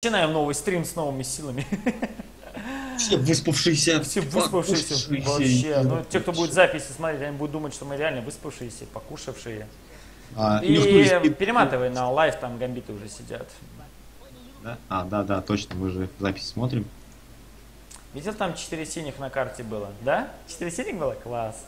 Начинаем новый стрим с новыми силами. Все выспавшиеся. Все выспавшиеся вообще. Ну, те, кто будет записи смотреть, они будут думать, что мы реально выспавшиеся, покушавшие. А, И никто спит. перематывай на live, там гамбиты уже сидят. Да? А, да, да, точно, мы же запись смотрим. Видел, там 4 синих на карте было, да? 4 синих было? Класс.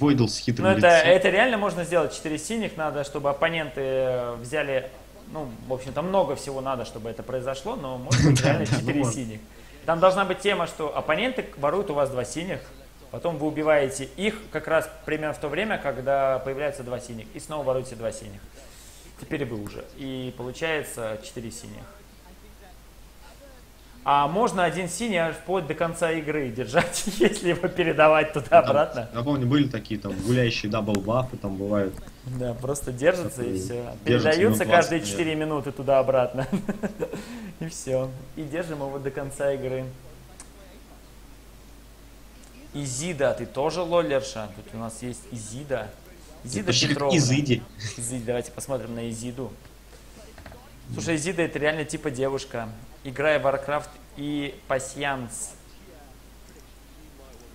Войдл с хитрым Ну, это, лицом. это реально можно сделать 4 синих, надо, чтобы оппоненты э, взяли, ну, в общем-то, много всего надо, чтобы это произошло, но может быть реально Да, да, 4 ну, синих. Там должна быть тема, что оппоненты воруют у вас 2 синих, потом вы убиваете их как раз примерно в то время, когда появляются 2 синих, и снова воруете 2 синих. Теперь вы уже. И получается 4 синих. А можно один синий аж вплоть до конца игры держать, если его передавать туда-обратно. Я помню, были такие там гуляющие double бафы, там бывают. Да, просто держатся и все. Передаются каждые 20 4 минуты туда-обратно. И все. И держим его до конца игры. Изида, ты тоже лолерша? Тут у нас есть Изида. Изида Петровна. Изыди. Изида, давайте посмотрим на Изиду. Слушай, Изида это реально типа девушка. Играя в Warcraft и пасьянс.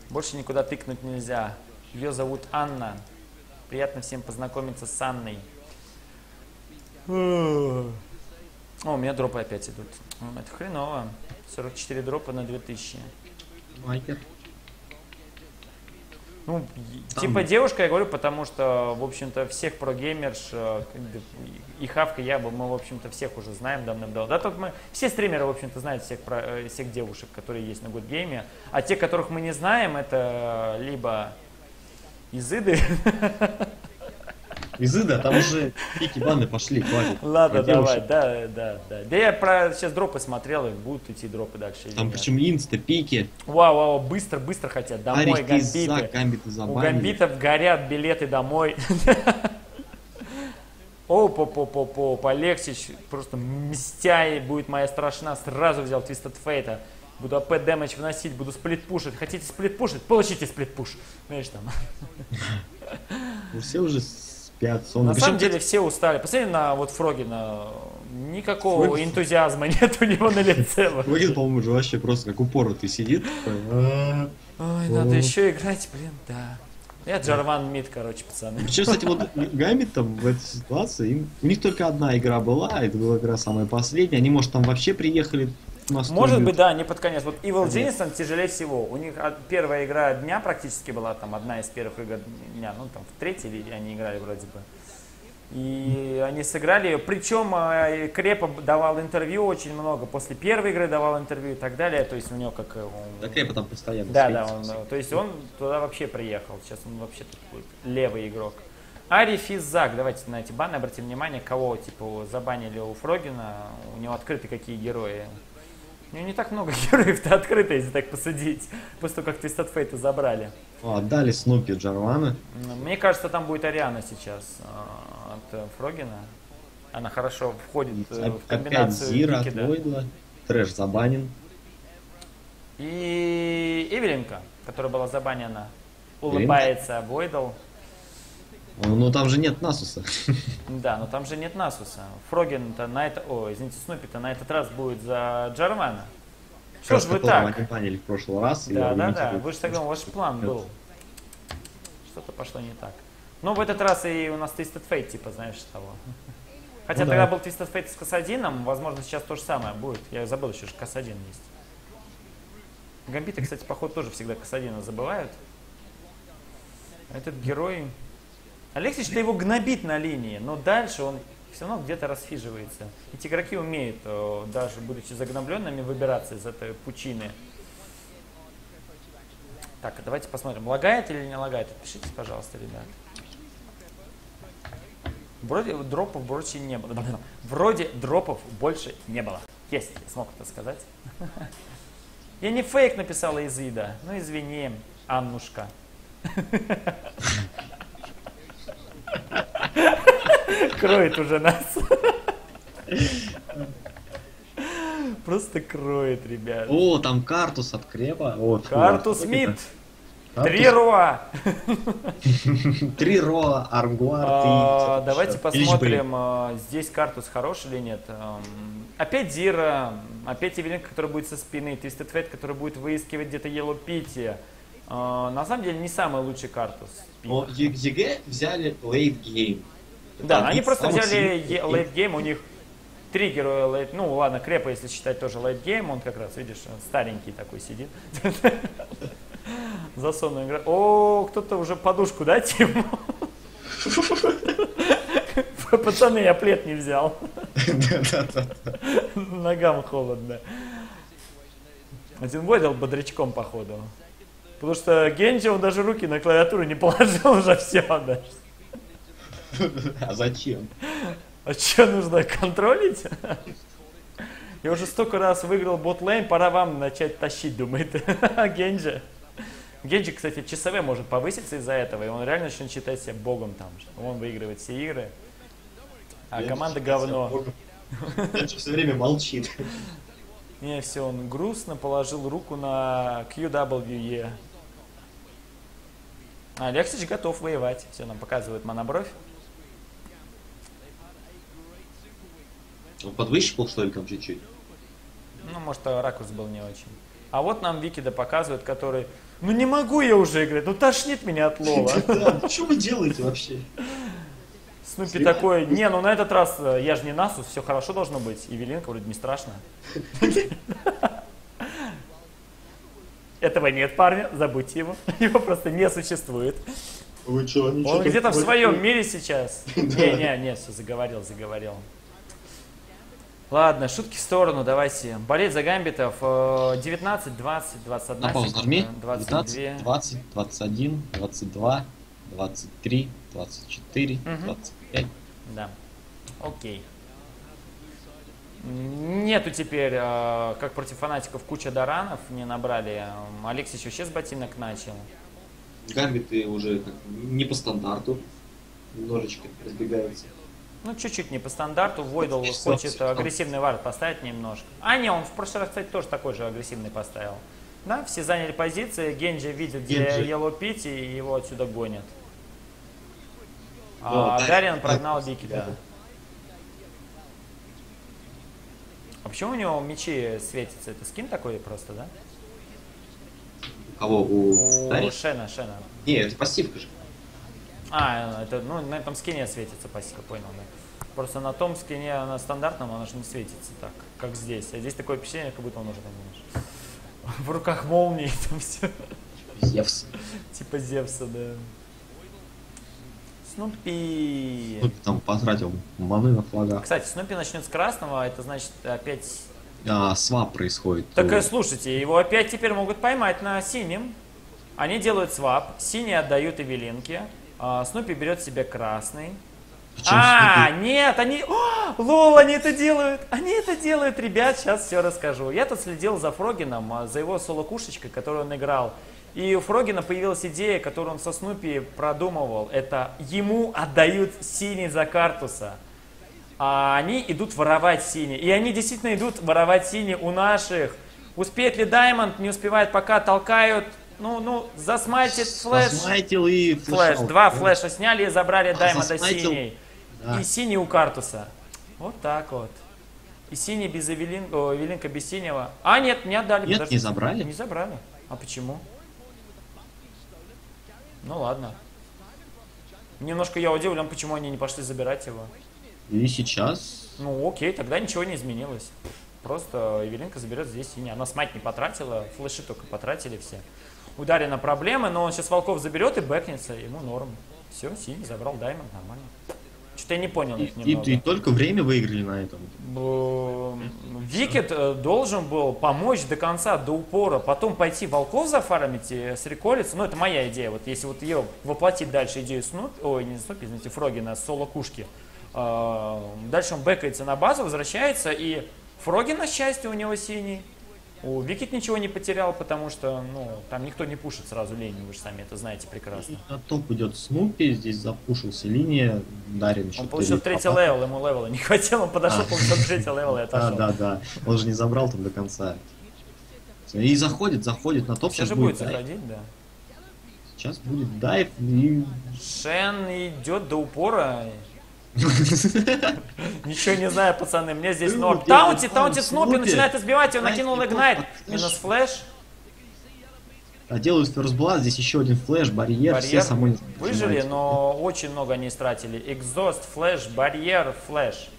Больше никуда тыкнуть нельзя. Ее зовут Анна. Приятно всем познакомиться с Анной. О, у меня дропы опять идут. Это хреново. 44 дропа на 2000. Майкер. Ну, Там- типа девушка, я говорю, потому что, в общем-то, всех прогеймерш, э, как бы, и Хавка, я, бы, мы, в общем-то, всех уже знаем давным-давно. Да, тут мы, все стримеры, в общем-то, знают всех, про- э, всех девушек, которые есть на Гудгейме, а те, которых мы не знаем, это либо изыды, Изыда, там уже пики баны пошли, хватит. ладно, Про давай, да, да, да. Да я про сейчас дропы смотрел, и будут идти дропы дальше Там причем инста, пики. Вау, вау, быстро, быстро хотят, домой, Арик и за гамбиты. гамбиты У гамбитов горят билеты домой. Опа, по, по, по, Алексич, просто мстя будет моя страшна, сразу взял Twisted Fate. Буду АП дэмэдж вносить, буду сплит пушить. Хотите сплит пушить? Получите сплит пуш. Знаешь там. Все уже спят, сон. На самом деле все устали. Посмотри на вот Фрогина. Никакого Фрогин- энтузиазма нет у него на лице. Логин, по-моему, уже вообще просто как упоротый сидит. Ой, надо еще играть, блин, да. Я Джарван Мид, короче, пацаны. Причем, кстати, вот Гамбит там в этой ситуации, им- у них только одна игра была, это была игра самая последняя. Они, может, там вообще приехали Может быть, да, не под конец. Вот Evil Genius тяжелее всего. У них от- первая игра дня практически была, там одна из первых игр дня, ну там в третьей или они играли вроде бы. И они сыграли ее. Причем э, Крепа давал интервью очень много. После первой игры давал интервью и так далее. То есть у него как... э, он- Да Крепа там постоянно Да, да, он, то есть он туда вообще приехал. Сейчас он вообще тут будет левый игрок. Ари Физак, давайте на эти баны обратим внимание, кого типа забанили у Фрогина, у него открыты какие герои. У него не так много героев-то открыто, если так посудить, после того, как Twisted Fate забрали. О, отдали Снупи Джарвана. Мне кажется, там будет Ариана сейчас э, от э, Фрогина. Она хорошо входит э, в Опять комбинацию Зира пики, от. Войдла. Трэш забанен. И Эвелинка, которая была забанена, улыбается Войдл. Ну, ну, там же нет Насуса. Да, но там же нет Насуса. Фрогин-то на это... О, извините, Снупи-то на этот раз будет за Джарвана. Что ж вы так? Они банили в прошлый раз. Да, да, да. Вы же тогда, ваш план был. Что-то пошло не так. Ну, в этот раз и у нас Twisted Fate, типа, знаешь, того. Хотя Ну тогда да. был Twisted Fate с Касадином, возможно, сейчас то же самое будет. Я забыл еще, что Касадин есть. Гамбиты, кстати, походу, тоже всегда Касадина забывают. Этот герой... Алексич-то его гнобит на линии, но дальше он все равно где-то расфиживается. Эти игроки умеют, э, даже будучи загнобленными, выбираться из этой пучины. Так, давайте посмотрим, лагает или не лагает. Пишите, пожалуйста, ребят. Вроде дропов больше не было. Вроде дропов больше не было. Есть, смог это сказать. Я не фейк написала из Ида. Ну извини, Аннушка. Кроет уже нас. Просто кроет, ребят. О, там Картус от Крепа. Вот, Картус Смит. Три роа! Три роа, армгуард А. Давайте посмотрим, а, здесь картус хорош или нет. Ам, Опять Зира, опять Эвелинка, который будет со спины, Twisted Fate, который будет выискивать где-то Yellow Pity. А, На самом деле не самый лучший картус. ЕГЭ взяли late game. Да, они просто взяли game, у них три героя late, ну ладно, Крепа, если считать тоже game, он как раз, видишь, старенький такой сидит. Засонную игра. О, кто-то уже подушку, да, Тим? Пацаны, я плед не взял. Ногам холодно. Один Войдал бодрячком, походу. Потому что Генджи, он даже руки на клавиатуру не положил уже все, да. А зачем? А что нужно контролить? Я уже столько раз выиграл ботлейн, пора вам начать тащить, думает Генджи. Генджи, кстати, часовой может повыситься из-за этого, и он реально начнет считать себя богом там. Он выигрывает все игры. А команда говно. Он все время молчит. Не, все, он грустно положил руку на QWE. А Алексич готов воевать. Все, нам показывает монобровь. Он подвыщипал, что ли, там чуть-чуть? Ну, может, а ракурс был не очень. А вот нам Викида показывают, который... Ну не могу я уже играть, ну тошнит меня от лола. Да, что вы делаете вообще? Снупи такой, не, ну на этот раз э, я же не Насус, все хорошо должно быть. И Велинка вроде не страшно. Этого нет, парня, забудьте его. Его просто не существует. Вы что, Он где-то в своем мире сейчас. Не, не, не, все, заговорил, заговорил. Ладно, шутки в сторону, давайте. Болеть за гамбитов. э, 19, 20, 21 На паузу нажми. секунда, 19, 22. 20, 21, 22, 23, 24, Мгм. 25. Да. Окей. Нету теперь, э, как против фанатиков, куча даранов не набрали. Алексич вообще с ботинок начал. Гамбиты уже как не по стандарту. Немножечко разбегаются. Ну, чуть-чуть не по стандарту. Войдл хочет агрессивный вард поставить немножко. А, не, он в прошлый раз, кстати, тоже такой же агрессивный поставил. Да, все заняли позиции. Генджи видит, где. Yellow Пити, и его отсюда гонят. А да. Дариан прогнал Да. Вики, да. А почему у него мечи светятся? Это скин такой просто, да? Кого? У У? Шена, Шена. Не, это пассивка же. А, это, ну, на этом скине светится пассивка, понял, да. Просто на том скине, на стандартном, она же не светится так, как здесь. А здесь такое впечатление, как будто он уже там, знаешь, в руках молнии там все. Зевс. Типа Зевса, да. Снупи. Ну, там потратил маны на флага. Кстати, Снупи начнет с красного, а это значит опять... А, свап происходит. Так э, слушайте, его опять теперь могут поймать на синем. Они делают свап, синие отдают Эвелинке, а Снупи берет себе красный. А, нет, они... О, лол, они это делают! Они это делают, ребят, сейчас все расскажу. Я тут следил за Фрогином, а, за его соло-кушечкой, которую он играл. И у Фрогина появилась идея, которую он со Снупи продумывал. Это ему отдают синий за картуса. А они идут воровать синий. И они действительно идут воровать синий у наших. Успеет ли Даймонд? Не успевает, пока толкают. Ну, ну, засмайтит flash. Засмайтил и flash. Два флеша сняли и забрали А, Даймонда засмайтил. синий. Да. И синий у Картуса. Вот так вот. И синий без Эвелин... О, Эвелинка без синего. А, нет, не отдали. Нет, подожди. не забрали? Не забрали. А почему? Ну ладно. Немножко я удивлен, почему они не пошли забирать его. И сейчас... Ну окей, тогда ничего не изменилось. Просто Эвелинка заберет здесь синий. Она смать не потратила, флеши только потратили все. У Дарина проблемы, но он сейчас Волков заберет и бэкнется, ему норм. Все, синий забрал Даймонд, нормально. Что-то я не понял И, их и- немного. и только время выиграли на этом. Викет э, должен был помочь до конца, до упора, потом пойти волков зафармить и среколиться. Ну, это моя идея. Вот если вот ее воплотить дальше идею Снуп, ой, не Снупи, извините, Фрогина, соло-кушки, э, дальше он бэкается на базу, возвращается, и Фрогин, на счастье, у него синий. У Викет ничего не потерял, потому что, ну, там никто не пушит сразу линию, вы же сами это знаете прекрасно. И на топ идет Снупи, здесь запушился линия, Дариен еще Он получил третий level, ему левела не хватило, он подошел, А. получил третий level и Да, отошел. да, да. Он же не забрал там до конца. И заходит, заходит на топ, сейчас будет. будет заходить, да. Сейчас будет dive и... Шен идет до упора. Ничего не знаю, пацаны, мне здесь норм. Таунти, taunt, таунти, Снупи начинает избивать его, накинул ignite. flash. Минус flash. А делают first blood, здесь еще один flash, барьер, все самой Выжили, но очень много они истратили. Exhaust, flash, барьер, flash.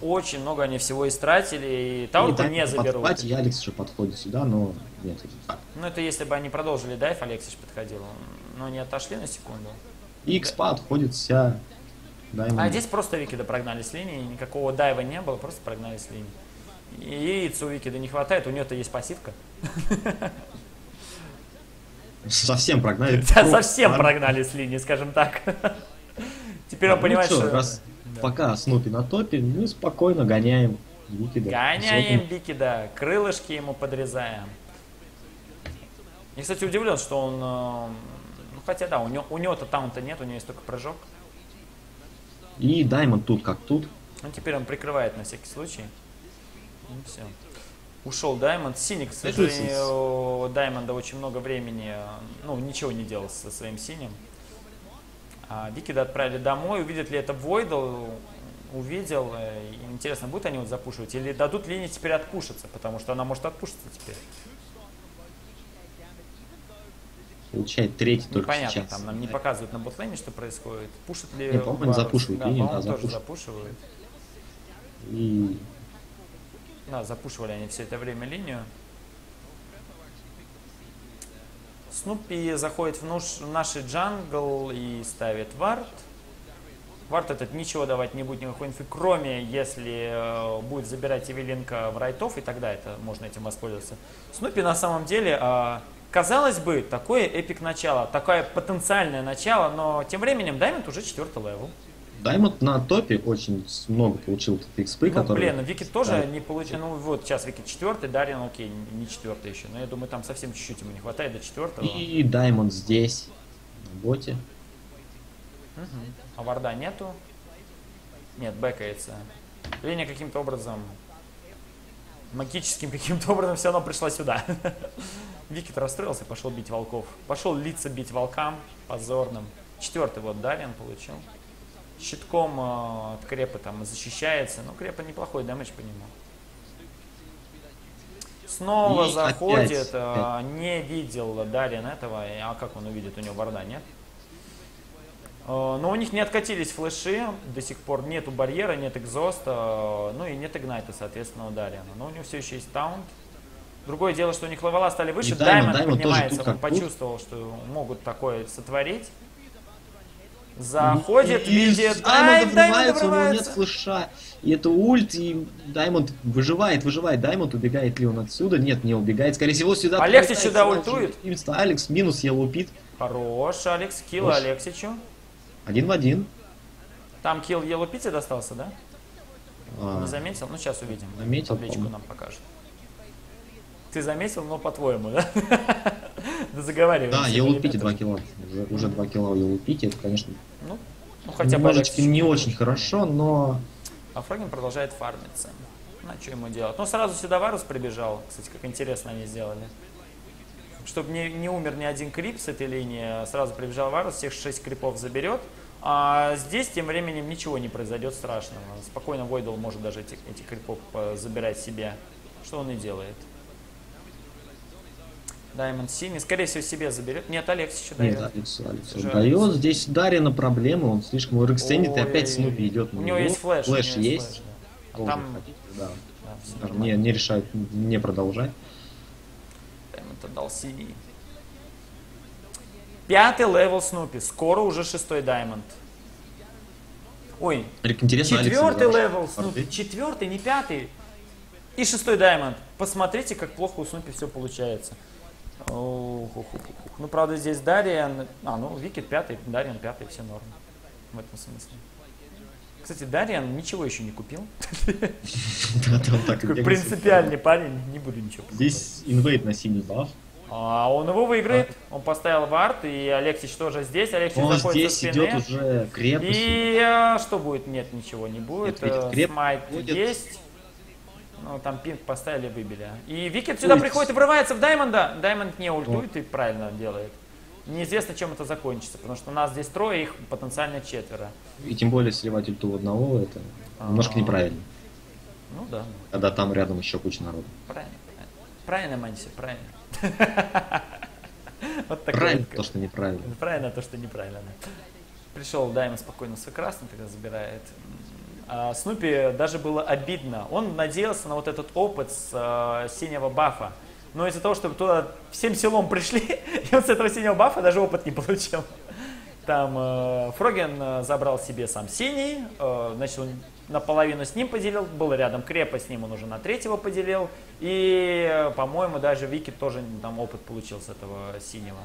Очень много они всего истратили, и Таунта не заберут. И Алекс еще подходит сюда, но нет, это. Ну это если бы они продолжили дайв, Алексич подходил. Но не отошли на секунду. И Экспа отходит вся Даймонд. А здесь просто Викида прогнали с линии, никакого дайва не было, просто прогнали с линии. И яйца у Викида не хватает, у нее-то есть пассивка. Совсем прогнали. Да, совсем Ар- прогнали с линии, скажем так. Теперь он Ну понимает, что... раз Да. пока Снупи на топе, мы спокойно гоняем Викида. Гоняем Викида, крылышки ему подрезаем. Я, кстати, удивлен, что он... э, Ну, хотя да, у него, у него-то таунта нет, у него есть только прыжок. И Даймонд тут как тут. Ну, теперь он прикрывает на всякий случай. Ну, все. Ушел Даймонд. Синий, к сожалению, у Даймонда очень много времени, э, ну, ничего не делал со своим синим. А Викида отправили домой. Увидит ли это Войдл? Увидел. Э, Интересно, будут они вот запушивать? Или дадут линии теперь отпушиться? Потому что она может отпушиться теперь. Получает третий только Непонятно, сейчас. там нам не показывают на ботлейне, что происходит. Пушат ли Не, по-моему, запушивают Да, по-моему, да, тоже запушивают. И Да, запушивали они все это время линию. Снупи заходит в, нуш, в наш jungle и ставит ward. Ward этот ничего давать не будет никакой инфы, кроме если э, будет забирать Эвелинка wraith ов, и тогда это можно этим воспользоваться. Снупи на самом деле, э, казалось бы, такое epic начало, такое потенциальное начало, но тем временем Даймонд уже четвертый level. Даймонд на топе очень много получил тут экспы, Ну, которые... блин, Викет тоже Да. не получил. Ну, вот сейчас Викет четвертый, Дариен, окей, не четвертый еще. Но я думаю, там совсем чуть-чуть ему не хватает до четвертого. И Даймонд здесь, на боте. Мгм. А Варда нету? Нет, бэкается. Линия каким-то образом, магическим каким-то образом все равно пришла сюда. Викит расстроился, пошел бить волков. Пошел лица бить волкам позорным. Четвертый вот Дарьян получил. Щитком э, от Крепа там защищается. Ну, Крепа неплохой дэмэдж по нему. Снова И заходит, опять, э, не видел Дарьян этого, а как он увидит, у него варда нет? Э, Но у них не откатились флеши, до сих пор нету барьера, нет экзоста, э, ну и нет игнайта, соответственно, у Дарьяна. Но у него все еще есть таунт. Другое дело, что у них левела стали выше, Даймонд тоже поднимается, он почувствовал, что могут такое сотворить. Заходит, И видит, Даймонд ай, Даймонд врывается, у него нет флеша. И это ульт, и Даймонд выживает, выживает. Даймонд убегает ли он отсюда? Нет, не убегает. Скорее всего, сюда... Прилетает сюда ультует? Именно Алекс минус Елупит. Хорош, Алекс, килл Хорош. Алексичу. Один в один. Там килл Pity достался, да? А, Не заметил? Ну, сейчас увидим. Заметил, Табличку нам покажет. Ты заметил, но по-твоему, да? Да заговариваемся. Да, Елупите ребята. 2 кило. Уже, уже 2 кило Елупите. Это, конечно, Ну, ну, хотя бы немножечко не очень хорошо, но... А Фрогин продолжает фармиться. Ну, а что ему делать? Ну, сразу сюда Варус прибежал. Кстати, как интересно они сделали. Чтобы не, не умер ни один крип с этой линии, сразу прибежал Варус, всех 6 крипов заберет. А здесь тем временем ничего не произойдет страшного. Спокойно Войдл может даже эти, эти крипов э, забирать себе. Что он и делает. Даймонд синий. Скорее всего, себе заберет. Нет, Алекс еще Нет, дает. Алекс, Алекс Жаль. дает. Здесь Дарина проблемы, он слишком overextended, и опять Снупи идет на У него есть флеш. него есть. А там да. не, не решают не продолжать. Даймонд отдал синий. Пятый level Снупи. Скоро уже шестой Даймонд. Ой, интересно, четвертый level. Снупи. Четвертый, не пятый. И шестой Даймонд. Посмотрите, как плохо у Снупи все получается. Ну, правда, здесь Дариен... А, ну, Викет пятый, Дариен пятый, все норм. В этом смысле. Кстати, Дариен ничего еще не купил. Принципиальный парень, не буду ничего. Здесь invade на синий buff. А он его выиграет. Он поставил ward, и Алекс Ич тоже здесь. Алекс Ич Он заходит здесь идет уже Крепо. И э, что будет? Нет, ничего не будет. Э, Smite есть. Ну, там пинг поставили, выбили. И Викет сюда Ой. приходит и врывается в Даймонда. Даймонд не ультует и правильно делает. неизвестно, чем это закончится, потому что у нас здесь трое, их потенциально четверо. И тем более сливать ульту в одного, это немножко А. неправильно. Ну да, Когда там рядом еще куча народу. правильно. Правильно, Манси, правильно. Вот такой Правильно то, что неправильно. Правильно то, что неправильно. Пришел Даймон спокойно свой красный, тогда забирает. А Снупи даже было обидно. Он надеялся на вот этот опыт с э, синего бафа. Но из-за того, что туда всем селом пришли, и он с этого синего бафа даже опыт не получил. Там э, Фрогин э, забрал себе сам синий, э, значит, он наполовину с ним поделил, был рядом Крепо с ним, он уже на третьего поделил. И, э, по-моему, даже Викет тоже там опыт получил с этого синего.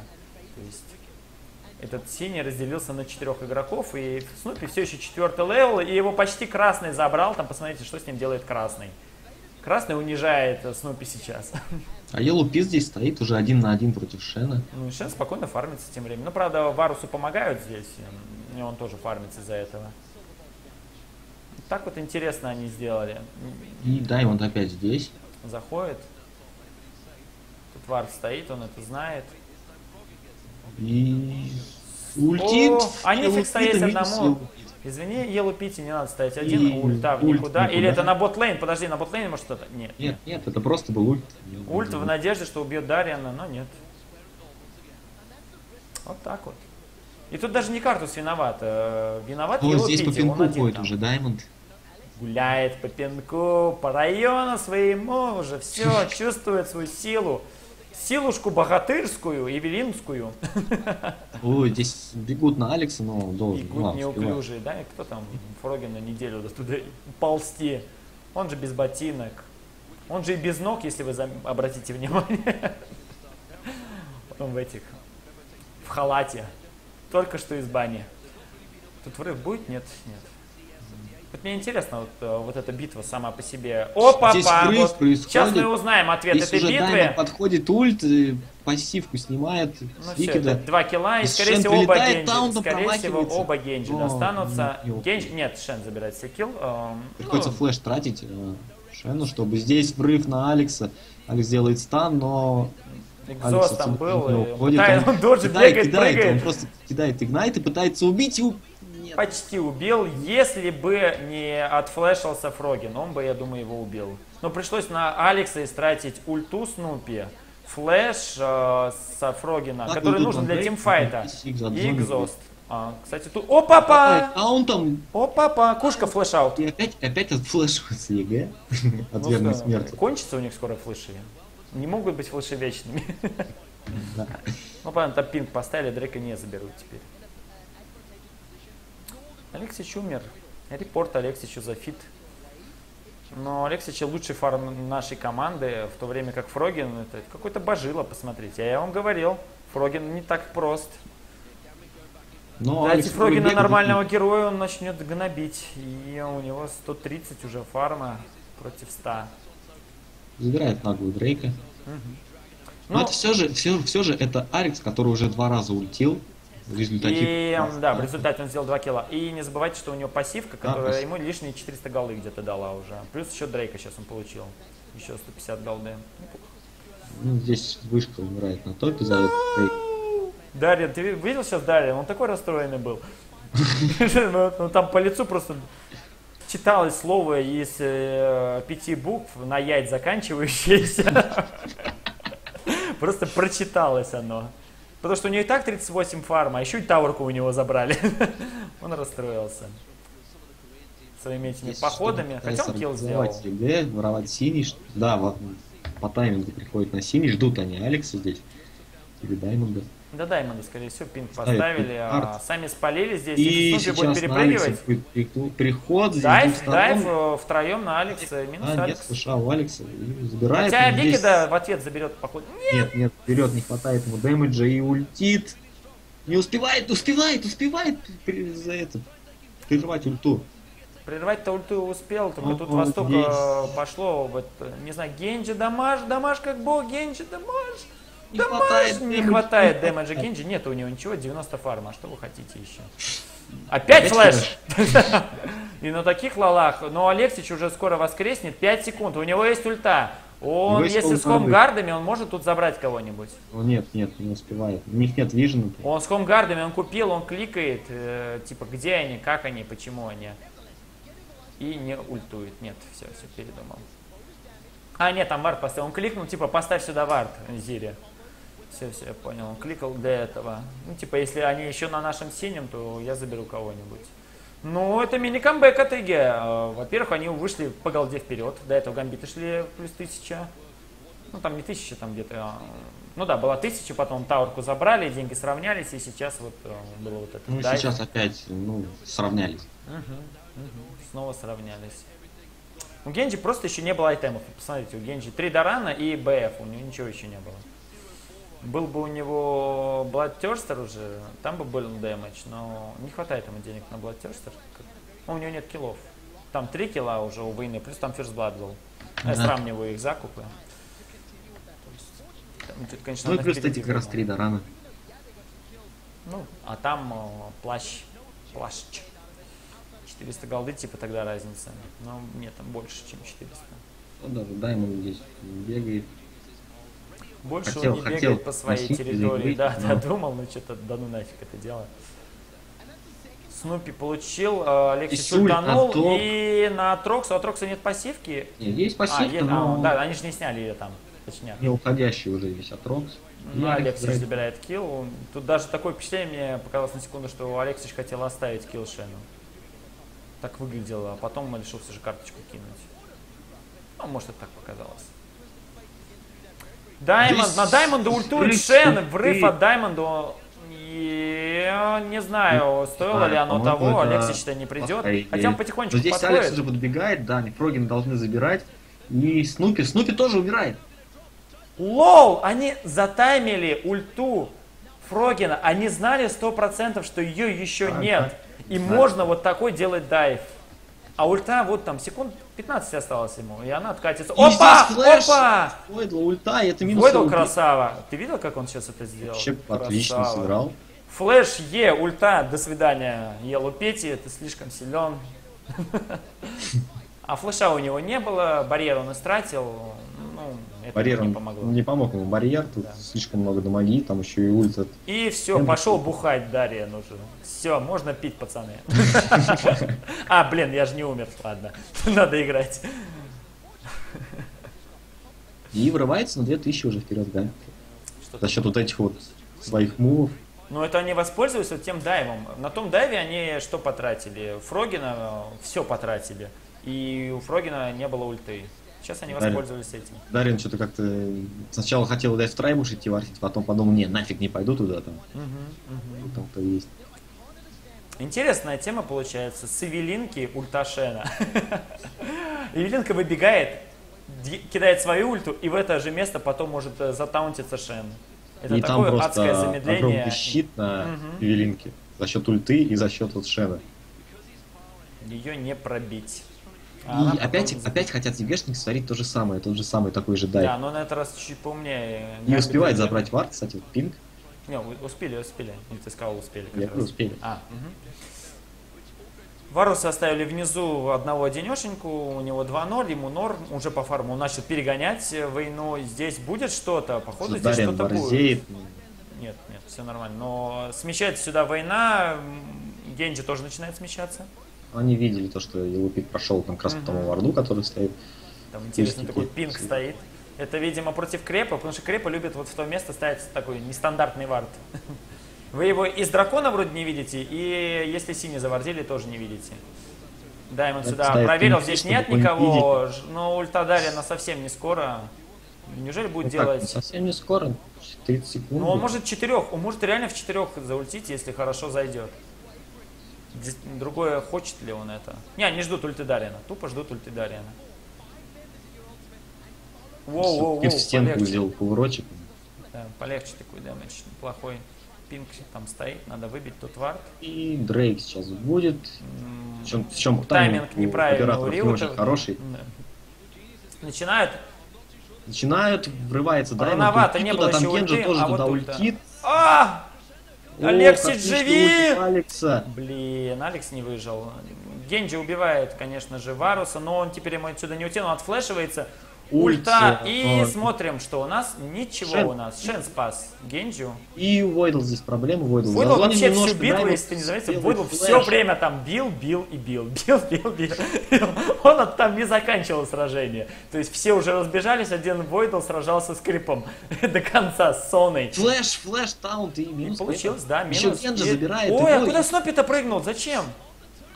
То есть этот синий разделился на четырех игроков, и Снупи все еще четвертый level, и его почти красный забрал. Там посмотрите, что с ним делает красный. Красный унижает э, Снупи сейчас. А Yellowpete здесь стоит уже один на один против Шена. Ну и Шен спокойно фармится тем временем. Ну, правда, Варусу помогают здесь, и он тоже фармится из-за этого. Так вот интересно они сделали. И Даймонд опять здесь. Заходит. Тут Варс стоит, он это знает. И ультит. О, нефиг Елупит, стоять одному. Извини, Елу Пити не надо ставить один, И ульта в ульт никуда. никуда. Или это на ботлейн, подожди, на ботлейне может что-то? Нет. Нет, нет, это просто был ульт. Ульт в надежде, что убьет Дариана, но нет. Вот так вот. И тут даже не Картус виноват. э, Виноват Вот Елу здесь по Пити, он пинку один ходит там. уже Даймонд. Гуляет по пинку, по району своему уже все, чувствует свою силу. Силушку богатырскую, евелинскую. Ой, здесь бегут на Алекса, но должен. Бегут успевает. неуклюжие, да? И кто там Фроген на неделю до туда ползти? Он же без ботинок. Он же и без ног, если вы обратите внимание. Он в этих, в халате. Только что из бани. Тут врыв будет? Нет, нет. Вот мне интересно, вот, э, вот эта битва сама по себе. Опа, Здесь вот. происходит. Сейчас мы узнаем ответ Здесь этой уже битвы. Даймонд подходит ульт, э, пассивку снимает Ну все, это два килла, и, И скорее Шен всего, оба Генджи, скорее всего, оба Генджи О, достанутся. не Генджи, нет, Шен забирает себе килл. эм, Приходится ну, флеш тратить э, Шену, чтобы здесь врыв на Алекса. Алекс делает stun, но exhaust там был, уходит, он он тоже кидает, бегает, кидает, прыгает. Он просто кидает ignite и пытается убить его. Нет. почти убил, если бы не отфлешился Фрогин, он бы, я думаю, его убил. Но пришлось на Алекса истратить ульту Снупи, flash э, со Фрогина, Так, который ну, нужен для тимфайта. и exhaust. А, кстати, тут... О, папа! А он там О, папа! Кушка flash out. и опять, опять отфлешивается CLG от Ну верной смерти. Кончится у них скоро флеши. Не могут быть флеши вечными. Да. Ну, понятно, там пинг поставили, Дрейка не заберут теперь. Алексич умер. Report Алексичу за feed. Но Алексич лучший фарм нашей команды, в то время как Фрогин это какой-то бажило, посмотрите. Я вам говорил, Фрогин не так прост. Но Дайте Алекс Фрогина бегает, нормального героя, он начнет гнобить. И у него 130 уже фарма против 100. Забирает наглую Дрейка. Но Ну, это все же, все, все же это Алекс, который уже два раза ультил. Результатив. И да, в результате он сделал 2 килла. И не забывайте, что у него пассивка, которая пассив. ему лишние 400 голды где-то дала уже. Плюс еще Дрейка сейчас он получил. Еще 150 голды. Ну, здесь вышка умирает на топе за Дрейк. Дарья, ты ви- видел сейчас Дарья? Он такой расстроенный был. Ну, ну, там по лицу просто читалось слово из э, пяти букв на яйц заканчивающееся. Просто прочиталось оно. Потому что у него и так 38 фарма, а еще и таурку у него забрали. Он расстроился. Своими этими Здесь походами. Хотя он килл сделал. EG, воровать синий. Да, по таймингу приходит на синий. Ждут они Алекса здесь. Или Даймонда. Да, Даймонда, скорее всего, пинг поставили, а сами спалили здесь. И И будет сейчас Алекса перепрыгивать. будет приход- Дайв, дайв э, втроем на Алекса, минус А, нет, Алекс. США у Алекса. Забирает. Хотя он здесь- Викида в ответ заберет походу. Нет, нет, вперед не хватает ему дэмэджа и ультит. Не успевает, успевает, успевает за это прервать ульту. Прервать-то ульту успел, только Ну, тут вот во столько здесь. пошло, вот, э, не знаю, Генджи дамаж, дамаж как бог, Генджи дамаж. Не хватает Не хватает дэмэджа Генджи, нет у него ничего, 90 фарма, что вы хотите еще? Опять флеш! И на таких лалах, но Алексич уже скоро воскреснет, 5 секунд, у него есть ульта. Он, есть если с хомгардами, он может тут забрать кого-нибудь. Нет, нет, не успевает. У них нет вижена. Он с хомгардами, он купил, он кликает, э, типа, где они, как они, почему они. И не ультует. Нет, все, все передумал. А, нет, там вард поставил. Он кликнул, типа, поставь сюда вард, Зири. Все, все, я понял. Он кликал для этого. Ну, типа, если они еще на нашем синем, то я заберу кого-нибудь. Ну, это мини-камбэк от ИГ. Э, Во-первых, они вышли по голде вперед. До этого гамбиты шли плюс тысяча. Ну, там не тысяча, там где-то... а, Ну да, была тысяча, потом таурку забрали, деньги сравнялись, и сейчас вот э, было вот это. Ну, дайв. сейчас опять, ну, сравнялись. Мгм, мгм. Снова сравнялись. У Генджи просто еще не было айтемов. Посмотрите, у Генджи 3 Дарана и БФ, у него ничего еще не было. Был бы у него Bloodthirster уже, там бы был дэмэдж, но не хватает ему денег на Bloodthirster. Ну, у него нет киллов. Там 3 килла уже у войны, плюс там First Blood был. Я Ага. сравниваю их закупы. Есть, там конечно, Ну и плюс, кстати, как раз было. три Дорана. Ну, а там э, плащ, плащ. 400 голды, типа тогда разница. Но нет, там больше, чем 400. Ну, даже Даймон здесь бегает. Больше Хотел- он не хотел бегает по своей носить территории. Да, да, но- думал, ну что-то, да ну нафиг это дело. Снупи получил, э, Алексис Исуль, ультанул, Атрок. и на Атрокса, у Атрокса нет пассивки. Нет, есть А, пассивка, а, но да, они же не сняли ее там, точнее. не уходящий уже весь Атрокс. Ну, И Алексич Алекс забирает килл. Тут даже такое впечатление мне показалось на секунду, что Алексич хотел оставить килл Шену. Так выглядело, а потом он решил все же карточку кинуть. Ну, может, это так показалось. Даймонд, на Даймонда ультует Шен, врыв от Даймонду. И не знаю, стоило ли знаю, оно того, это Алексич-то не придет. Хотя он потихонечку Но здесь подходит. Алекс уже подбегает, да, они Фрогин должны забирать. И Снупи, Снупи тоже умирает. LOL, они затаймили ульту Фрогина. Они знали 100%, что ее еще Да, нет. И да. можно вот такой делать дайв. А ульта вот там секунд 15 осталось ему, и она откатится. И Опа! flash. Опа! Войдла ульта, и это минус. Ульты. красава. Ты видел, как он сейчас это сделал? Вообще отлично сыграл. Flash E, ульта, до свидания. Елу Пети, ты слишком силен. А флеша у него не было, барьер он истратил. Это Барьер не помогло. не помог ему барьер, тут Да. слишком много дамаги, там еще и ульт. И все, Я пошел бухать Дарья нужен. Все, можно пить, пацаны. А, блин, я же не умер. Ладно, надо играть. И врывается на 2000 уже вперед, да. За счет вот этих вот своих мувов. Ну, это они воспользовались вот тем дайвом. На том дайве они что потратили? Фрогина все потратили. И у Фрогина не было ульты. Сейчас они Дарья. воспользовались этим. Дарин что-то как-то сначала хотел дать в траймуш идти вартить, потом подумал, не, нафиг не пойду туда там. Там-то есть. Интересная тема получается. С Эвелинки ульташена. Эвелинка выбегает, кидает свою ульту, и в это же место потом может э, затаунтиться Шен. Это и там такое адское просто замедление. огромный щит на Мгм. Ювелинке. За счет ульты и за счет вот Шена. Ее не пробить. А И она потом опять, опять хотят ЕГЭшники сварить то же самое, тот же самый такой же Да, дайв. но на этот раз чуть поумнее. Не успевает идет. забрать вард, кстати, вот пинг. Не, успели, успели. Или ты сказал, успели. Я говорю, успели. А, мгм. Варуса оставили внизу одного одинешеньку, у него 2-0, ему норм, уже по фарму начал перегонять войну. Здесь будет что-то, походу здесь Дарин что-то будет. Нет, нет, все нормально. Но смещается сюда война, Генджи тоже начинает смещаться. Они видели то, что Елупит прошел там как раз по тому варду, который стоит. Там интересный такой пинг стоит. Это, видимо, против Крепа, потому что Крепа любит вот в то место ставить такой нестандартный вард. Вы его из дракона вроде не видите, и если синий завардили, тоже не видите. Даймонд Это сюда ставит проверил, пинг, здесь нет никого, но ульта Дарьяна совсем не скоро. Неужели будет Ну так, делать? совсем не скоро, 30 секунд. Ну, он может четырех, он может реально в четырех заультить, если хорошо зайдет. Другое, хочет ли он это? Не, они ждут ульты Дарьяна, тупо ждут ульты Дарьяна. Воу, воу, воу, в стенку полегче. сделал кувырочек. Да, полегче такой дэмэдж, плохой. Пинг там стоит, надо выбить тут вард. И Дрейк сейчас будет. В чем, в чем Тайминг у неправильный у не Риута. очень хороший. Да. Начинают. Начинают, врывается. Рановато, ультит не было еще ульты, тоже а вот ульта. ультит. А! Отлично живи! Алекса. Блин, Алекс не выжил. Генджи убивает, конечно же, Варуса, но он теперь ему отсюда не утянул, отфлешивается. Ульта. Ульт, И смотрим, что у нас ничего Шен. у нас. Шен спас Генджу. И Войдл здесь проблемы. Войдл, Войдл вообще всю битву, если ты не заметил, Войдл все время там бил, бил и бил, бил, бил, бил. Он от- там не заканчивал сражение. То есть все уже разбежались, один Войдл сражался с Крипом до конца, с Соной. Flash, flash, taunt и И минус. получилось, да, минус. Еще Генджи И- забирает. Ой, а куда Снопи-то прыгнул? Зачем?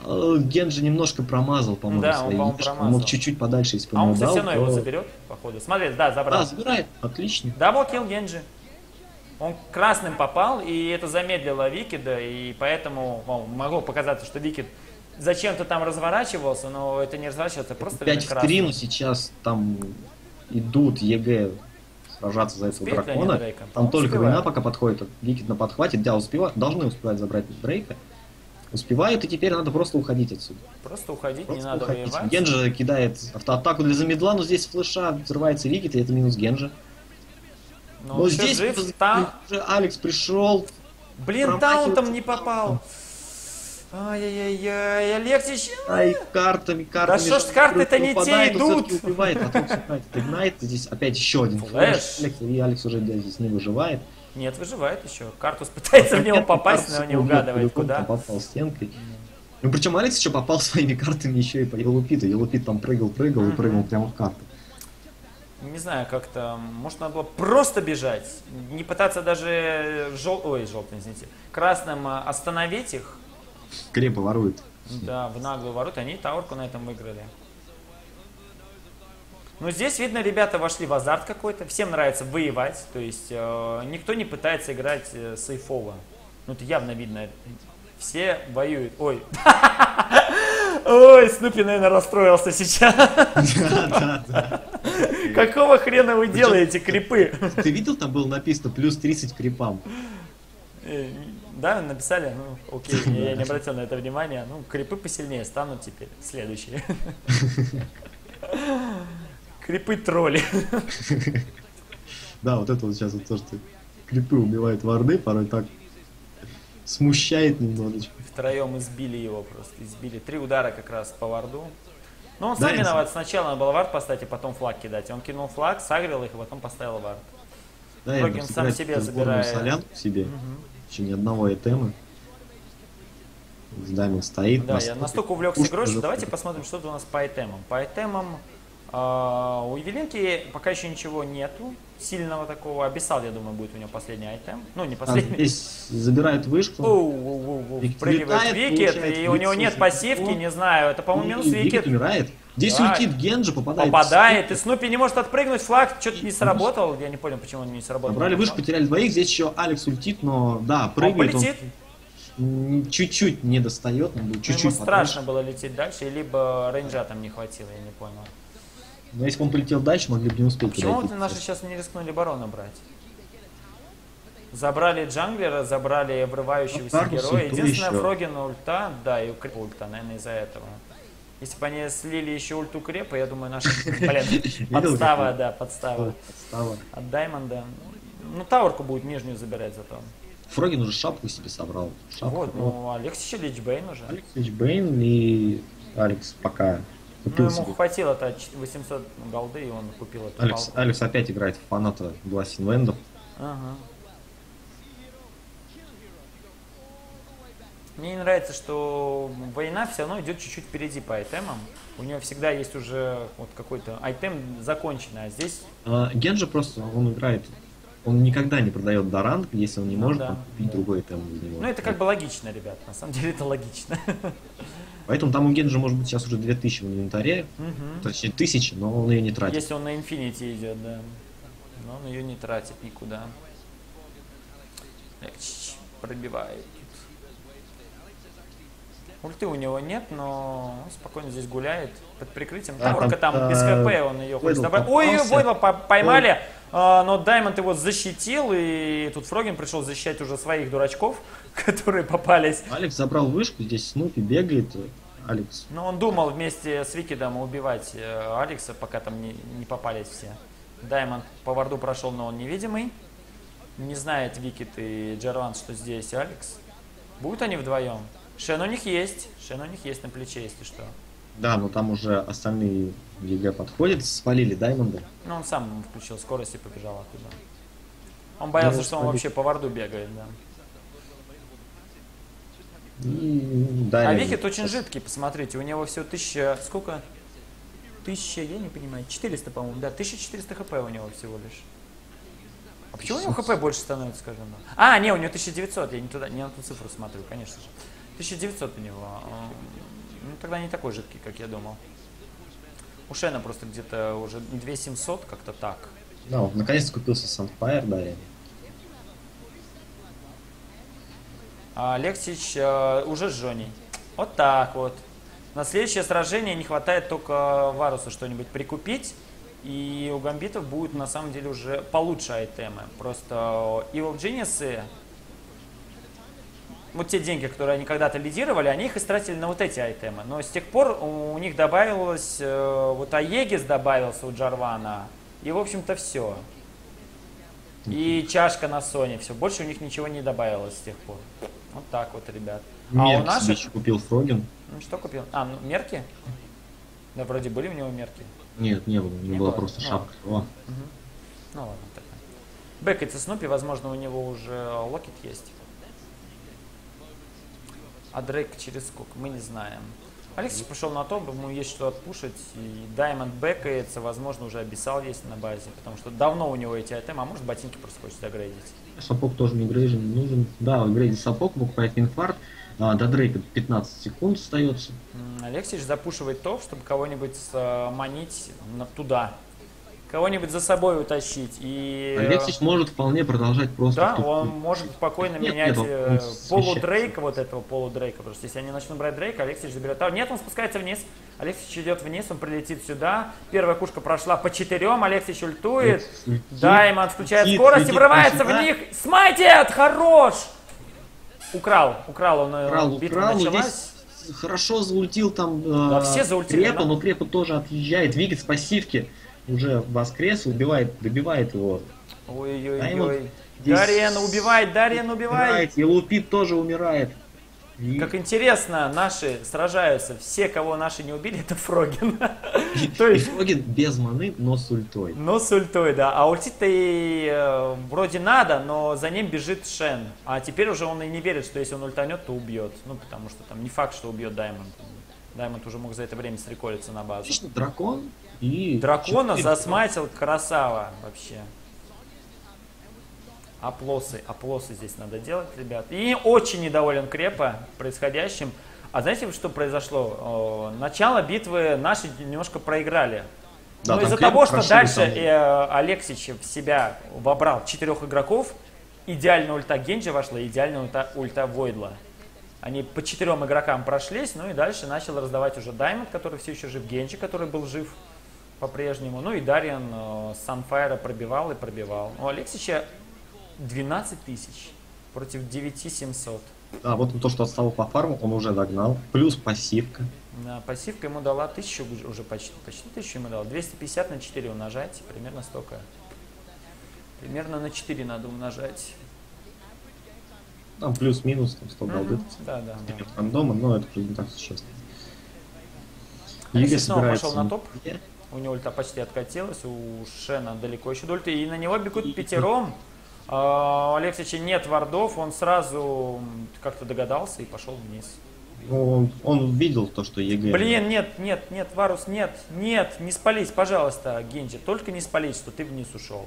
Э, Генджи немножко промазал, по-моему, Да, он, свои по-моему, яички. Он мог чуть-чуть подальше, если А он, все равно его заберет, походу. Смотри, да, забрал. Да, забирает. Отлично. Double kill Генджи. Он красным попал, и это замедлило Викида, и поэтому ну, могло показаться, что Викид зачем-то там разворачивался, но это не разворачивался, просто 5 в 3, но сейчас там идут EG сражаться за этого Успеет дракона. Там Он только успевает. война пока подходит. Викид на подхвате. Да, успевают, должны успевать забрать Дрейка. Успевают, и теперь надо просто уходить отсюда. Просто уходить, не Просто надо уходить. воевать. Генджи кидает автоатаку для замедла, но здесь флеша взрывается Викид, и это минус Генджи. Но, но еще здесь жив, там... уже Алекс пришел. Блин, таунтом не попал. Ай-яй-яй, Алексич, Ай, картами, картами. что ж карты-то не те но идут? убивает, потом сыграет Ignite, здесь опять еще один Flash. flash. Алекс, и Алекс уже да, здесь не выживает. Нет, выживает еще. Картус пытается в него попасть, но не угадывает куда. Попал стенкой. Ну, причем Алекс еще попал своими картами еще и по Елупиту. Елупит там прыгал, прыгал и Мгм. прыгнул прямо в карту. Не знаю, как-то, может, надо было просто бежать, не пытаться даже жел... ой, желтым, извините, красным а, остановить их, Крепо ворует. да, в наглую ворот, они таурку на этом выиграли. Ну, здесь, видно, ребята вошли в азарт какой-то, всем нравится воевать, то есть э, никто не пытается играть э, сейфово. Ну, это явно видно. Все воюют. Ой. Ой, Снупи, наверное, расстроился сейчас. Да, да, Какого хрена вы делаете, крипы? Ты видел, там было написано плюс 30 к крипам? Э, Да, написали, ну окей, я не обратил на это внимания. Ну, крипы посильнее станут теперь, следующие. Крипы тролли. Да, вот это вот сейчас вот то, что крипы убивают варды, порой так смущает немножечко. Втроем избили его просто, избили. Три удара как раз по варду. Ну, он сам виноват. Сначала надо было вард поставить, и потом флаг кидать. Он кинул флаг, сагрил их, и потом поставил вард. Да, я сам себе забирает. солянку себе. Еще ни одного этема. Даймонд стоит. Да, я настолько- увлекся игрой, что давайте посмотрим, что тут у нас по айтемам. По айтемам а, у Евелинки пока еще ничего нету сильного такого. Обещал, я думаю, будет у него последний айтем. Ну, не А, последний. здесь забирают вышку. Летает, Викет, и у него нет пассивки, не знаю. Это, по-моему, минус Викет. умирает. Здесь Да. улетит Генджи, попадает. Попадает, и Снупи не может отпрыгнуть, флаг что-то не сработал. Я не понял, почему он не сработал. Набрали вышку, потеряли двоих. Здесь еще Алекс ультит, но да, прыгает. Он полетит. чуть-чуть не достает, он был Ну, чуть-чуть Ему страшно было лететь дальше, либо рейнджа там не хватило, я не понял. Но если бы он полетел дальше, могли бы не успеть. Почему вот наши сейчас не рискнули барона брать? Забрали джанглера, забрали врывающегося Ну, героя. Единственное, еще. Фрогин ульта, да, и у Крепа ульта, наверное, из-за этого. Если бы они слили еще ульту Крепа, я думаю, наши... Блин, подстава, да, подстава. подстава. От Даймонда. Ну, таурку будет нижнюю забирать зато. Фрогин уже шапку себе собрал. Шапку. Вот, ну, Алекс еще Личбейн уже. Алексей Бейн и Алекс пока Ну, купил ему себе. хватило-то 800 голды, и он купил эту Алекс, палку. Алекс опять играет в фаната Бластин Вендов. Ага. Мне не нравится, что война все равно идет чуть-чуть впереди по айтемам. У нее всегда есть уже вот какой-то айтем законченный, а здесь А, Генджи просто, он играет, он никогда не продает до ранг, если он не Ну может да, купить да. другой тем из него. Ну, это как бы логично, ребят. На самом деле это логично. Поэтому там у Генджи может быть сейчас уже 2000 в инвентаре, Мгм. точнее 1000, но он ее не тратит. Если он на Infinity идет, да. Но он ее не тратит никуда. Чш, Пробивает. Ульты у него нет, но он спокойно здесь гуляет под прикрытием. Да, Таурка там, там без э, ХП, он ее хочет забрать. Ой, по- поймали, а, но Даймонд его защитил, и тут Фрогин пришел защищать уже своих дурачков, которые попались. Алекс забрал вышку, здесь Снупи бегает, Алекс Но он думал вместе с Викидом убивать э, Алекса, пока там не, не попались все. Даймонд по варду прошел, но он невидимый. Не знает Викид и Джерван, что здесь Алекс. Будут они вдвоем? Шен у них есть. Шен у них есть на плече, если что. Да, но там уже остальные EG подходят, спалили Даймонда. Ну, он сам включил скорость и побежал оттуда. Он боялся, Ну, что он спалить. вообще по варду бегает, да. И А Викит очень жидкий, посмотрите, у него всего тысяча, сколько? Тысяча, я не понимаю, 400, по-моему, да, 1400 хп у него всего лишь. А почему у него хп больше становится, скажем? да? А, не, у него 1900, я не, туда, не на ту цифру смотрю, конечно же. 1900 у него. Ну, тогда не такой жидкий, как я думал. У Шена просто где-то уже 2700, как-то так. Да, он наконец-то купился Sunfire, да. А Алексич э, уже с Жоней. Вот так вот. На следующее сражение не хватает только Варусу что-нибудь прикупить. И у гамбитов будут на самом деле уже получше айтемы. Просто Evil Genius, вот те деньги, которые они когда-то лидировали, они их истратили на вот эти айтемы. Но с тех пор у них добавилось, э, вот Аегис добавился у Джарвана. И, в общем-то, все. И чашка на Sony, все. Больше у них ничего не добавилось с тех пор. Вот так вот, ребят. А у Мерк себе купил Фроген. Ну, что купил? А, ну, мерки? Да, вроде были у него мерки. Нет, не было, не, Не было было? просто Ну. шапка. О, Ну ладно, тогда. Бэкается Снупи, возможно, у него уже локет есть. А Дрейк через сколько? Мы не знаем. Алексей пошел на топ, ему есть что отпушить. И Даймонд бэкается, возможно, уже обещал есть на базе. Потому что давно у него эти айтемы, а может ботинки просто хочет загрейдить. Сапог тоже не грейжен нужен. Да, грейдит сапог, покупает инфаркт. А, до Дрейка 15 секунд остается. Алексей же запушивает топ, чтобы кого-нибудь э, манить на- туда. Кого-нибудь за собой утащить. И... э, Алексич может вполне продолжать просто... Да, тупую. он может спокойно Нет, менять нет, э, он полу смещается. Дрейка, вот этого полу Дрейка, потому что если они начнут брать Дрейка, Алексей заберет. А, нет, он спускается вниз. Алексей идет вниз, он прилетит сюда. Первая кушка прошла по четырем, Алексей ультует. Даймонд включает летит, скорость и летит врывается сюда. в них. Смайтит! Хорош! Украл, украл он. э, Украл, битва украл, началась. хорошо заультил там Да, э, все заультили, Крепа, да. но Крепа тоже отъезжает. Вигет с пассивки уже воскрес, убивает, добивает его. Ой-ой-ой. Здесь Дарьяна убивает, Дарьяна убивает. Умирает, и Лупит тоже умирает. И- Как интересно, наши сражаются. Все, кого наши не убили, это Фрогин. То есть Фрогин без маны, но с ультой. Ну, с ультой, да. А ультить-то и э, вроде надо, но за ним бежит Шен. А теперь уже он и не верит, что если он ультанет, то убьет. Ну, потому что там не факт, что убьет Даймонд. Даймонд уже мог за это время среколиться на базу. Отлично, дракон и... Дракона четыре. засматил красава вообще. Оплосы, оплосы здесь надо делать, ребят. И очень недоволен Крепа происходящим. А знаете, что произошло? Начало битвы наши немножко проиграли. Да, там из-за того, что дальше э, Алексич в себя вобрал четырех игроков, идеально ульта Генджи вошла, идеально ульта, ульта Войдла. Они по четырем игрокам прошлись, ну и дальше начал раздавать уже Даймонд, который все еще жив, Генджи, который был жив по-прежнему. Ну и Дарьян э, Санфайра пробивал и пробивал. У Алексича 12 тысяч против 9700. Да, вот то, что отстал по фарму, он уже догнал. Плюс пассивка. На пассивка ему дала 1000 уже- почти, почти 1000 ему дала. 250 на 4 умножать, примерно столько. Примерно на 4 надо умножать. Там плюс-минус, там 100 голды. Да, да, да. Нет рандома, но это не так существенно. Алексей снова собирается пошел на топ. Е. У него ульта почти откатилась, у Шена далеко еще до ульты, и на него бегут пятером. А, У Алексича нет вардов, он сразу как-то догадался и пошел вниз. Ну, он, он видел то, что EG. Блин, нет, нет, нет, Варус, нет, нет, не спались, пожалуйста, Генджи, только не спались, что ты вниз ушел.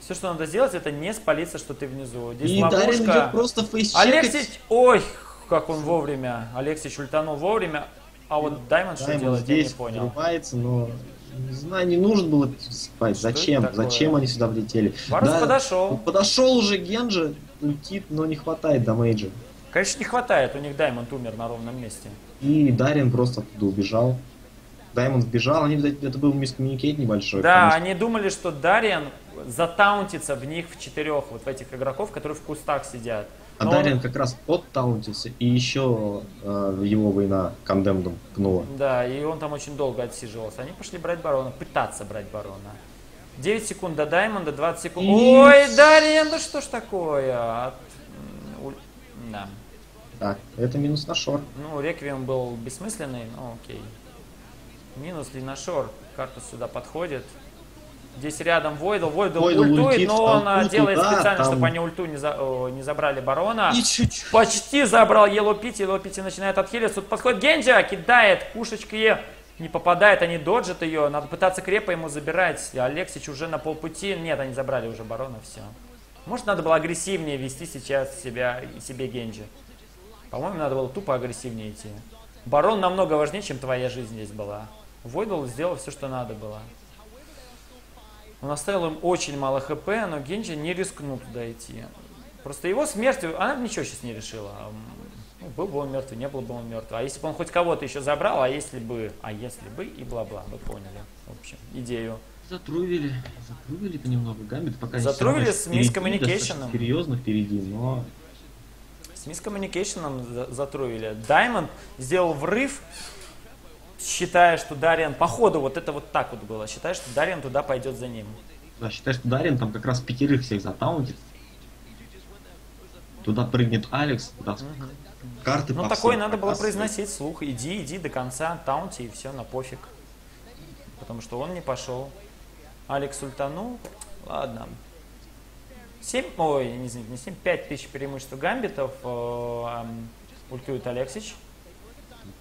Все, что надо сделать, это не спалиться, что ты внизу. Здесь И Дарин ловушка. идет просто фейсчекать. Алексич, ой, как он вовремя. Алексич ультанул вовремя. А вот Даймонд что делать, я не понял. но не знаю, не нужно было спать. Зачем? Зачем они сюда влетели? Варус Да, подошел. Подошел уже Генджи, летит, но не хватает дамейджа. Конечно, не хватает, у них Даймонд умер на ровном месте. И Дарин просто оттуда убежал. Даймонд сбежал, они, это был мискоммуникейт небольшой. Да, что- они думали, что Дариан затаунтится в них в четырех, вот в этих игроков, которые в кустах сидят. А Но Дариан как раз оттаунтился, и еще э, его война кондемдом пнула. Да, и он там очень долго отсиживался. Они пошли брать барона, пытаться брать барона. 9 секунд до Даймонда, 20 секунд. И- Ой, Дарьян, ну что ж такое? От- уль- Да. Так, это минус на шор. Ну, Реквием был бессмысленный, ну окей. Минус длинношор. Картус сюда подходит. Здесь рядом Войдл. Войдл, Войдл ультует, ультит, но он а, ульту, делает да, специально, там- чтобы они ульту не, за- о, не забрали барона. И чуть-чуть. Почти забрал Yellow Пити. Yellow Пити начинает отхиливаться. Тут подходит Генджа, кидает пушечки. Не попадает, они доджат ее. Надо пытаться крепо ему забирать. Алексич уже на полпути. Нет, они забрали уже барона, все. Может, надо было агрессивнее вести сейчас себя и себе Генджи. По-моему, надо было тупо агрессивнее идти. Барон намного важнее, чем твоя жизнь здесь была. Войдл сделал все, что надо было. Он оставил им очень мало хп, но Генджи не рискнул туда идти. Просто его смертью, она бы ничего сейчас не решила. Ну, был бы он мертвый, не был бы он мертвый. А если бы он хоть кого-то еще забрал, а если бы, а если бы и бла-бла, вы поняли, в общем, идею. Затрувили, затрувили понемногу. Гамбит пока Затрувили с мискоммуникейшеном. достаточно Серьезно впереди, но С мискоммуникейшеном за- затруили. Даймонд сделал врыв, считая, что Дариан, походу, вот это вот так вот было, считая, что Дариан туда пойдет за ним. да, считай, что Дарин там как раз пятерых всех затаунтит. Туда прыгнет Алекс, туда карты Ну, такое надо было произносить вслух. Иди, иди до конца, таунти и все, на пофиг. Потому что он не пошел. Алекс ультанул. Ладно. 7, ой, не, не 7, 5 тысяч преимуществ у гамбитов. э, ультует Алексич.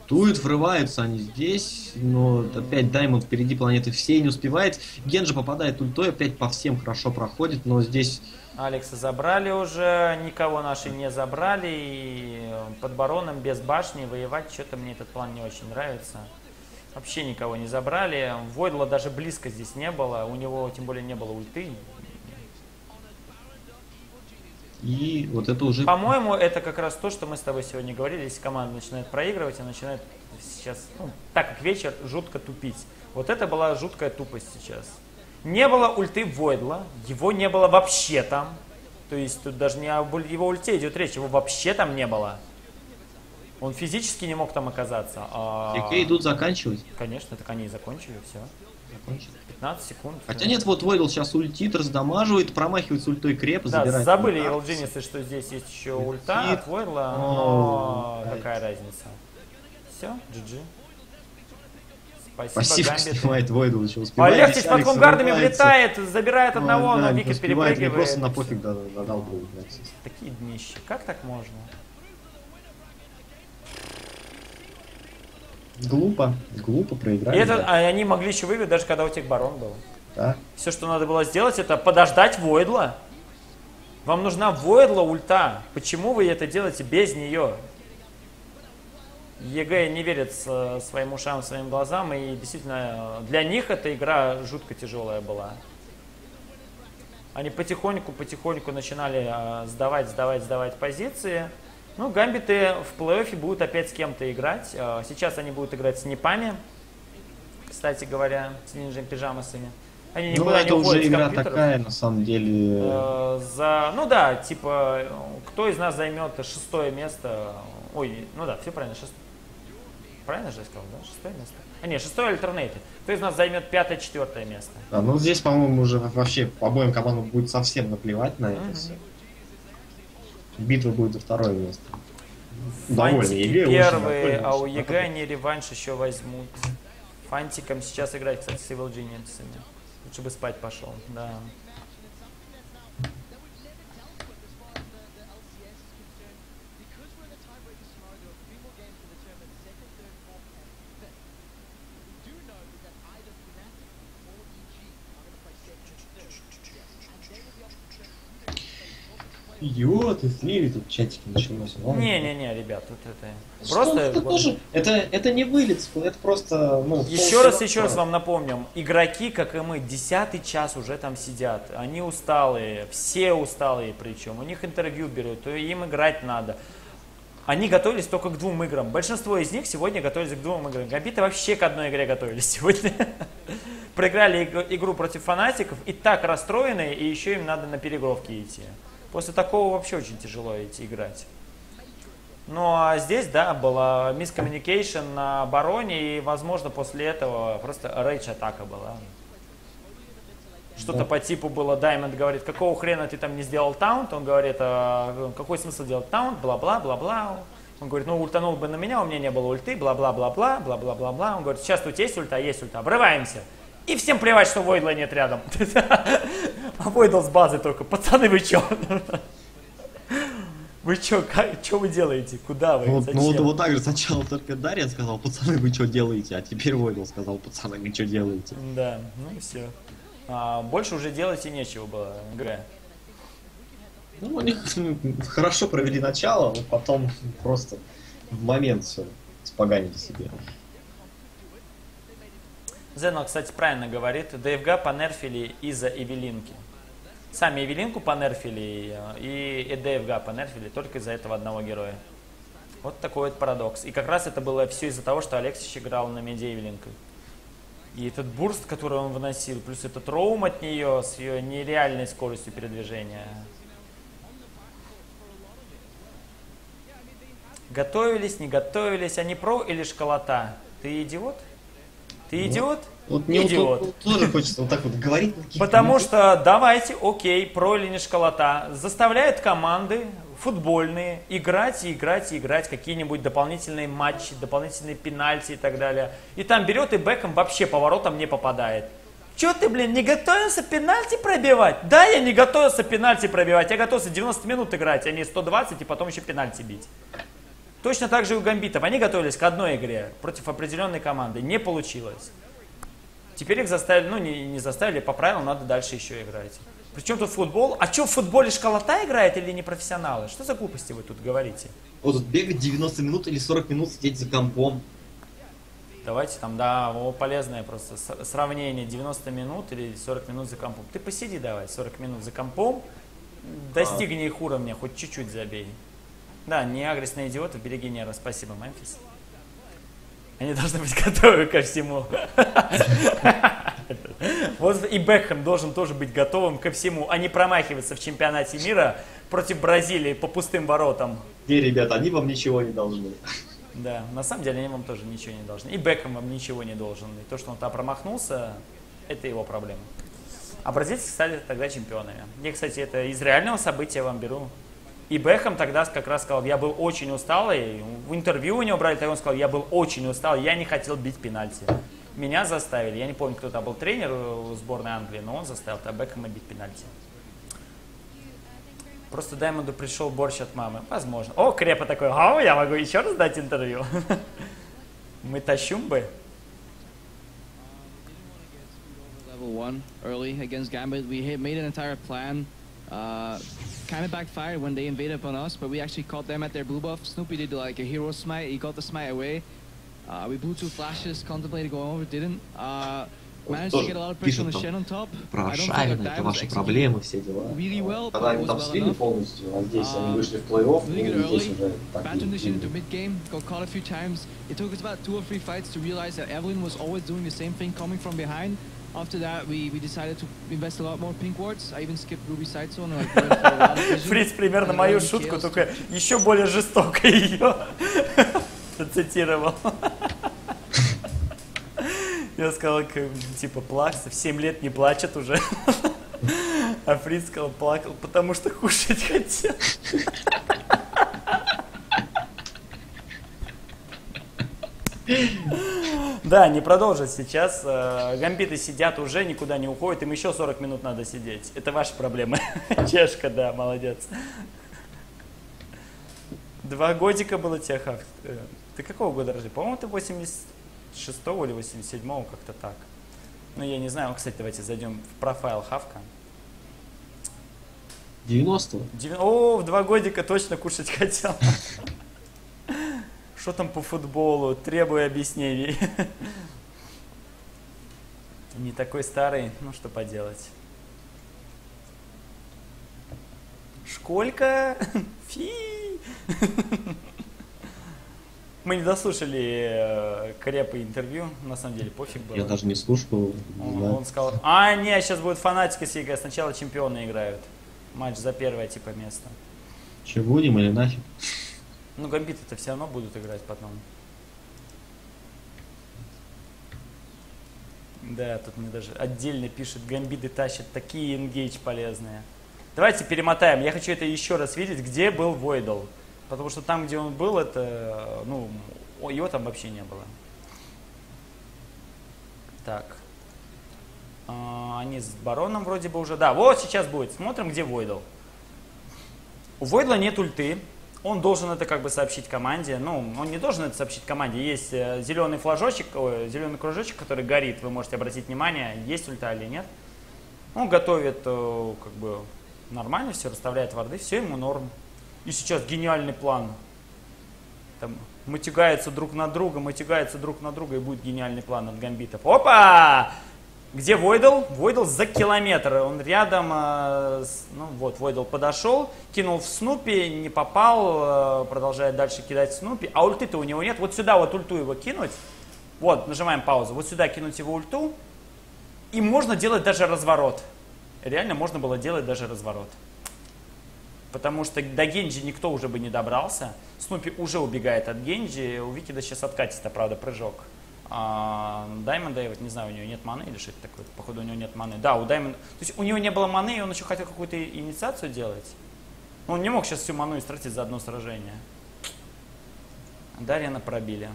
Тует, врываются они здесь, но опять Даймонд впереди планеты всей не успевает. Генджи попадает ультой, опять по всем хорошо проходит, но здесь Алекса забрали уже, никого наши не забрали. И под бароном без башни воевать, что-то мне этот план не очень нравится. Вообще никого не забрали. Войдла даже близко здесь не было. У него тем более не было ульты. И вот это уже По-моему, это как раз то, что мы с тобой сегодня говорили. Если команда начинает проигрывать, она начинает сейчас, ну, так как вечер, жутко тупить. Вот это была жуткая тупость сейчас. Не было ульты Войдла, его не было вообще там. То есть тут даже не об уль- его ульте идет речь, его вообще там не было. Он физически не мог там оказаться. А... ЕК идут заканчивать. Конечно, так они и закончили, все. Закончили. 15 секунд. Хотя нет, вот Войдл сейчас ультит, раздамаживает, промахивается ультой креп, Да, забирает. забыли Geniuses, что здесь есть еще ульта Хит. от Войдла, О, но да. какая разница. Все, GG. Спасибо, Спасибо, Гамбит. снимает Войдл, еще успевает. Алексич Здесь под Алекс комгардами вырывается. влетает, забирает одного, Ой, да, но или перепрыгивает. просто на пофиг додалбывает. Такие днища. Как так можно? Глупо, глупо И проиграли. это, а они могли еще выиграть, даже когда у тех барон был. да. Все, что надо было сделать, это подождать Войдла. Вам нужна Войдла ульта. Почему вы это делаете без нее? EG не верит своим ушам, своим глазам, и действительно для них эта игра жутко тяжелая была. Они потихоньку-потихоньку начинали э, сдавать, сдавать, сдавать позиции. Ну, гамбиты в плей-оффе будут опять с кем-то играть. Э, Сейчас они будут играть с Непами, кстати говоря, с нинджами пижамасами. Они Ну, никуда не это уходят уже игра такая, на самом деле. Э, за, ну да, типа, кто из нас займет шестое место? Ой, ну да, все правильно, шестое. Правильно же я сказал, да? Шестое место? А нет, шестое альтернейты. Кто из нас займет пятое, четвертое место? Да, ну здесь, по-моему, уже вообще по обоим командам будет совсем наплевать на это Мгм. все. Битва будет за второе место. Довольно Фантики EG, первые, а у EG они реванш еще возьмут. Фантиком сейчас играть, кстати, с Evil Genius'ами. Лучше бы спать пошел, да. Идиоты, слили, тут чатики началось. Не-не-не, ребят, тут это... Что, Просто... это тоже, это, это не вылет, это просто, ну... Еще раз, еще раз вам напомним, игроки, как и мы, десятый час уже там сидят, они усталые, все усталые причем, у них интервью берут, то им играть надо. Они готовились только к двум играм. Большинство из них сегодня готовились к двум играм. Габиты вообще к одной игре готовились сегодня. Проиграли иг- игру против фанатиков и так расстроенные, и еще им надо на перегровки идти. После такого вообще очень тяжело идти играть. Ну а здесь, да, была мискоммуникейшн на бароне, и, возможно, после этого просто рейдж атака была. Что-то Да. по типу было, Даймонд говорит, какого хрена ты там не сделал таунт? Он говорит, «А, какой смысл делать таунт, бла-бла, бла-бла. Он говорит, ну ультанул бы на меня, у меня не было ульты, бла-бла-бла-бла, бла-бла-бла-бла. Он говорит, сейчас тут есть ульта, есть ульта, врываемся. И всем плевать, что Войдла нет рядом. А Войдл с базы только, пацаны, вы чё? Вы чё, чё вы делаете? Куда вы? Ну, вот, ну вот, вот так же сначала только Дарья сказал, пацаны, вы что делаете? А теперь Войдл сказал, пацаны, вы что делаете? Да, ну и все. А, больше уже делать и нечего было, ГГ. Ну, они хорошо провели начало, но потом просто в момент все споганили себе. Зенал, кстати, правильно говорит. ДФГ понерфили из-за Эвелинки. Сами Эвелинку понерфили э, и ДФГ понерфили только из-за этого одного героя. Вот такой вот парадокс. И как раз это было все из-за того, что Алексич играл на меде Эвелинкой. И этот бурст, который он выносил, плюс этот роум от нее с ее нереальной скоростью передвижения. Готовились, не готовились, они про или школота? Ты идиот? Ты идиот? Вот мне идиот. вот, вот тоже хочется вот так вот говорить. Потому что давайте, окей, про или не школота, заставляют команды футбольные играть и играть и играть какие-нибудь дополнительные матчи, дополнительные пенальти и так далее. И там берет и Беком вообще поворотом не попадает. Че ты, блин, не готовился пенальти пробивать? Да, я не готовился пенальти пробивать, я готовился 90 минут играть, а не 120 и потом еще пенальти бить. Точно так же и у гамбитов. Они готовились к одной игре против определенной команды. Не получилось. Теперь их заставили, ну не, не заставили, по правилам надо дальше еще играть. Причем тут футбол? А что, в футболе школота играет или не профессионалы? Что за глупости вы тут говорите? Вот тут бегать 90 минут или 40 минут сидеть за компом. Давайте там, да, о, полезное просто сравнение 90 минут или 40 минут за компом. Ты посиди давай 40 минут за компом, достигни их уровня, хоть чуть-чуть забей. Да, не агресс на идиотов, береги нервы. Спасибо, Мемфис. Они должны быть готовы ко всему. Вот и Бекхэм должен тоже быть готовым ко всему, а не промахиваться в чемпионате мира против Бразилии по пустым воротам. Не, ребята, они вам ничего не должны. Да, на самом деле они вам тоже ничего не должны. И Бекхэм вам ничего не должен. И то, что он там промахнулся, это его проблема. А бразильцы стали тогда чемпионами. Я, кстати, это из реального события вам беру. И Бэхэм тогда как раз сказал, я был очень усталый. В интервью у него брали, тогда он сказал, я был очень устал, я не хотел бить пенальти. Меня заставили. Я не помню, кто там был тренер сборной Англии, но он заставил тогда Бэхэма бить пенальти. Просто Даймонду пришел борщ от мамы. Возможно. О, Крепа такой, о, я могу еще раз дать интервью. Мы тащим бы. early against Gambit. We made an entire plan. Uh, kind of backfired when they invaded upon us, but we actually caught them at their blue buff. Snoopy did like a hero smite. He got the smite away. Uh, we blew two flashes, contemplated going over, didn't. Uh, Вот managed to тоже get a lot of pressure on пишут the там Shen on top. Про I don't think our Шавина, dive это was ваши executed проблемы, все дела. really well, Когда but они was там well слили enough. полностью, а здесь А, они вышли в плей-офф, Really good ну, здесь early. уже так Bad transition into не- mid game, got caught a few times. It took us about two or three fights to realize that Evelyn was always doing the same thing, coming from behind. After that, we, we decided to invest a lot more pink wards. I even skipped Ruby side zone. Like. Фриц примерно мою шутку, только еще более жестоко ее процитировал. Я сказал, типа, плакса, в 7 лет не плачет уже. А Фриц сказал, плакал, потому что кушать хотел. Да, не продолжить сейчас. Э, Гамбиты сидят уже, никуда не уходят. Им еще 40 минут надо сидеть. Это ваши проблемы. Чешка, да, молодец. Два годика было тебе, Хав. Э, Ты какого года рождения? По-моему, ты 86-го или 87-го, как-то так. Ну, я не знаю. Кстати, давайте зайдем в профайл Хавка. 90-го. Девя- О, в два годика точно кушать хотел. Что там по футболу? Требую объяснений. Не такой старый, ну что поделать. Школька? Фи! Мы не дослушали э, Крепа интервью, на самом деле пофиг было. Я даже не слушал. Он, сказал, а, не, сейчас будут фанатики с EG, сначала чемпионы играют. Матч за первое типа место. Че, будем или нафиг? Ну, гамбиты-то все равно будут играть потом. Да, тут мне даже отдельно пишет, гамбиты тащат такие энгейдж полезные. Давайте перемотаем. Я хочу это еще раз видеть, где был Войдл. Потому что там, где он был, это, ну, его там вообще не было. Так. А, Они с бароном вроде бы уже. Да, вот сейчас будет. Смотрим, где Войдл. У Войдла нет ульты. Он должен это как бы сообщить команде. Ну, он не должен это сообщить команде. Есть э, зеленый флажочек, зеленый кружочек, который горит. Вы можете обратить внимание, есть ульта или нет. Он готовит э, как бы нормально все, расставляет варды, все ему норм. И сейчас гениальный план. Там матюгаются друг на друга, матюгаются друг на друга, и будет гениальный план от гамбитов. Опа! Где Войдл? Войдл за километр. Он рядом, э, ну вот, Войдл подошел, кинул в Снупи, не попал, э, продолжает дальше кидать Снупи. А ульты-то у него нет. Вот сюда вот ульту его кинуть. Вот, нажимаем паузу. Вот сюда кинуть его ульту. И можно делать даже разворот. Реально можно было делать даже разворот. Потому что до Генджи никто уже бы не добрался. Снупи уже убегает от Генджи. У Викида сейчас откатится, правда, прыжок. А Даймонда, я вот не знаю, у него нет маны или что это такое? Походу, у него нет маны. Да, у Даймонда... То есть у него не было маны, и он еще хотел какую-то инициацию делать. Но он не мог сейчас всю ману истратить за одно сражение. Дарьяна пробили.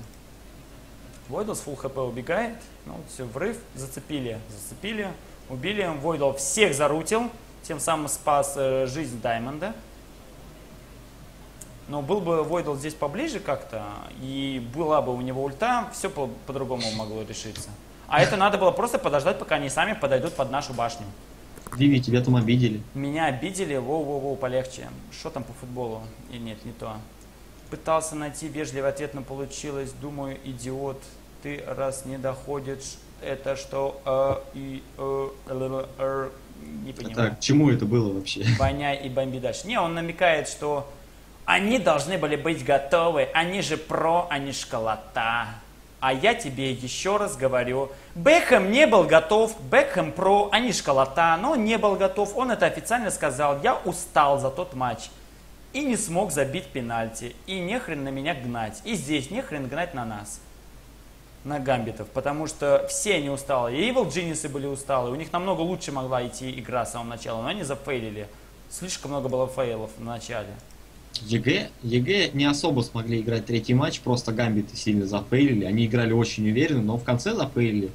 Войдл с full хп убегает. Ну, вот все, врыв. Зацепили. Зацепили. Убили. Войдл всех зарутил. Тем самым спас э, жизнь Даймонда. Но был бы Войдл здесь поближе как-то, и была бы у него ульта, все по- по-другому могло решиться. А это надо было просто подождать, пока они сами подойдут под нашу башню. Виви, тебя там обидели. Меня обидели, воу-воу-воу, полегче. Что там по футболу? И нет, не то. Пытался найти вежливый ответ, но получилось. Думаю, идиот, ты раз не доходишь, это что, э, и, э, л- л- р, не понимаю. Так, к чему это было вообще? Воняй и бомби дальше. Не, он намекает, что они должны были быть готовы. Они же про, они школота. А я тебе еще раз говорю, Бекхэм не был готов, Бекхэм про, они школота, но он не был готов. Он это официально сказал, я устал за тот матч. И не смог забить пенальти. И не хрен на меня гнать. И здесь не хрен гнать на нас. На гамбитов. Потому что все они усталые. И Evil Genius ы были усталые. У них намного лучше могла идти игра с самого начала. Но они зафейлили. Слишком много было фейлов в начале. EG, EG не особо смогли играть третий матч, просто гамбиты сильно зафейлили. Они играли очень уверенно, но в конце зафейлили.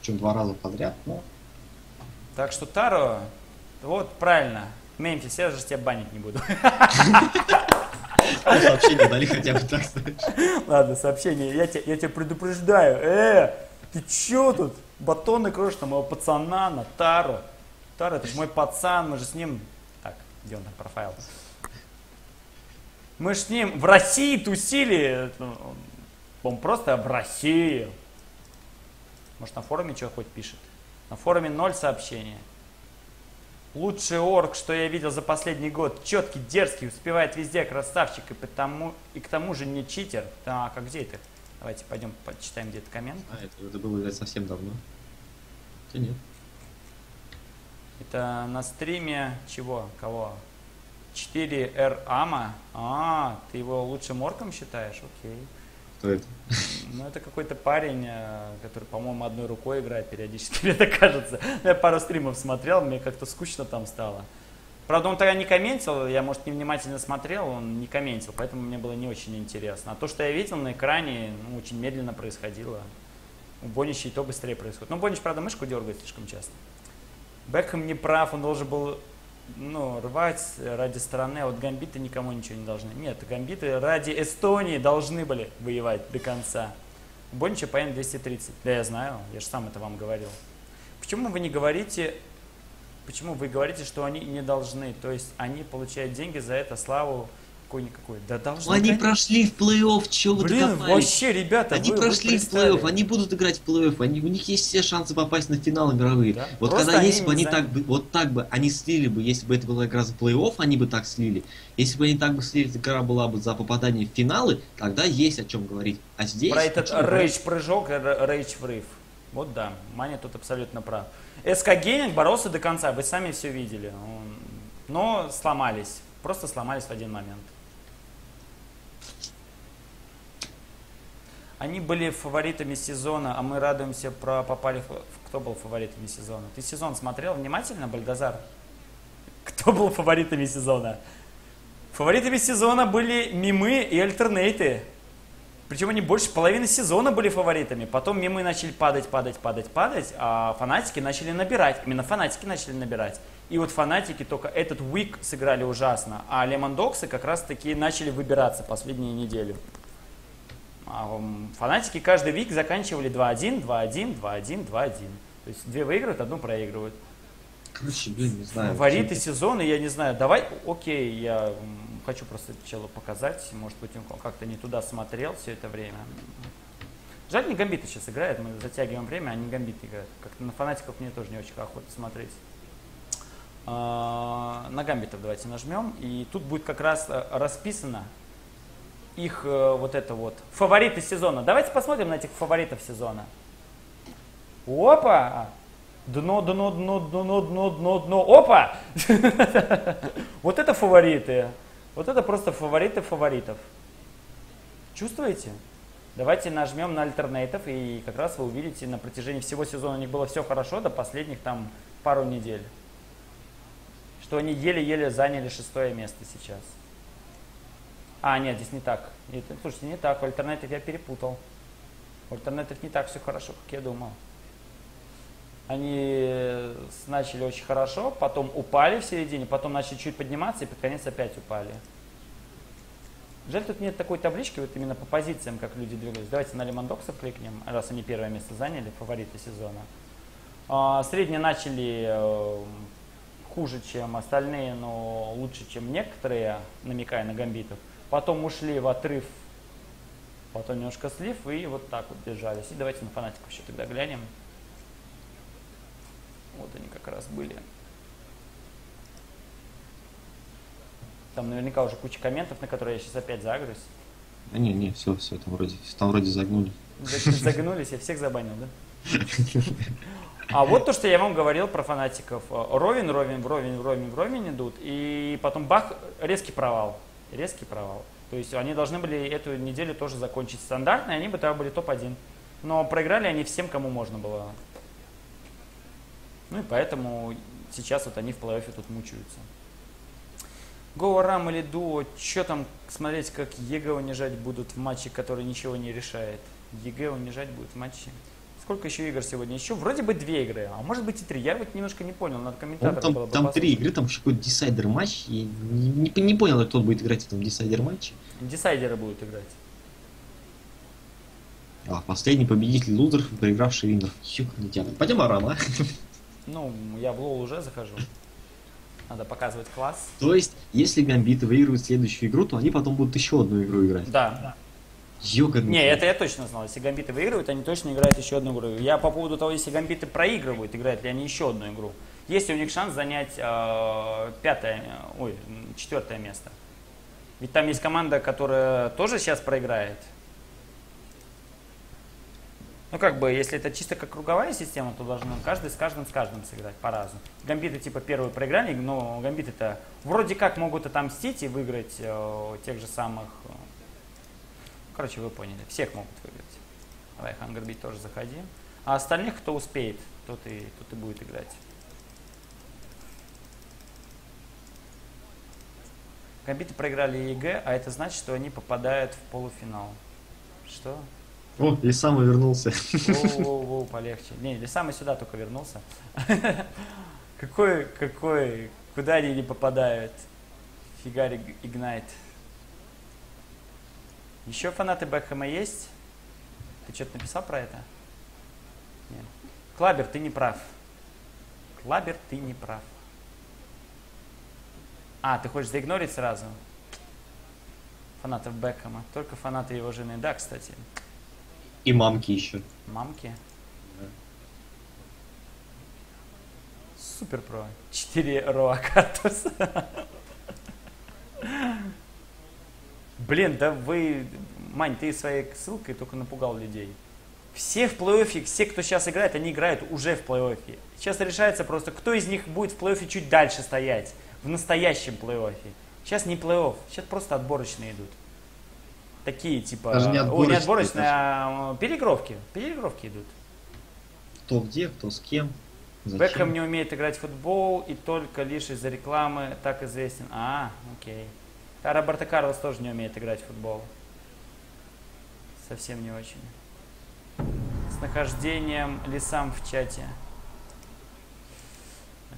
Причем два раза подряд. Ну, Так что Таро, вот правильно. Мемфис, я же тебя банить не буду. сообщение дали хотя бы так. Ладно, сообщение. Я тебя, предупреждаю. Э, ты чё тут? Батоны кроешь на моего пацана, на Тару. Таро, это же мой пацан, мы же с ним... Где он там профайл? Мы же с ним в России тусили. Ну, Он просто в России. Может, на форуме что хоть пишет? На форуме ноль сообщений. Лучший орк, что я видел за последний год. Четкий, дерзкий, успевает везде, красавчик. И, потому, и к тому же не читер. Так, а где это? Давайте пойдем почитаем где-то коммент. А, это, это было совсем давно. Хотя нет. Это на стриме чего? Кого? 4R Ама? А, ты его лучшим орком считаешь? Окей. Кто это? Ну, это какой-то парень, э, который, по-моему, одной рукой играет периодически, мне так кажется. Я пару стримов смотрел, мне как-то скучно там стало. Правда, он тогда не комментил, я, может, невнимательно смотрел, он не комментил, поэтому мне было не очень интересно. А то, что я видел на экране, ну, очень медленно происходило. У Бонича и то быстрее происходит. Ну, Бонич, правда, мышку дергает слишком часто. Бекхэм не прав, он должен был ну, рвать ради страны, а вот гамбиты никому ничего не должны. Нет, гамбиты ради Эстонии должны были воевать до конца. У Бонича ПН 230. Да я знаю, я же сам это вам говорил. Почему вы не говорите, почему вы говорите, что они не должны? То есть они получают деньги за это, славу какую-никакую. Да должны. Они конечно. прошли в плей-офф, чего вы Блин, докопались? вообще, ребята, Они вы- вы прошли в пристали. плей-офф, они будут играть в плей-офф, они, у них есть все шансы попасть на финалы мировые. Да. Вот Просто когда они если бы они так бы, вот так бы, они слили бы, если бы это была игра за плей-офф, они бы так слили. Если бы они так бы слили, игра была бы за попадание в финалы, тогда есть о чем говорить. А здесь... Про этот рейдж-прыжок, р- рейдж-врыв. Вот да, Маня тут абсолютно прав. СК Гейминг боролся до конца, вы сами все видели. Но сломались, просто сломались в один момент. Они были фаворитами сезона, а мы радуемся про попали в... Кто был фаворитами сезона? Ты сезон смотрел внимательно, Бальдазар? Кто был фаворитами сезона? Фаворитами сезона были мимы и альтернейты. Причем они больше половины сезона были фаворитами. Потом мимы начали падать, падать, падать, падать, а фанатики начали набирать. Именно фанатики начали набирать. И вот фанатики только этот уик сыграли ужасно, а Лемон Доксы как раз таки начали выбираться последнюю неделю. Фанатики каждый вик заканчивали 2-1, 2-1, 2-1, 2-1. То есть две выигрывают, одну проигрывают. Короче, блин, не знаю. Фавориты сезона, я не знаю. Давай, окей, я хочу просто челу показать. Может быть, он как-то не туда смотрел все это время. Жаль, не Гамбиты сейчас играет, мы затягиваем время, а не Гамбит играет. Как-то на фанатиков мне тоже не очень охота смотреть. А, на Гамбитов давайте нажмем. И тут будет как раз э, расписано их э, вот это вот. Фавориты сезона. Давайте посмотрим на этих фаворитов сезона. Опа! Дно, дно, дно, дно, дно, дно, дно. Опа! Вот это фавориты. Вот это просто фавориты фаворитов. Чувствуете? Давайте нажмем на альтернатив, и как раз вы увидите, на протяжении всего сезона у них было все хорошо, до последних там пару недель. Что они еле-еле заняли шестое место сейчас. А, нет, здесь не так. Это, слушайте, не так. В альтернатив я перепутал. В альтернатив не так все хорошо, как я думал. Они начали очень хорошо, потом упали в середине, потом начали чуть подниматься и под конец опять упали. Жаль, тут нет такой таблички вот именно по позициям, как люди двигались. Давайте на Лемондоксов кликнем, раз они первое место заняли, фавориты сезона. А, средние начали э, хуже, чем остальные, но лучше, чем некоторые, намекая на гамбитов. Потом ушли в отрыв, потом немножко слив и вот так вот держались. И давайте на фанатиков еще тогда глянем. Вот они как раз были. Там наверняка уже куча комментов, на которые я сейчас опять загрюсь. Не, не, все, все, там вроде, там вроде загнули. Загнулись, я всех забанил, да? А вот то, что я вам говорил про фанатиков. Ровен, ровен, ровен, ровен, ровен идут, и потом бах, резкий провал. Резкий провал. То есть они должны были эту неделю тоже закончить стандартно, и они бы тогда были топ-1. Но проиграли они всем, кому можно было. Ну и поэтому сейчас вот они в плей-оффе тут мучаются. Го в арам или дуо, что там смотреть, как EG унижать будут в матче, который ничего не решает? EG унижать будет в матче. Сколько еще игр сегодня? Еще вроде бы две игры, а может быть и три. Я вот немножко не понял, надо комментатор там, там три игры, там еще какой-то десайдер матч. Я не, не, не понял, кто будет играть в этом десайдер матче. Десайдеры будут играть. А, последний победитель лузер, проигравший виннер. Чё, Пойдем Арам, а? Ну, я в лол уже захожу. Надо показывать класс. То есть, если гамбиты выигрывают следующую игру, то они потом будут еще одну игру играть. Да. Йога. Не, это я точно знал. Если гамбиты выигрывают, они точно играют еще одну игру. Я по поводу того, если гамбиты проигрывают, играют ли они еще одну игру. Есть ли у них шанс занять э, пятое, ой, четвертое место? Ведь там есть команда, которая тоже сейчас проиграет. Ну, как бы, если это чисто как круговая система, то должен каждый с каждым с каждым сыграть по-разному. Гамбиты типа первые проиграли, но гамбиты-то вроде как могут отомстить и выиграть э, тех же самых... Короче, вы поняли, всех могут выиграть. Давай, Хангарбит тоже заходи. А остальных, кто успеет, тот и, тот и будет играть. Гамбиты проиграли EG, а это значит, что они попадают в полуфинал. Что? О, Лисама вернулся. Воу-воу-воу, полегче. Не, Лисама сюда только вернулся. Какой, какой, куда они не попадают? Фигарик ignite. Еще фанаты Бекхэма есть? Ты что-то написал про это? Нет. Клабер, ты не прав. Клабер, ты не прав. А, ты хочешь заигнорить сразу? Фанатов Бекхэма. Только фанаты его жены. Да, кстати. И мамки еще. Мамки? Да. Супер про. 4 роа картус. Блин, да вы... Мань, ты своей ссылкой только напугал людей. Все в плей-оффе, все, кто сейчас играет, они играют уже в плей-оффе. Сейчас решается просто, кто из них будет в плей-оффе чуть дальше стоять. В настоящем плей-оффе. Сейчас не плей-офф, сейчас просто отборочные идут такие типа... Даже не отборочные. О, не отборочные, а переигровки. Переигровки идут. Кто где, кто с кем. Зачем? Бекхэм не умеет играть в футбол и только лишь из-за рекламы так известен. А, окей. А Роберто Карлос тоже не умеет играть в футбол. Совсем не очень. С нахождением лесам в чате.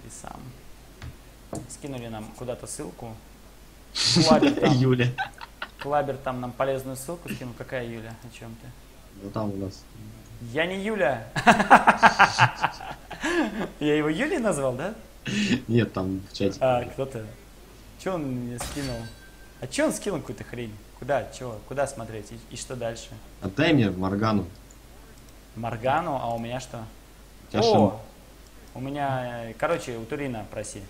Лесам. Скинули нам куда-то ссылку. Клабер там, Юля. Клабер там нам полезную ссылку скинул. Какая Юля? О чем ты? Ну там у нас. Я не Юля. Я его Юлей назвал, да? Нет, там в чате. А, кто-то. Че он мне скинул? А че он скинул какую-то хрень? Куда? Чего? Куда смотреть? И, и что дальше? Отдай мне Моргану. Моргану, а у меня что? У О! У меня, э, короче, у Турина проси.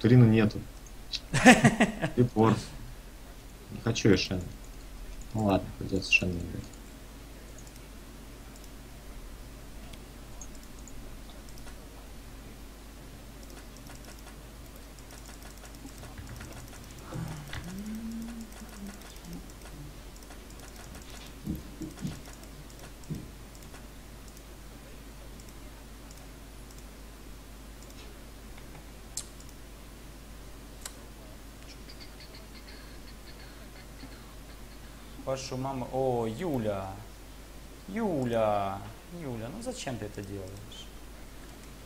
Турина нету. Ты пор. Не хочу я Шен. Ну ладно, придется Шен играть. Вашу маму. О, Юля. Юля. Юля, ну зачем ты это делаешь?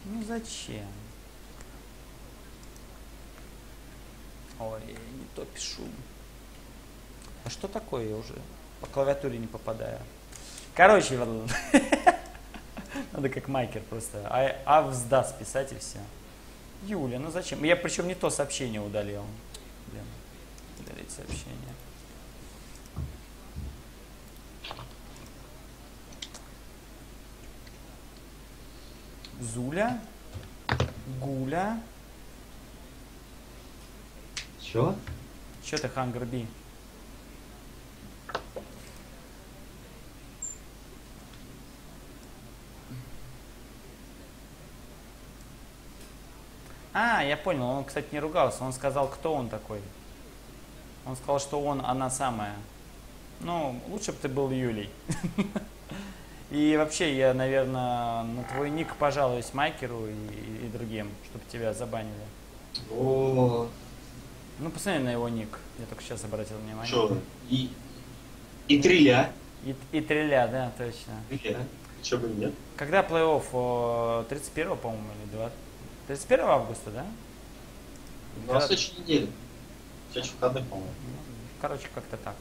Ну зачем? Ой, не то пишу. А что такое я уже? По клавиатуре не попадаю. Короче, надо как майкер просто. А, авсдас писать и все. Юля, ну зачем? Я причем не то сообщение удалил. Блин, удалить сообщение. Зуля, Гуля, Чё? что ты Хангер Би? А, я понял, он, кстати, не ругался, он сказал, кто он такой. Он сказал, что он, она самая. Ну, лучше бы ты был Юлей. И вообще, я, наверное, на твой ник пожалуюсь Майкеру и, и другим, чтобы тебя забанили. О, Ну, посмотри на его ник. Я только сейчас обратил внимание. Что? И... И триля. И, и Триля, да, точно. Триля. Чё бы нет? Когда плей-офф? О, 31, по-моему, или 20? 31 августа, да? У нас следующей неделе. Следующих выходных, по-моему. Ну, Короче, как-то так.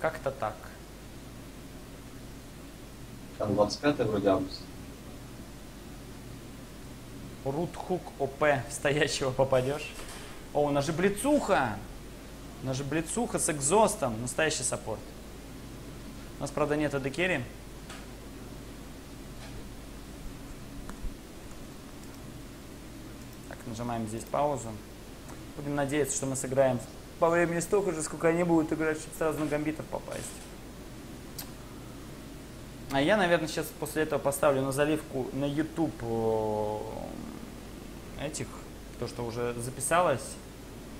Как-то так. Там 25 вроде августа. Рутхук ОП стоящего попадешь. О, у нас же блицуха! У нас же блицуха с экзостом. Настоящий саппорт. У нас, правда, нет Адекери. Так, нажимаем здесь паузу. Будем надеяться, что мы сыграем по времени столько же, сколько они будут играть, чтобы сразу на гамбитов попасть. А я, наверное, сейчас после этого поставлю на заливку на YouTube о, этих, то, что уже записалось,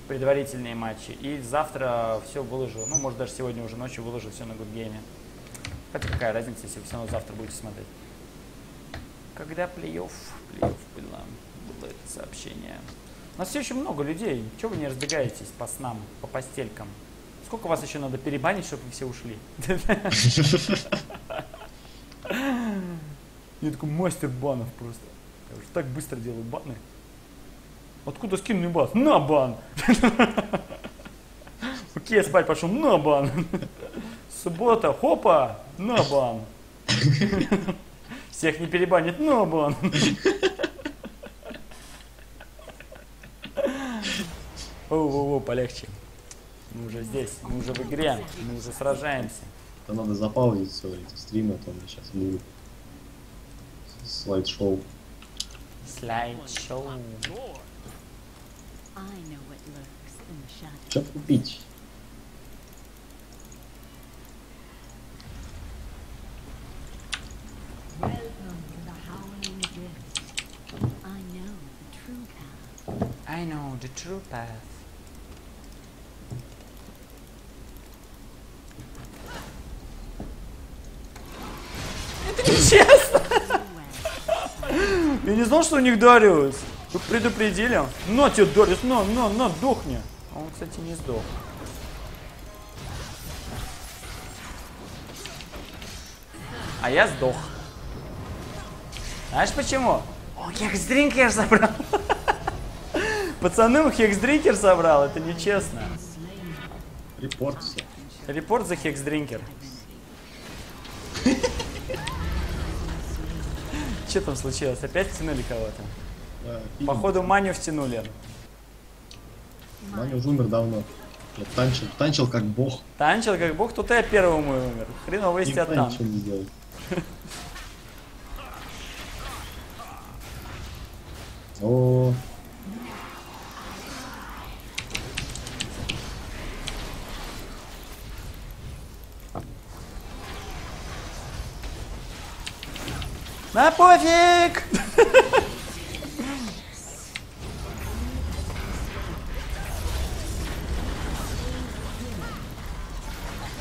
предварительные матчи. И завтра все выложу, ну, может, даже сегодня уже ночью выложу все на Гудгейме. Хотя какая разница, если вы все равно завтра будете смотреть. Когда плей-офф, плей-офф было, было это сообщение. У нас все еще много людей. Чего вы не разбегаетесь по снам, по постелькам? Сколько вас еще надо перебанить, чтобы вы все ушли? Я такой мастер банов просто. Я уж так быстро делаю баны. Откуда скинный бас? На бан! Окей, я спать пошел, на бан! Суббота, хопа, на бан! Всех не перебанит, на бан! Оу-оу-оу, полегче. Мы уже здесь, мы уже в игре, мы уже сражаемся. Это надо запаузить все эти стримы, а то мне сейчас будут слайд-шоу. Слайд-шоу. Что купить? I know the true path. I know the true path. Это нечестно! Well, Я не знал, что у них Дариус. Вы предупредили? На тебе, Дорис, на, на, на, дохни. А Он, кстати, не сдох. А я сдох. Знаешь почему? О, хексдринкер собрал. Пацаны, хексдринкер собрал, это нечестно. Репорт все. Репорт за хексдринкер. Что там случилось? Опять втянули кого-то? Да. Походу Маню втянули. Маня уже умер давно. Я танчил, танчил как бог. Танчил как бог, тут я первым и умер. Хреново если я Никто там. ничего не делал. О, На пофиг!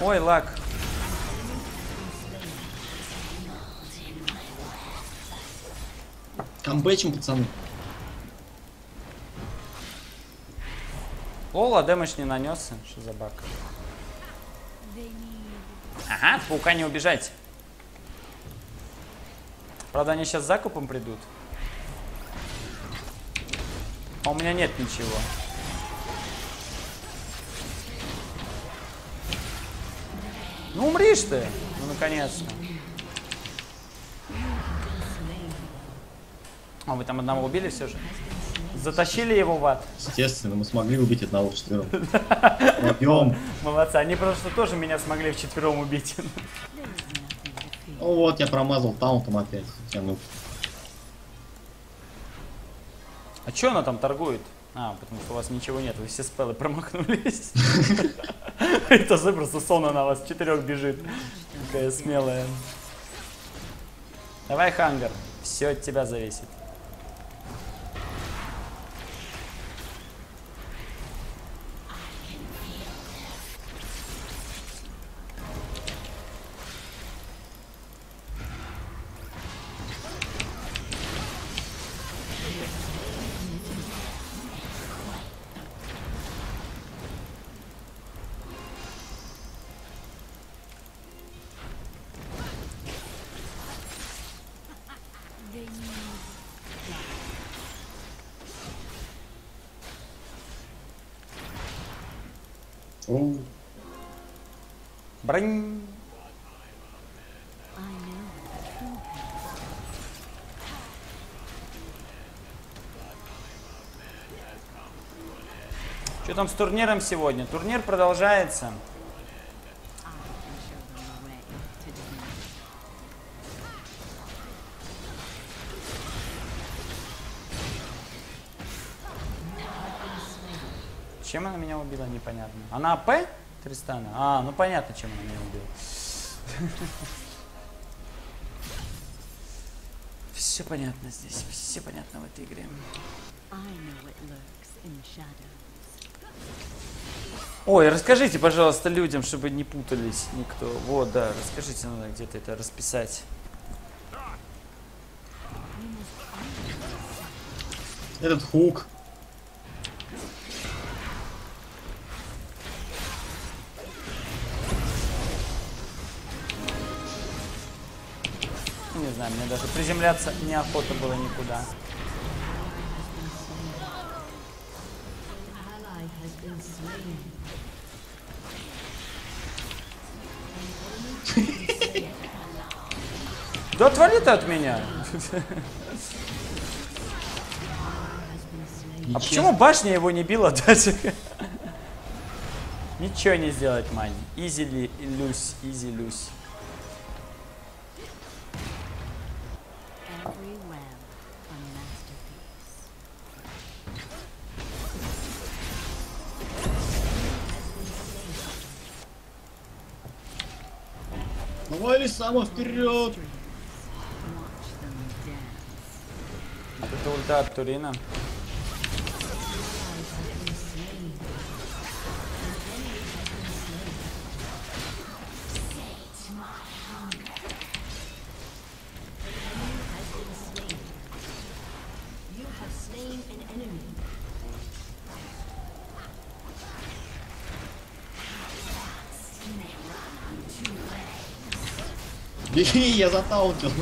Ой, лак. камбэчим, пацаны. Лола дэмэдж не нанесся. Что за баг? Ага, паука не убежать. Правда, они сейчас закупом придут. А у меня нет ничего. Ну умришь ты! Ну наконец-то. А вы там одного убили все же? Затащили его в ад. Естественно, мы смогли убить одного в четвером. Пойдем. Молодцы. Они просто тоже меня смогли вчетвером убить. О, вот, я промазал таунтом опять. Я, ну, А что она там торгует? А, потому что у вас ничего нет, вы все спеллы промахнулись. Это же просто Сона на вас четырех бежит. Какая смелая. Давай, Хангар, все от тебя зависит. Там с турниром сегодня? Турнир продолжается. Чем она меня убила, непонятно. Она АП? Тристана? А, ну понятно, чем она меня убила. Все понятно здесь, все понятно в этой игре. I know what lurks in shadows. Ой, расскажите, пожалуйста, людям, чтобы не путались никто. Вот, да, расскажите, надо где-то это расписать. этот хук. Не знаю, мне даже приземляться неохота было никуда. Да отвали ты от меня! А почему башня его не била даже? Ничего не сделать, Мань. Изи Люсь, изи Люсь. Давай, Лисама, вперед! Это ульта от Турина. Беги, я заталкивал.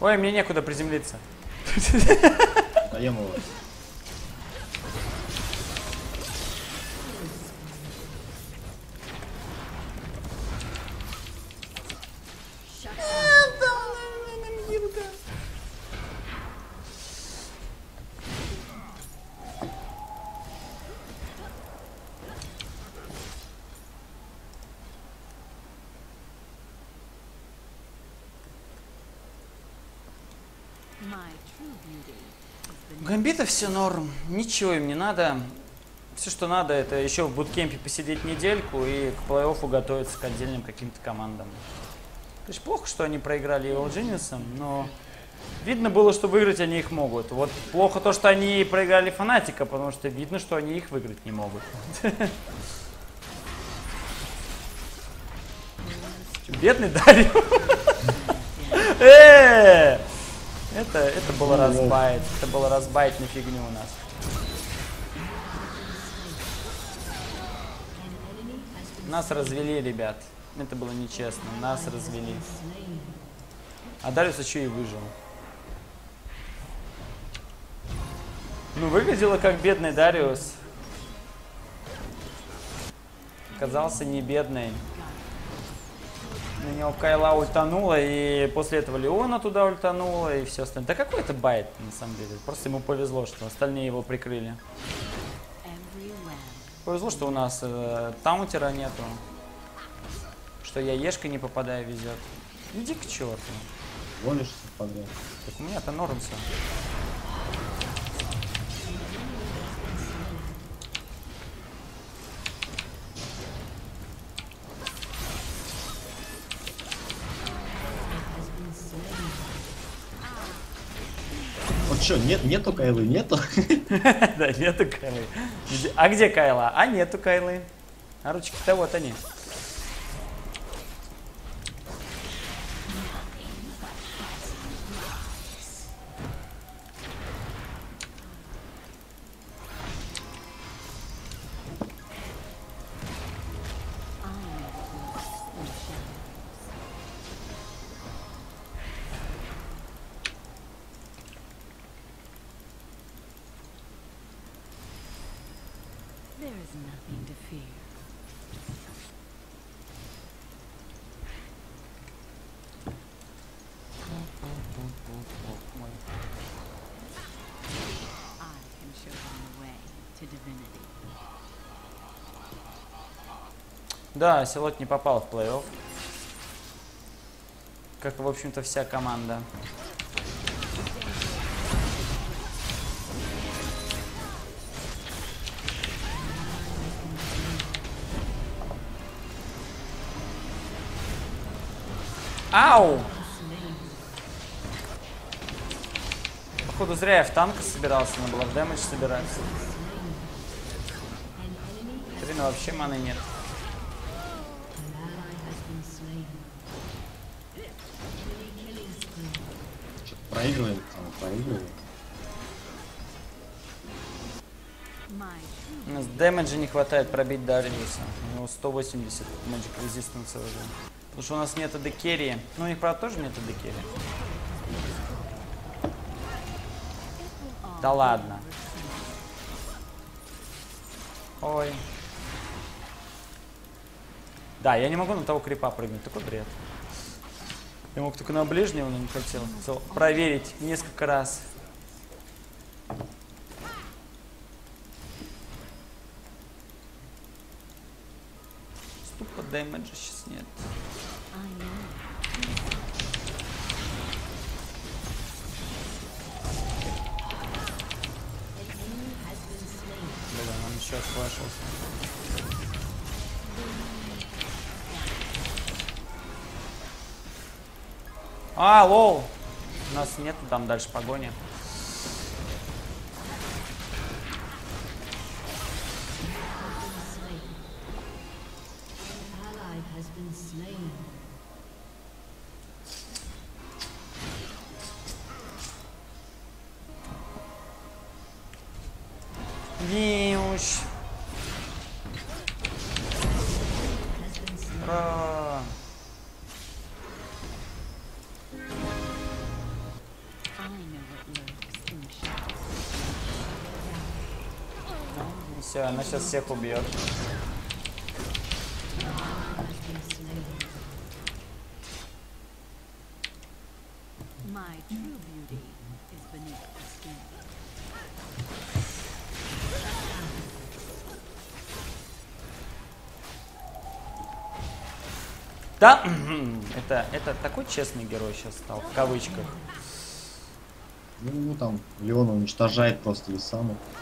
Ой, мне некуда приземлиться. Даем его. Все норм, ничего им не надо. Все, что надо, это еще в буткемпе посидеть недельку и к плей-оффу готовиться к отдельным каким-то командам. Есть плохо, что они проиграли Evil Genius, но видно было, что выиграть они их могут. Вот плохо то, что они проиграли Фанатика, потому что видно, что они их выиграть не могут. Бедный Дарью. Это, это было разбайт. Это было разбайт на фигню у нас. Нас развели, ребят. Это было нечестно. Нас развели. А Дариус еще и выжил. Ну, выглядело как бедный Дариус. Оказался не бедный. На него Кайла ультанула, и после этого Леона туда ультанула, и все остальное. Да какой это байт, на самом деле. Просто ему повезло, что остальные его прикрыли. Повезло, что у нас э, таунтера нету. Что я ешкой не попадаю везет. Иди к черту. Гонишь подряд. Так у меня-то норм все. Что, нет, нету Кайлы, нету? Да, нету Кайлы. А где Кайла? А нету Кайлы. А ручки-то вот они. Да, Селот не попал в плей-офф. Как, в общем-то, вся команда. Ау! Походу зря я в танк собирался, надо было в дэмэдж собираться. Трина вообще маны нет. Что-то проигрываем, а, проигрываем. My true У нас дэмэджа не хватает пробить Дариуса. У него 180 Magic Resistance уже. Потому что у нас нет декерри. Ну, у них, правда, тоже нет декерри. Да ладно. Ой. Да, я не могу на того крипа прыгнуть. Такой бред. Я мог только на ближнего, но не хотел. Хотел проверить несколько раз. Ступа дэмэджа сейчас нет. Лол! У нас нет там дальше погони. Она сейчас всех убьет. Да, это, это такой честный герой сейчас стал, в кавычках. Ну, там, Леон уничтожает просто Лисану. Честно.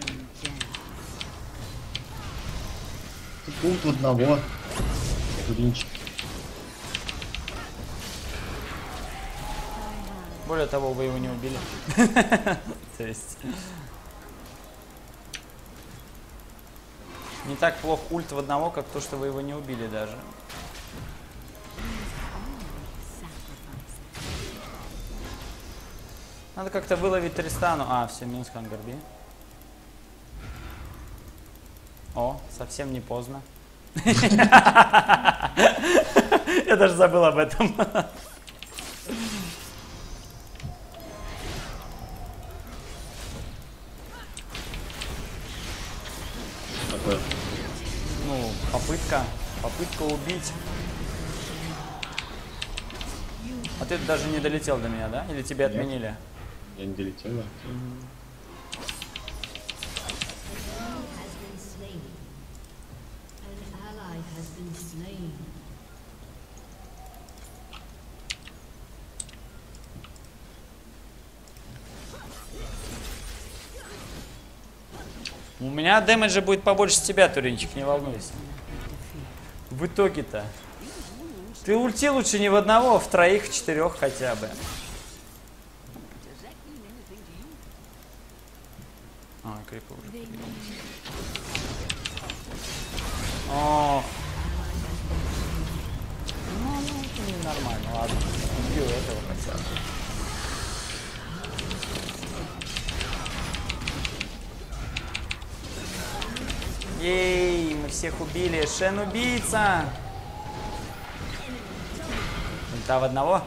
Them dance. Тут пункт в одного. Туринчик. Более того, вы его не убили. То есть... Не так плохо ульт в одного, как то, что вы его не убили даже. Надо как-то выловить Тристану. А, все, минус Хангарби. О, совсем не поздно. Я даже забыл об этом. даже не долетел до меня, да? Или тебе Нет. отменили? Я не долетел, да? У меня дэмэджа будет побольше тебя, Туринчик, не волнуйся. В итоге-то. Ты ульти лучше не в одного, а в троих, в четырех хотя бы. А, крипы уже. О. Ну, ну, нормально, ладно. Убью этого хотя бы. Ей, мы всех убили. Шен убийца. Ульта в одного.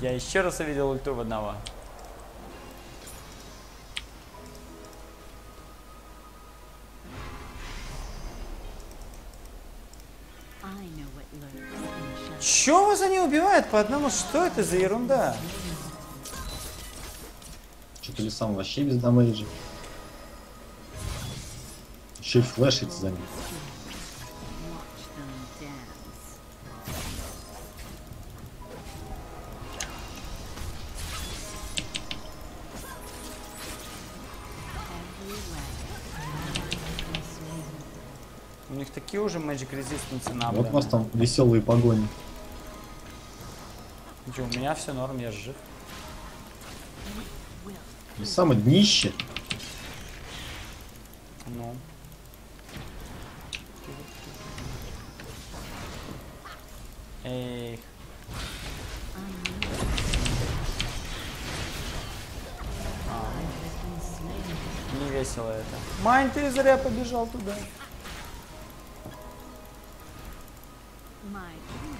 Я еще раз увидел ульту в одного. Че вас они убивают по одному? Что это за ерунда? Что-то Лисан вообще без дамейджа. Еще и флешит за ним. Такие уже Magic Resistance Вот набраны. у вас там веселые погони. Ничего, у меня все норм, я жив. И самое днище. Ну. Been slain. не весело это. Мань, ты зря побежал туда. My true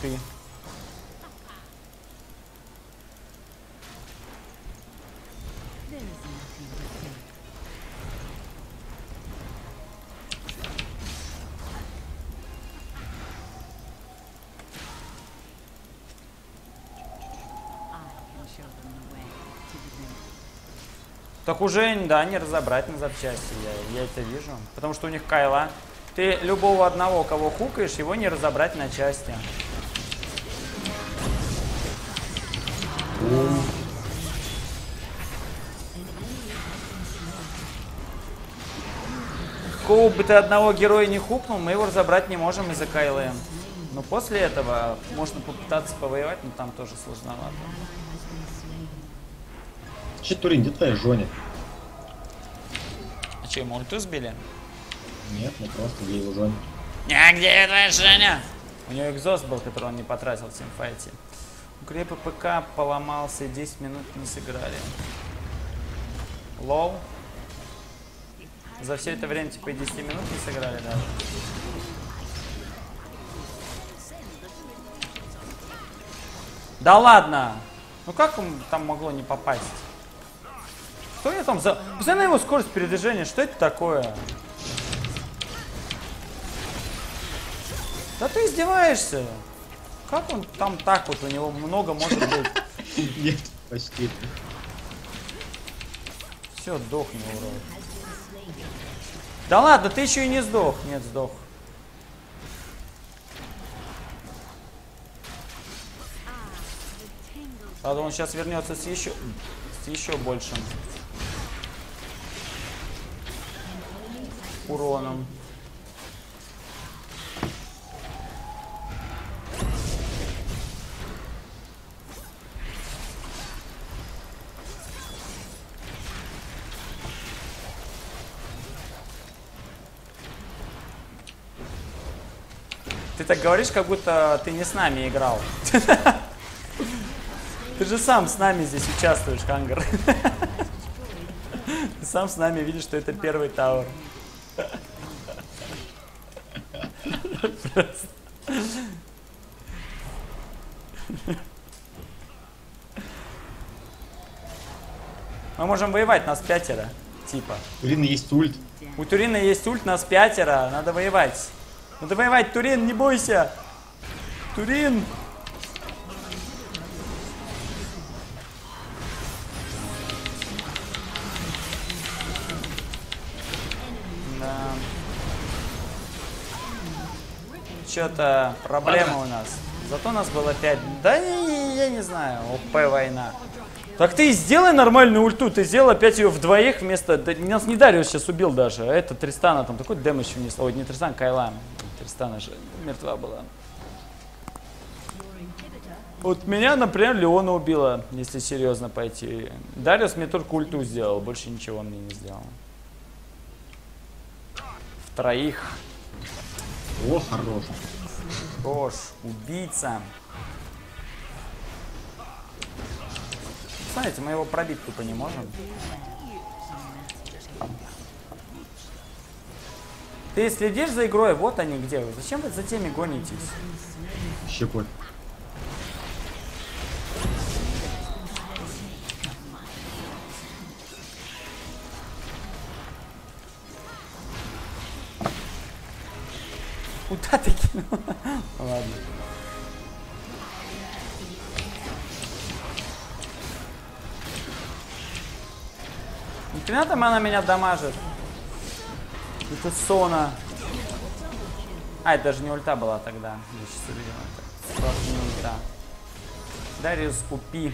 beauty Так уже, да, не разобрать на запчасти, я, я это вижу. Потому что у них Кайла. Ты любого одного, кого хукаешь, его не разобрать на части. Какого бы ты одного героя не хукнул, мы его разобрать не можем из-за Кайлы. Но после этого можно попытаться повоевать, но там тоже сложновато. Че, Турин, где твоя Жоня? А что, ему ульту сбили? Нет, ну просто где его Жоня. А где твоя Женя? У него экзост был, который он не потратил в тимфайте. У Крепа ПК поломался, 10 минут не сыграли. Лол. За все это время типа и 10 минут не сыграли даже. Да ладно! Ну как ему там могло не попасть? Что я там за... Посмотри на его скорость передвижения, что это такое? Да ты издеваешься? Как он там так вот, у него много может быть? Нет, почти. Все, сдохни, урод. Да ладно, ты еще и не сдох. Нет, сдох. Правда, он сейчас вернется с еще, с еще большим уроном. Ты так говоришь, как будто ты не с нами играл. Ты же сам с нами здесь участвуешь, Хангар. Ты сам с нами видишь, что это первый тауэр. Мы можем воевать, нас пятеро, типа. Турин есть ульт. У Турина есть ульт, нас пятеро, надо воевать. Надо воевать, Турин, не бойся. Турин. Что-то проблема у нас. Зато нас было 5. Да не, я не знаю. ОП война. Так ты сделай нормальную ульту, ты сделал опять ее вдвоих вместо... Да, нас не Дариус сейчас убил даже, а это Тристана там такой дэмэдж внес. Ой, не Тристан, Кайла. Тристана же мертва была. Вот меня, например, Леона убила, если серьезно пойти. Дариус мне только ульту сделал, больше ничего он мне не сделал. В троих. О, хорош. Хорош, убийца. Смотрите, мы его пробить тупо не можем. Ты следишь за игрой? Вот они где. Зачем вы за теми гонитесь? Щекой. Нихрена там она меня дамажит. Это Сона. А, это даже не ульта была тогда. Я сейчас увидел это. Просто не ульта. Дариус, купи.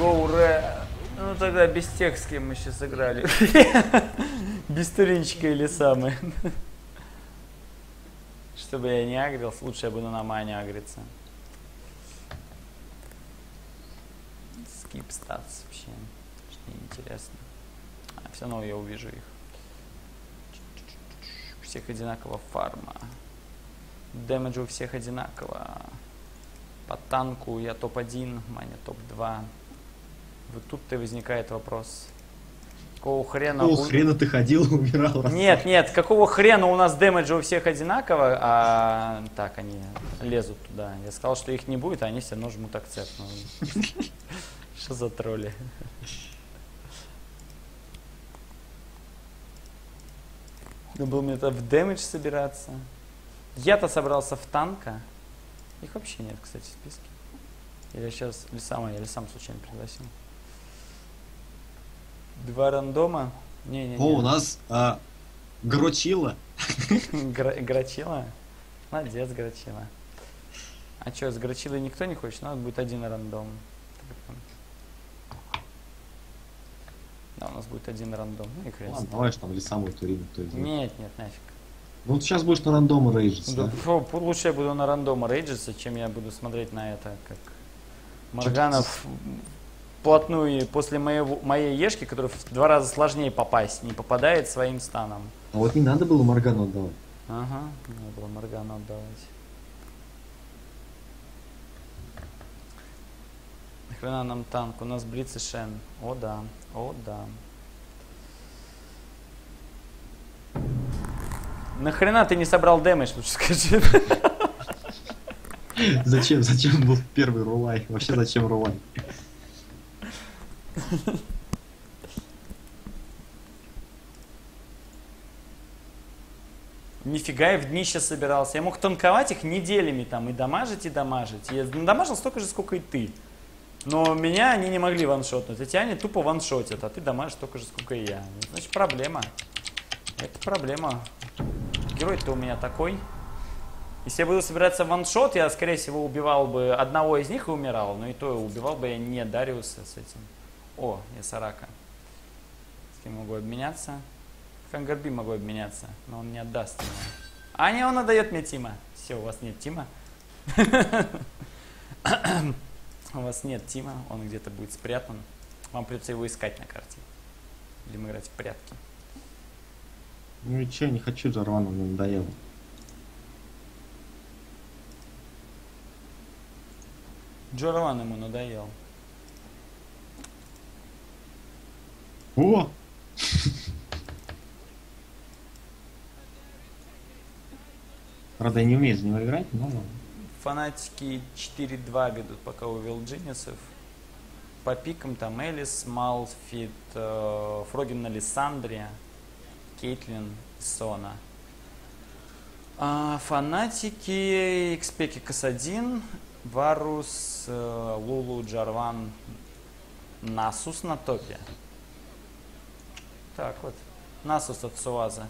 Гоуре. Ну тогда без кем мы сейчас играли. Без Туринчика или самый. Чтобы я не агрился, лучше я буду на мане агриться. Скип статс вообще. Неинтересно. А, все равно я увижу их. Всех одинаково фарма. Дэмэджа у всех одинаково. По танку я топ-1, Маня топ-2. Вот тут-то возникает вопрос. Какого хрена? Какого у- хрена ты ходил, умирал? Нет, нет, какого хрена у нас дэмэджа у всех одинаково, а так они лезут туда. Я сказал, что их не будет, а они все равно жмут акцепт. Ну, Что за тролли? Надо было мне это в дэмэдж собираться. Я-то собрался в танка. Их вообще нет, кстати, в списке. Или сейчас Лисама, я Лисам случайно пригласил. Два рандома. Не-не-не. О, у нас а, Грочила. Грачила? Молодец, Грачила. А что, с Грачилой никто не хочет? Надо будет один рандом. Да, у нас будет один рандом. Ну и хрен Ладно, давай, что там Лисаму Турин. Нет, нет, нафиг. Ну, вот сейчас будешь на рандому рейджиться. Да, фу, лучше я буду на рандома рейджиться, чем я буду смотреть на это, как Марганов плотную после моего, моей ешки, которая в два раза сложнее попасть, не попадает своим станом. А вот не надо было Моргану отдавать. Ага, надо было Моргану отдавать. Нахрена нам танк? У нас Блиц и Шен. О да, о да. Нахрена ты не собрал дэмэдж, лучше скажи. Зачем? Зачем был первый рулай? Вообще зачем рулай? Нифига я в днище собирался. Я мог танковать их неделями там и дамажить, и дамажить. Я дамажил столько же, сколько и ты. Но меня они не могли ваншотнуть. Тебя они тупо ваншотят, а ты дамажишь столько же, сколько и я. Значит, проблема. Это проблема. Герой-то у меня такой. Если я буду собираться в ваншот, я, скорее всего, убивал бы одного из них и умирал. Но и то убивал бы я не Дариуса с этим. О, я Сарака. С кем могу обменяться? С Кангарби могу обменяться, но он не отдаст меня. А не, он отдает мне Тима. Все, у вас нет Тима. У вас нет Тима, он где-то будет спрятан. Вам придется его искать на карте. Будем играть в прятки. Ну и че, не хочу Джарвана, мне надоело. Джорован ему надоел. О! Правда, я не умею за него играть, но. Фанатики 4-2 ведут пока у Вилджинисов. По пикам там Элис, Малфит, э, Фрогин на Лиссандре, Кейтлин, Сона. А фанатики Xpeki Касадин, Варус, э, Лулу, Джарван, Насус на топе. Так вот, Насус от Суаза.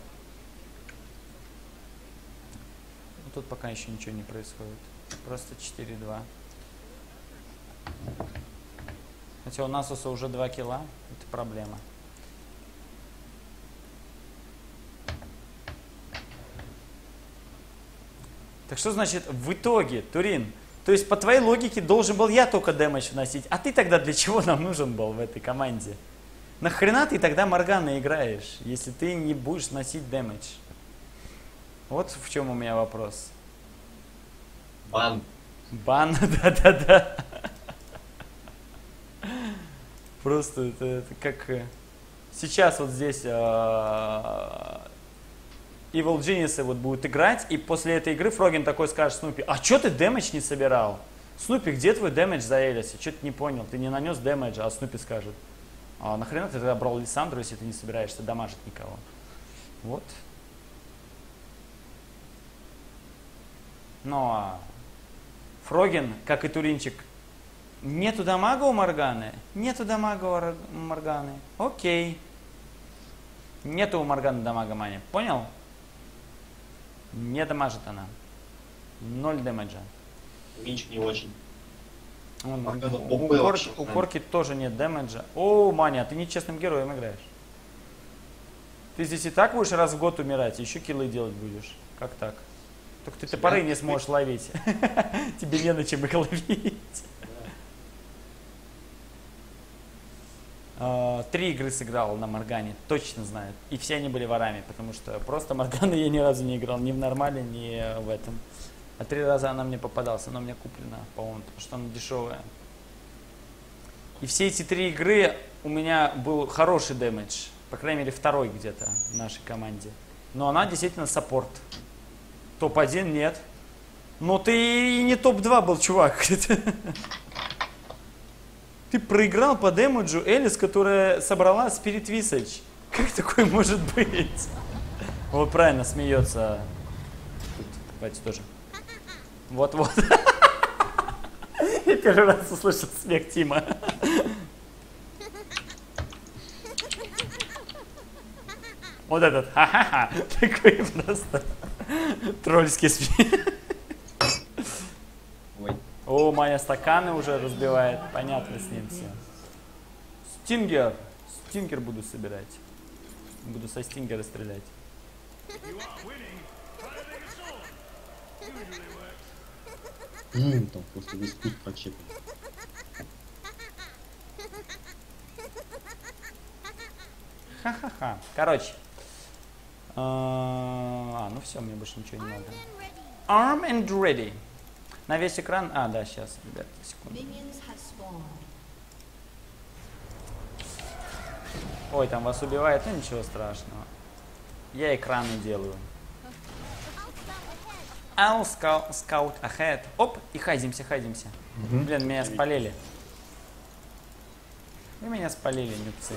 Тут пока еще ничего не происходит. Просто 4-2. Хотя у Насуса уже 2 килла, это проблема. Так что значит в итоге, Турин? То есть по твоей логике должен был я только дэмэдж вносить, а ты тогда для чего нам нужен был в этой команде? Нахрена ты тогда Моргана играешь, если ты не будешь носить дэмэдж? Вот в чем у меня вопрос. Бан. Бан, да-да-да. Просто это, это как э, сейчас вот здесь э, Evil Genius вот будут играть, и после этой игры Фрогин такой скажет Снупи, а чё ты дэмэдж не собирал? Снупи, где твой дэмэдж за Элис? Я что-то не понял, ты не нанес дэмэджа, а Снупи скажет, а нахрена ты тогда брал Лиссандру, если ты не собираешься дамажить никого? Вот. Ну а Фрогин, как и Туринчик, нету дамага у Морганы? Нету дамага у Ор- Морганы. Окей. Нету у Морганы дамага, Маня. Понял? Не дамажит она. Ноль дэмэджа. Минчик не очень. Моргана у, у ОП Кор- вообще, у. Корки тоже нет дэмэджа. О, Маня, ты нечестным героем играешь. Ты здесь и так будешь раз в год умирать, еще киллы делать будешь. Как так? Только ты топоры не сможешь ловить. Тебе не на чем их ловить. А, Три игры сыграл на Моргане, точно знаю. И все они были ворами, потому что просто Моргана я ни разу не играл, ни в нормале, ни в этом. А три раза она мне попадалась, она у меня куплена, по-моему, потому что она дешевая. И все эти три игры у меня был хороший дэмэдж. По крайней мере, второй где-то в нашей команде. Но она действительно саппорт. Топ-1 нет. Но ты и не топ-2 был, чувак. Ты проиграл по демеджу Элис, которая собрала Spirit Visage. Как такое может быть? Вот правильно смеется. Тут, давайте тоже. Вот-вот. Я первый раз услышал смех Тима. Вот этот, ха-ха-ха, такой просто тролльский смех. Ой. О, моя стаканы уже разбивает, понятно с ним все. Стингер, стингер буду собирать. Буду со стингера стрелять. М, там просто весь путь прочекан. Ха-ха-ха. Короче. А, ну все, мне больше ничего не надо. Arm and ready. На весь экран. А, да, сейчас, ребят, секунду. Ой, там вас убивает, ну ничего страшного. Я экраны делаю. I'll scout, ahead. Оп, и хайдимся, хайдимся. Блин, меня спалили. Вы меня спалили, нюцы.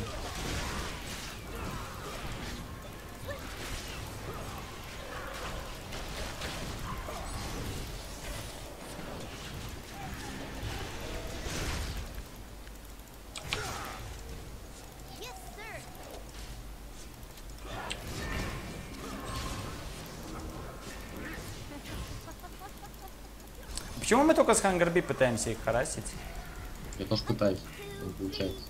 Только с Хангарби пытаемся их харасить? Я тоже пытаюсь. Не получается.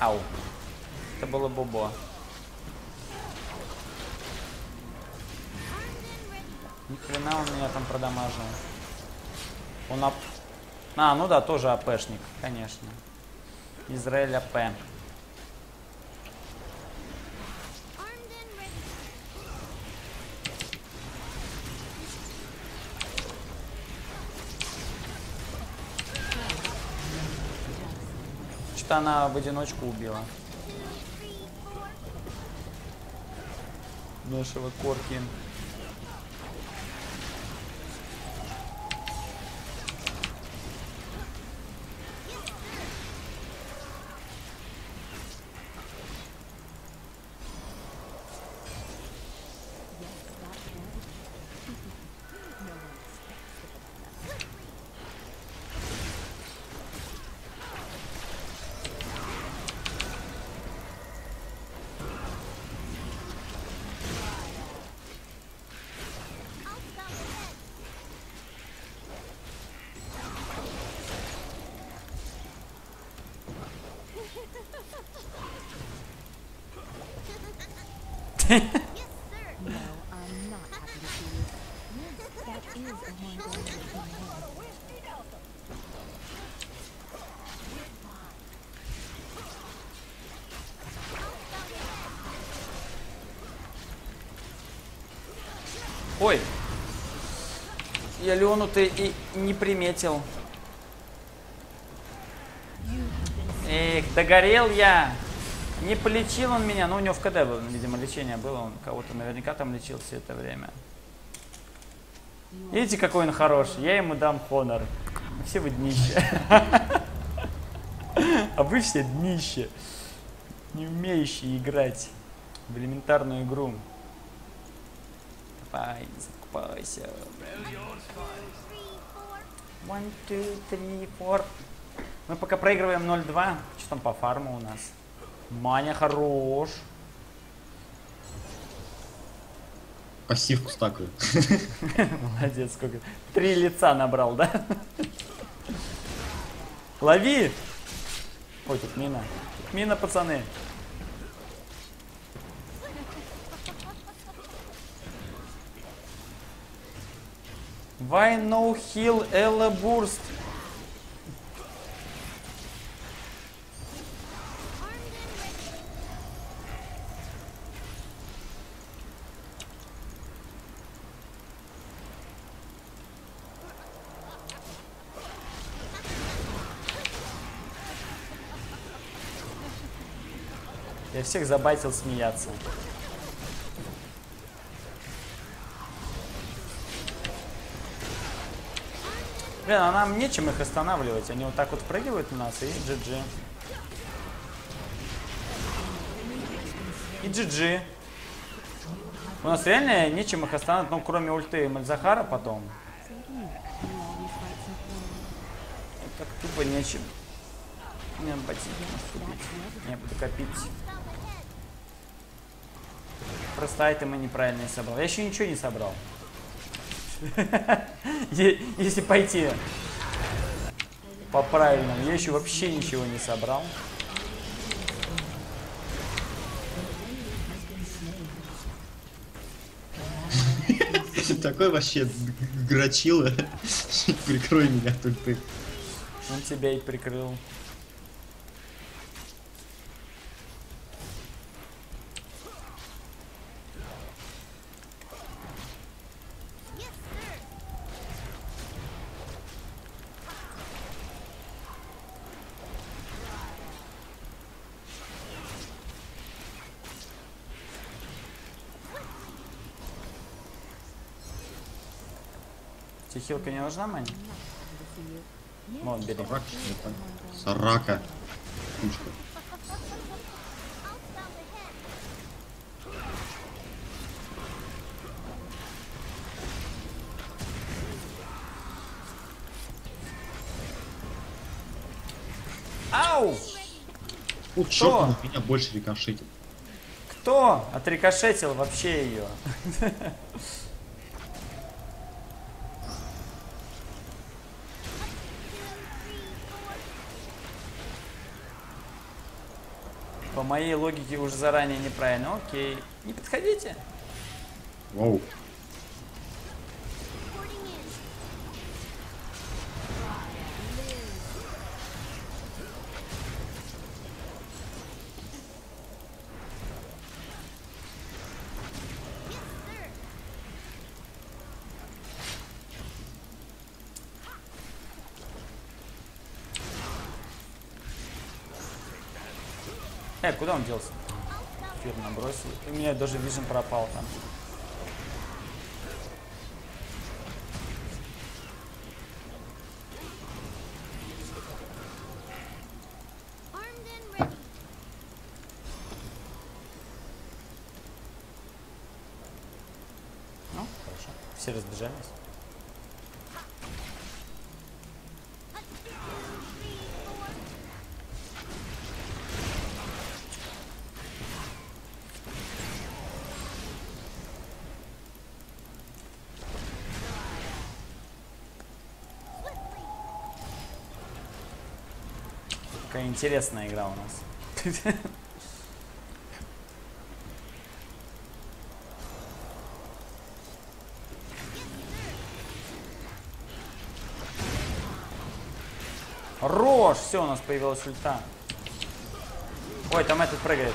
Ау. Это было бобо. Ни хрена он меня там продамажил. Он ап... А, ну да, тоже АПшник, конечно. Израиль АП. Что-то она в одиночку убила. Нашего корки. Ты и не приметил. Эх, догорел я. Не полечил он меня. Ну, у него в КД, было, видимо, лечение было. Он кого-то наверняка там лечил все это время. Видите, какой он хороший? Я ему дам хонор. Все вы днище. А вы все днище. Не умеющие играть в элементарную игру. Давай, закупайся. One, two, three, four. Мы пока проигрываем 0-2. Что там по фарму у нас? Маня хорош. Пассивку стакаю. Молодец, сколько. Три лица набрал, да? Лови! Ой, тут мина. Мина, пацаны. Why no heal Элла Burst? Я всех забайтил смеяться. Блин, а нам нечем их останавливать. Они вот так вот впрыгивают на нас и GG. И GG. У нас реально нечем их останавливать, ну кроме ульты Мальзахара потом. Так тупо нечем. Мне ботинки. Я буду копить. Просто айтемы неправильные собрал. Я еще ничего не собрал. Если пойти по правильному, я еще вообще ничего не собрал. Такой вообще грачило. Прикрой меня тут ты. Он тебя и прикрыл. Хилка не нужна, Мань? Вон, бери. Сарака? Сарака. Кучка. Ау! Вот Кто? меня больше рикошетит. Кто отрикошетил вообще ее? По моей логике уже заранее неправильно. Окей. Не подходите. Вау. Куда он делся? Эфир набросил. У меня даже вижен пропал там. Интересная игра у нас. Рожь! Все, у нас появилась ульта. Ой, там этот прыгает.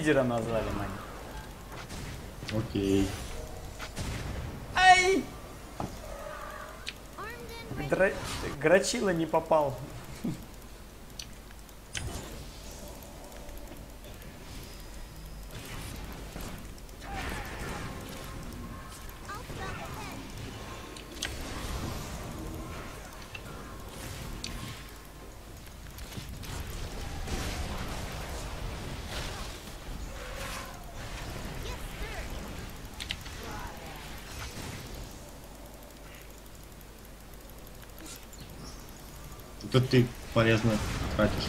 Пидером назвали, Мань. Окей. Ай! Дра... Грачила не попал. то ты полезно тратишь.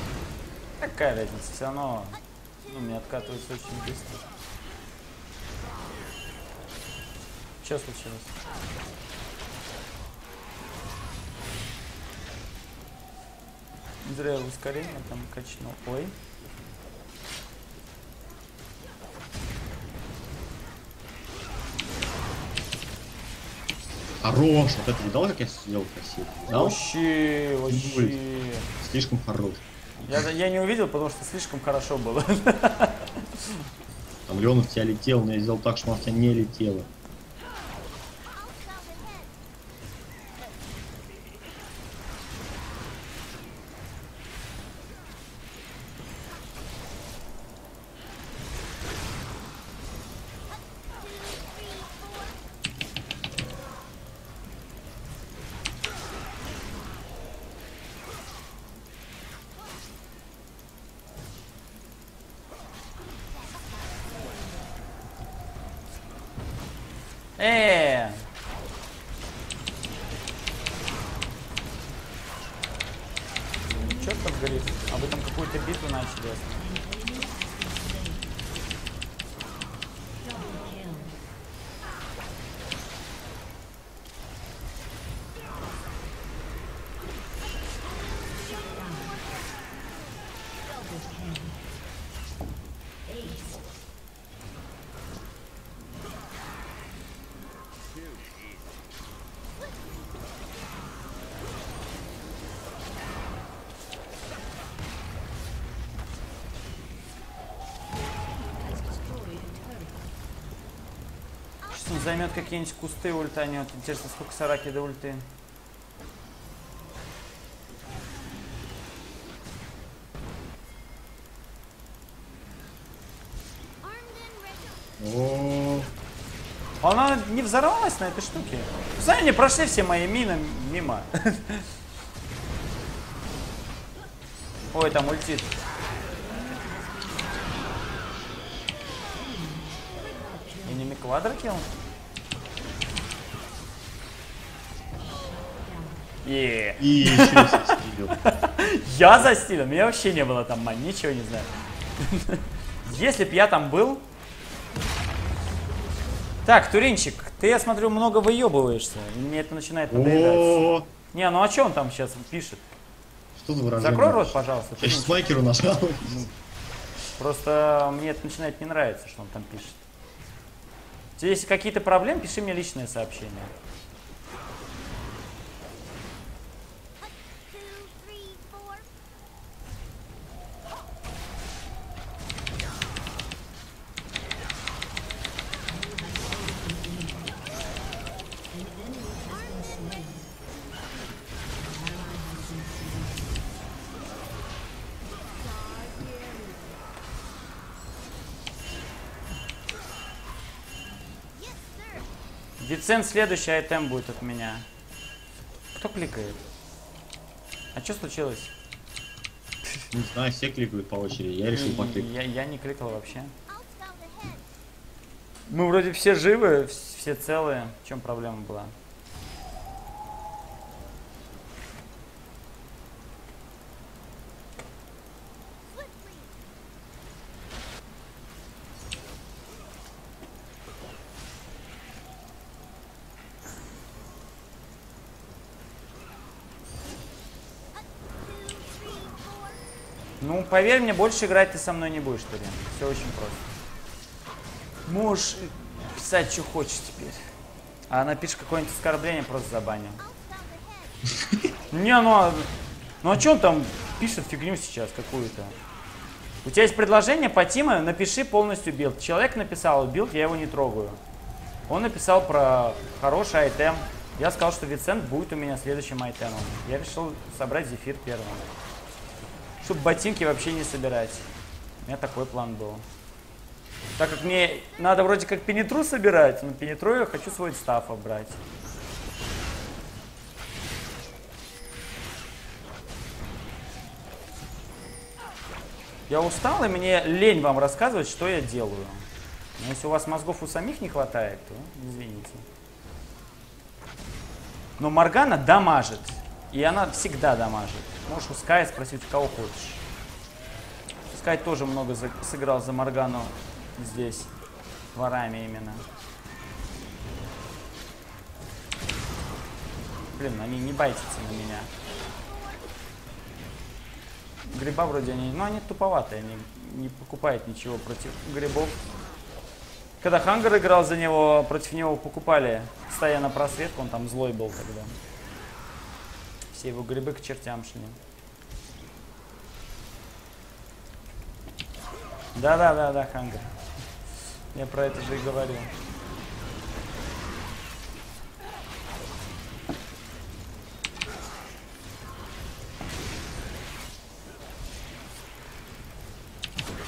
Какая разница, все равно ну, мне откатывается очень быстро. Что случилось? Зря ускорение там качнул. Ой. Хорош. Вот это видал, как я сделал красиво? Видал? Вообще, вообще. Слишком хорош. Я, я не увидел, потому что слишком хорошо было. Там Леонов тебя летел, но я сделал так, что она в тебя не летела. Займет какие-нибудь кусты, ультанет. Интересно, сколько Сараки до ульты? О, Она не взорвалась на этой штуке? Сами не прошли все мои мины мимо. Ой, там ультит. Enemy квадрокилл? И еще и стилю. Я за стилем, меня вообще не было там, мань, ничего не знаю. Если б я там был... Так, Туринчик, ты, я смотрю, много выебываешься. Мне это начинает надоедать. Не, ну а что он там сейчас пишет? что за выражение? Закрой рот, пожалуйста. Я сейчас лайкеру нажал. Просто мне это начинает не нравиться, что он там пишет. Если какие-то проблемы, пиши мне личное сообщение. Децент следующий айтем будет от меня. Кто кликает? А что случилось? Не знаю, все кликают по очереди. Я решил покликать. Я, я не кликал вообще. Мы вроде все живы, вс- все целые. В чем проблема была? Ну, поверь мне, больше играть ты со мной не будешь, Турин. Все очень просто. Можешь писать, что хочешь теперь. А напишешь какое-нибудь оскорбление, просто забаню. Не, ну, а- ну а что он там пишет фигню сейчас какую-то? У тебя есть предложение по Тимо, напиши полностью билд. Человек написал билд, я его не трогаю. Он написал про хороший айтем. Я сказал, что Wit's End будет у меня следующим айтемом. Я решил собрать Зефир первым. Чтобы ботинки вообще не собирать. У меня такой план был. Так как мне надо вроде как пенетру собирать, но пенетру я хочу свой стаф брать. Я устал, и мне лень вам рассказывать, что я делаю. Но если у вас мозгов у самих не хватает, то извините. Но Моргана дамажит. И она всегда дамажит. Можешь у Скай спросить, у кого хочешь. Скай тоже много за- сыграл за Моргану здесь. Ворами именно. Блин, они не байтятся на меня. Гриба вроде они, ну они туповатые, они не покупают ничего против грибов. Когда Хангер играл за него, против него покупали, стоя на просветку, он там злой был тогда. Все его грибы к чертям шли. Да-да-да-да, Хангер. Я про это же и говорил.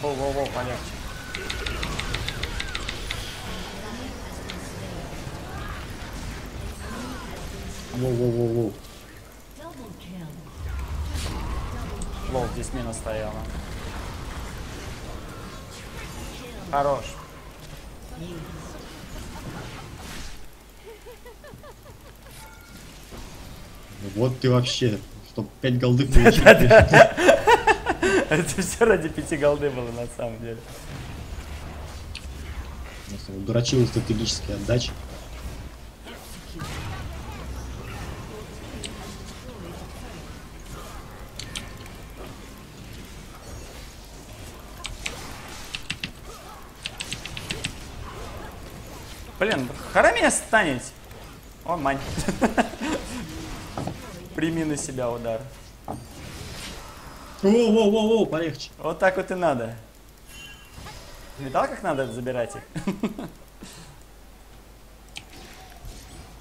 Воу-воу-воу, полегче. Воу-воу-воу-воу. Лол, здесь мина стояла. Хорош. Вот ты вообще, чтоб 5 голды получил. Это все ради пяти голды было на самом деле. Дурачил стратегические отдачи. Блин, харами станете. О, мань. Прими на себя удар. Воу-воу-воу, полегче. Вот так вот и надо. Видал, как надо забирать их?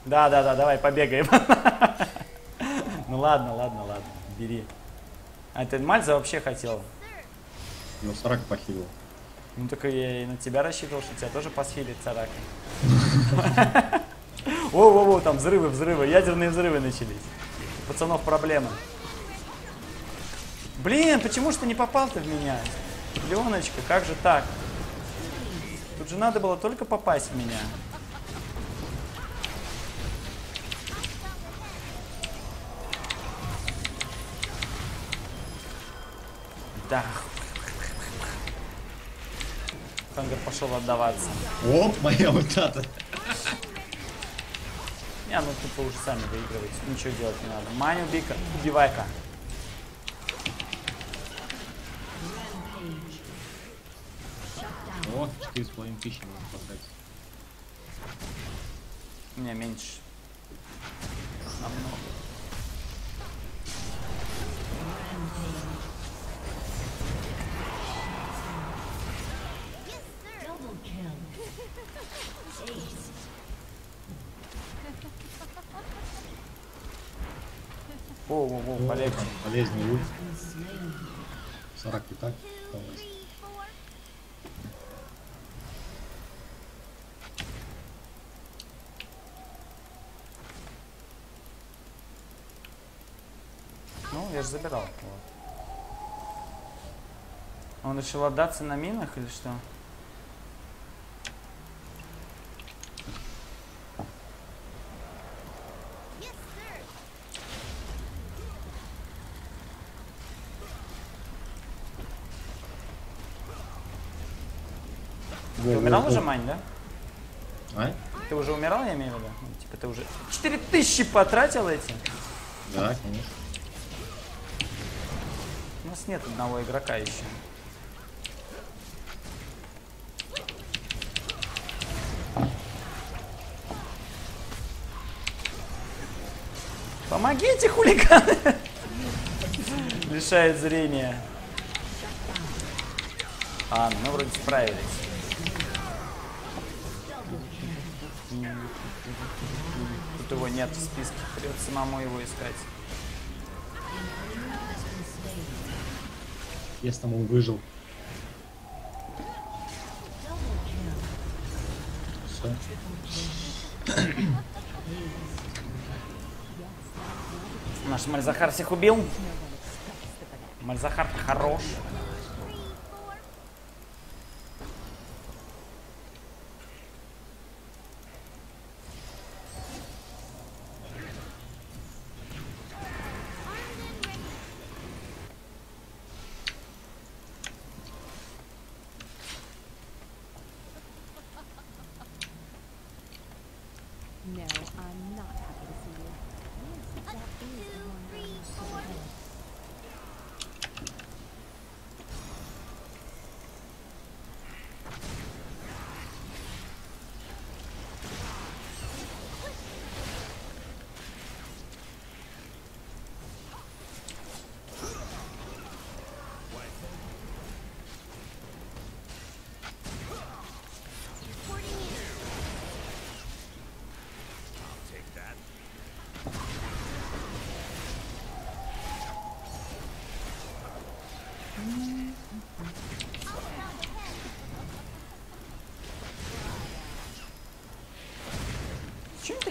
Да, да, да, давай побегаем. Ну ладно, ладно, ладно, бери. А ты Мальза вообще хотел. Ну, Сарака похилил. Ну только я и на тебя рассчитывал, что тебя тоже посхилит царака. Воу-воу-воу, там взрывы, взрывы, ядерные взрывы начались. У пацанов проблемы. Блин, почему ты не попал-то в меня? Леночка, как же так? Тут же надо было только попасть в меня. Да. Хангер пошел отдаваться. Оп, моя вот это. Не, ну тупо уже сами выигрываете. Ничего делать не надо. Маню, бика, убивай-ка. О, 4,5 тысячи можно потратить. У меня меньше. Намного. Воу-воу-воу, полегче. Полезный ульт. Been slain. Сарак и так. Ну, я же забирал. Вот. Он решил отдаться на минах или что? Ты умирал уже. Мань, да? А? Ты уже умирал, я имею в виду? Ну, типа ты уже 4000 потратил эти? Да, конечно. У нас нет одного игрока еще. Помогите, хулиганы! Лишает зрения. А, ну вроде справились. Нет в списке, придется самому его искать. Если там он выжил. Все. Наш Мальзахар всех убил. Мальзахар хорош. No, I'm not happy to see you. Yes, that is a wonder.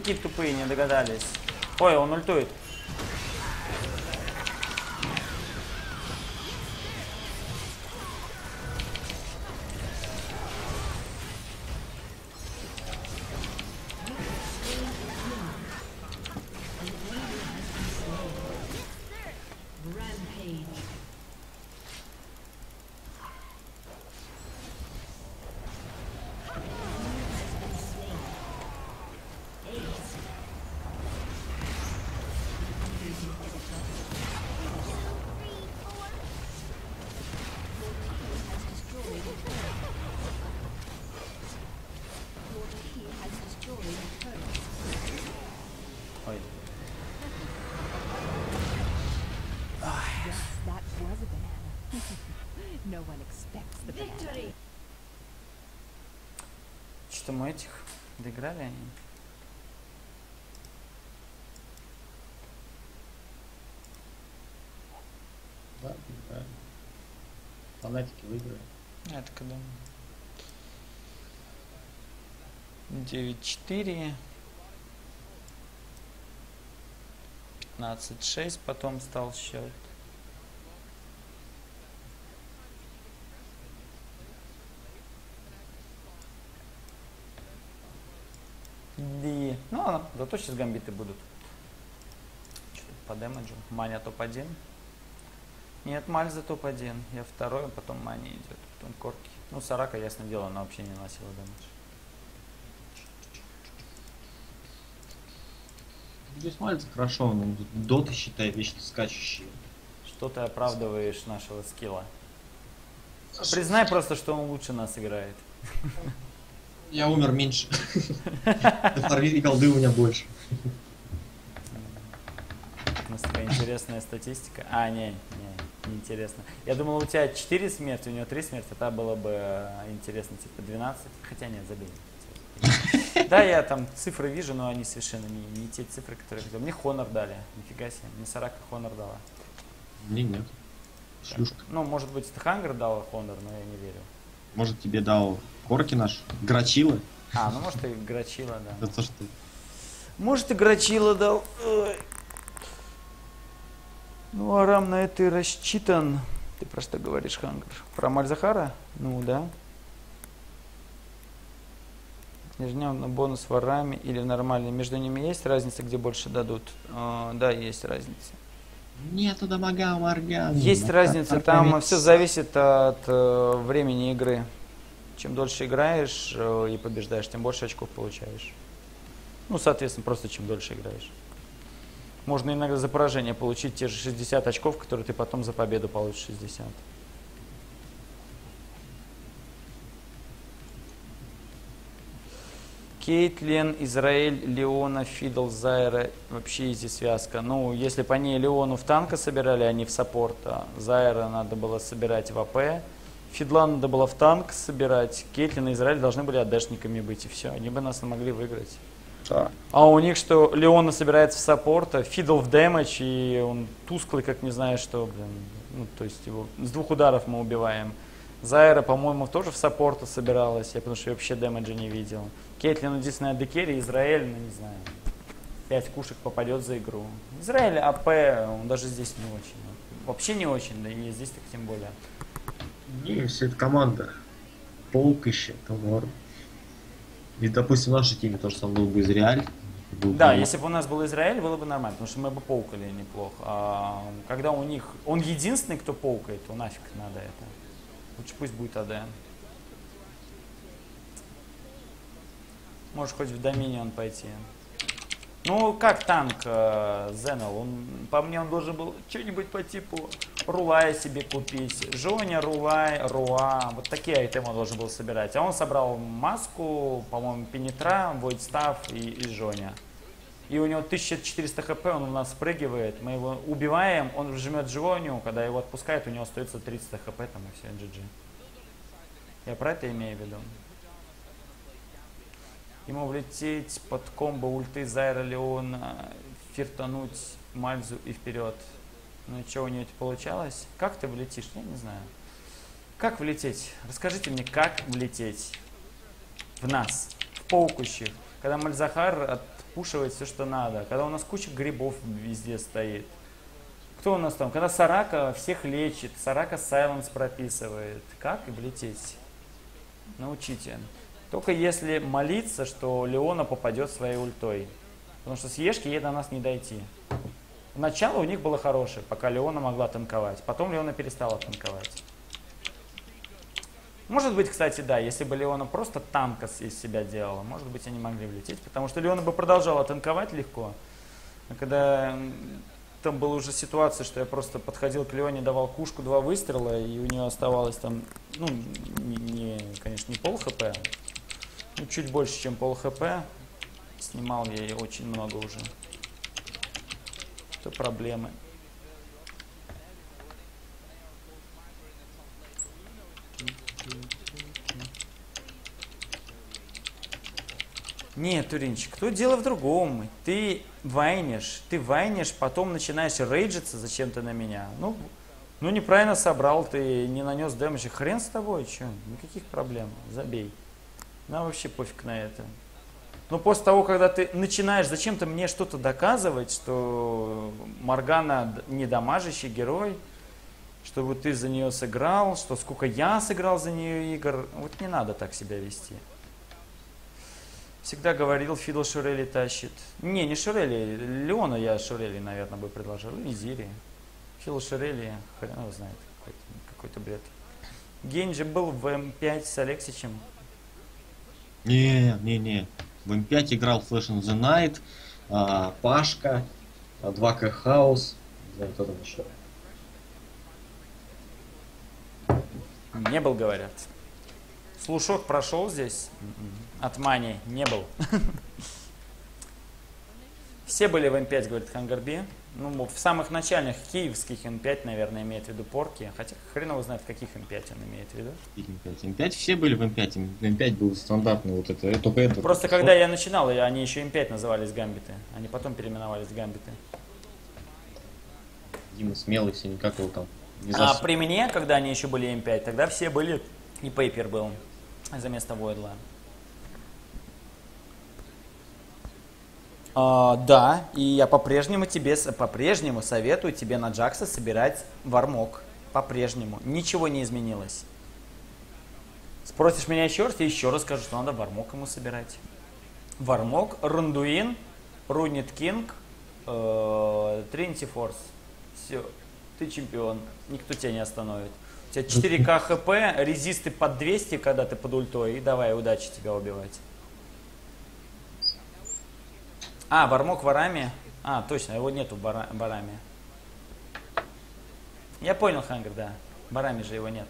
такие тупые, не догадались? Ой, он ультует. Фанатики выиграли. Это когда? 9-4. 15-6 потом стал счет. Ди. Ну, ладно, зато сейчас гамбиты будут. Что-то по дэмэджу. Маня топ-1. Нет, Мальза топ-1. Я второй, а потом Мани идет. Потом Корки. Ну, Сарака, ясно дело, она вообще не наносила дэмэдж. Здесь Мальцев хорошо, он доты, считай, вечно скачущий. Что ты оправдываешь нашего скилла? Признай просто, что он лучше нас играет. Я умер меньше. Фармили голды у меня больше. У нас такая интересная статистика. А, не, не, не интересно. Я думал, у тебя 4 смерти, у него 3 смерти, это было бы э, интересно, типа 12. Хотя нет, забей. Да, я там цифры вижу, но они совершенно не, не те цифры, которые я хотел. Мне Хонор дали. Нифига себе. Мне Сарака Хонор дала. Мне нет. Шлюшка. Ну, может быть, это Хангер дал Хонор, но я не верю. Может тебе дал Корки наш? Грачила? А, ну может и Грачила, да. За то, что Может и Грачила дал. Ой. Ну, Арам на это и рассчитан. Ты про что говоришь, Хангер? Про Мальзахара? Ну, да. Ежедневно бонус в Араме или в нормальной. Между ними есть разница, где больше дадут? А, да, есть разница. Нету дамага Моргана. Есть разница, там все зависит от э, времени игры. Чем дольше играешь э, и побеждаешь, тем больше очков получаешь. Ну, соответственно, просто чем дольше играешь. Можно иногда за поражение получить те же 60 очков, которые ты потом за победу получишь 60. Кейтлин, Эзреаль, Леона, Фидл, Зайра. Вообще easy связка. Ну, если по ней Леону в танка собирали, а не в саппорта, Зайра надо было собирать в AP. Фидла надо было в танк собирать. Кейтлин и Эзреаль должны были AD шниками быть, и все. Они бы нас могли выиграть. Да. А у них что, Леона собирается в саппорта, Фидл в damage, и он тусклый, как не знаю что, блин. Ну, то есть его с двух ударов мы убиваем. Зайра, по-моему, тоже в саппорта собиралась, я потому что я вообще damage а не видел. Кейтлин единственная AD carry, Эзреаль, ну не знаю, пять Q шек попадет за игру. Эзреаль AP, он даже здесь не очень. Вообще не очень, да и здесь так тем более. Не, все это команда. Полк еще, там. И, допустим, в нашей теме тоже сам был бы Израиль. был Да, бы- если бы у нас был Израиль, было бы нормально, потому что мы бы паукали неплохо. А когда у них... Он единственный, кто паукает, то нафиг надо это. Лучше пусть будет АД. Можешь хоть в Доминион пойти. Ну, как танк э, Зенел? Он, по мне, он должен был что-нибудь по типу Рулая себе купить. Жоня, Рулай, Руа. Вот такие айтемы он должен был собирать. А он собрал маску, по-моему, Пенетра, Войдстав и, и Жоня. И у него 1400 хп, он у нас спрыгивает, мы его убиваем, он жмет Жоню, когда его отпускает, у него остается 300 хп, там и все, GG. Я про это имею в виду. Ему влететь под комбо ульты Зайра Леона, фиртануть Мальзу и вперед. Ну и что у нее это получалось? Как ты влетишь? Я не знаю. Как влететь? Расскажите мне, как влететь в нас, в паукущих. Когда Мальзахар от пушивает все, что надо. Когда у нас куча грибов везде стоит. Кто у нас там? Когда Сарака всех лечит, Сарака сайленс прописывает. Как и влететь? Научите. Только если молиться, что Леона попадет своей ультой. Потому что с Ешки ей до нас не дойти. Начало у них было хорошее, пока Леона могла танковать. Потом Леона перестала танковать. Может быть, кстати, да, если бы Леона просто танка из себя делала, может быть, они могли влететь, потому что Леона бы продолжала танковать легко. А когда там была уже ситуация, что я просто подходил к Леоне, давал кушку, два выстрела, и у нее оставалось там, ну, не, не, конечно, не пол хп, ну, чуть больше, чем пол хп. Снимал я ее очень много уже. Это проблемы. Нет, Туринчик, тут дело в другом. Ты вайнишь, ты вайнишь, потом начинаешь рейджиться зачем-то на меня. Ну, ну неправильно собрал, ты не нанес дэмэдж. Хрен с тобой, что? Никаких проблем, забей. Нам вообще пофиг на это. Но после того, когда ты начинаешь зачем-то мне что-то доказывать, что Моргана д- не дамажащий герой, что вот ты за нее сыграл, что сколько я сыграл за нее игр, вот не надо так себя вести. Всегда говорил, Фидл Шурели тащит. Не, не Шурели, Леона я Шурели, наверное, бы предложил, или Зири. Фил Шурели, хрен его знает, какой-то, какой-то бред. Генджи был в М5 с Алексичем. Не, не, не. В М5 играл Flash in the Night, а, Пашка, а, 2К Хаус. Знаю, кто там еще. Не был, говорят. Слушок прошел здесь. От Мани не был. Все были в М5, говорит Хангарби. Ну, в самых начальных киевских М5, наверное, имеет в виду порки. Хотя хрен его знает, каких М5 он имеет в виду. М5. М5 все были в М5. М5 был стандартный вот это. это только это. Просто когда я начинал, они еще М5 назывались гамбиты. Они потом переименовались гамбиты. Дима смелый все, никак его там не А при мне, когда они еще были М5, тогда все были, и Пейпер был за место Войдла. А, да, и я по-прежнему тебе, по-прежнему советую тебе на Джакса собирать вармок. По-прежнему. Ничего не изменилось. Спросишь меня еще раз, я еще раз скажу, что надо вармок ему собирать. Вармок, Рандуин, Рунит Кинг, э, Тринити Форс. Все, ты чемпион, никто тебя не остановит. У тебя 4К хп, резисты под 200, когда ты под ультой, и давай, удачи тебя убивать. А, Вармог в Араме. А, точно, его нету в Ара- в Араме. Я понял, Хангр, да. В Араме же его нету.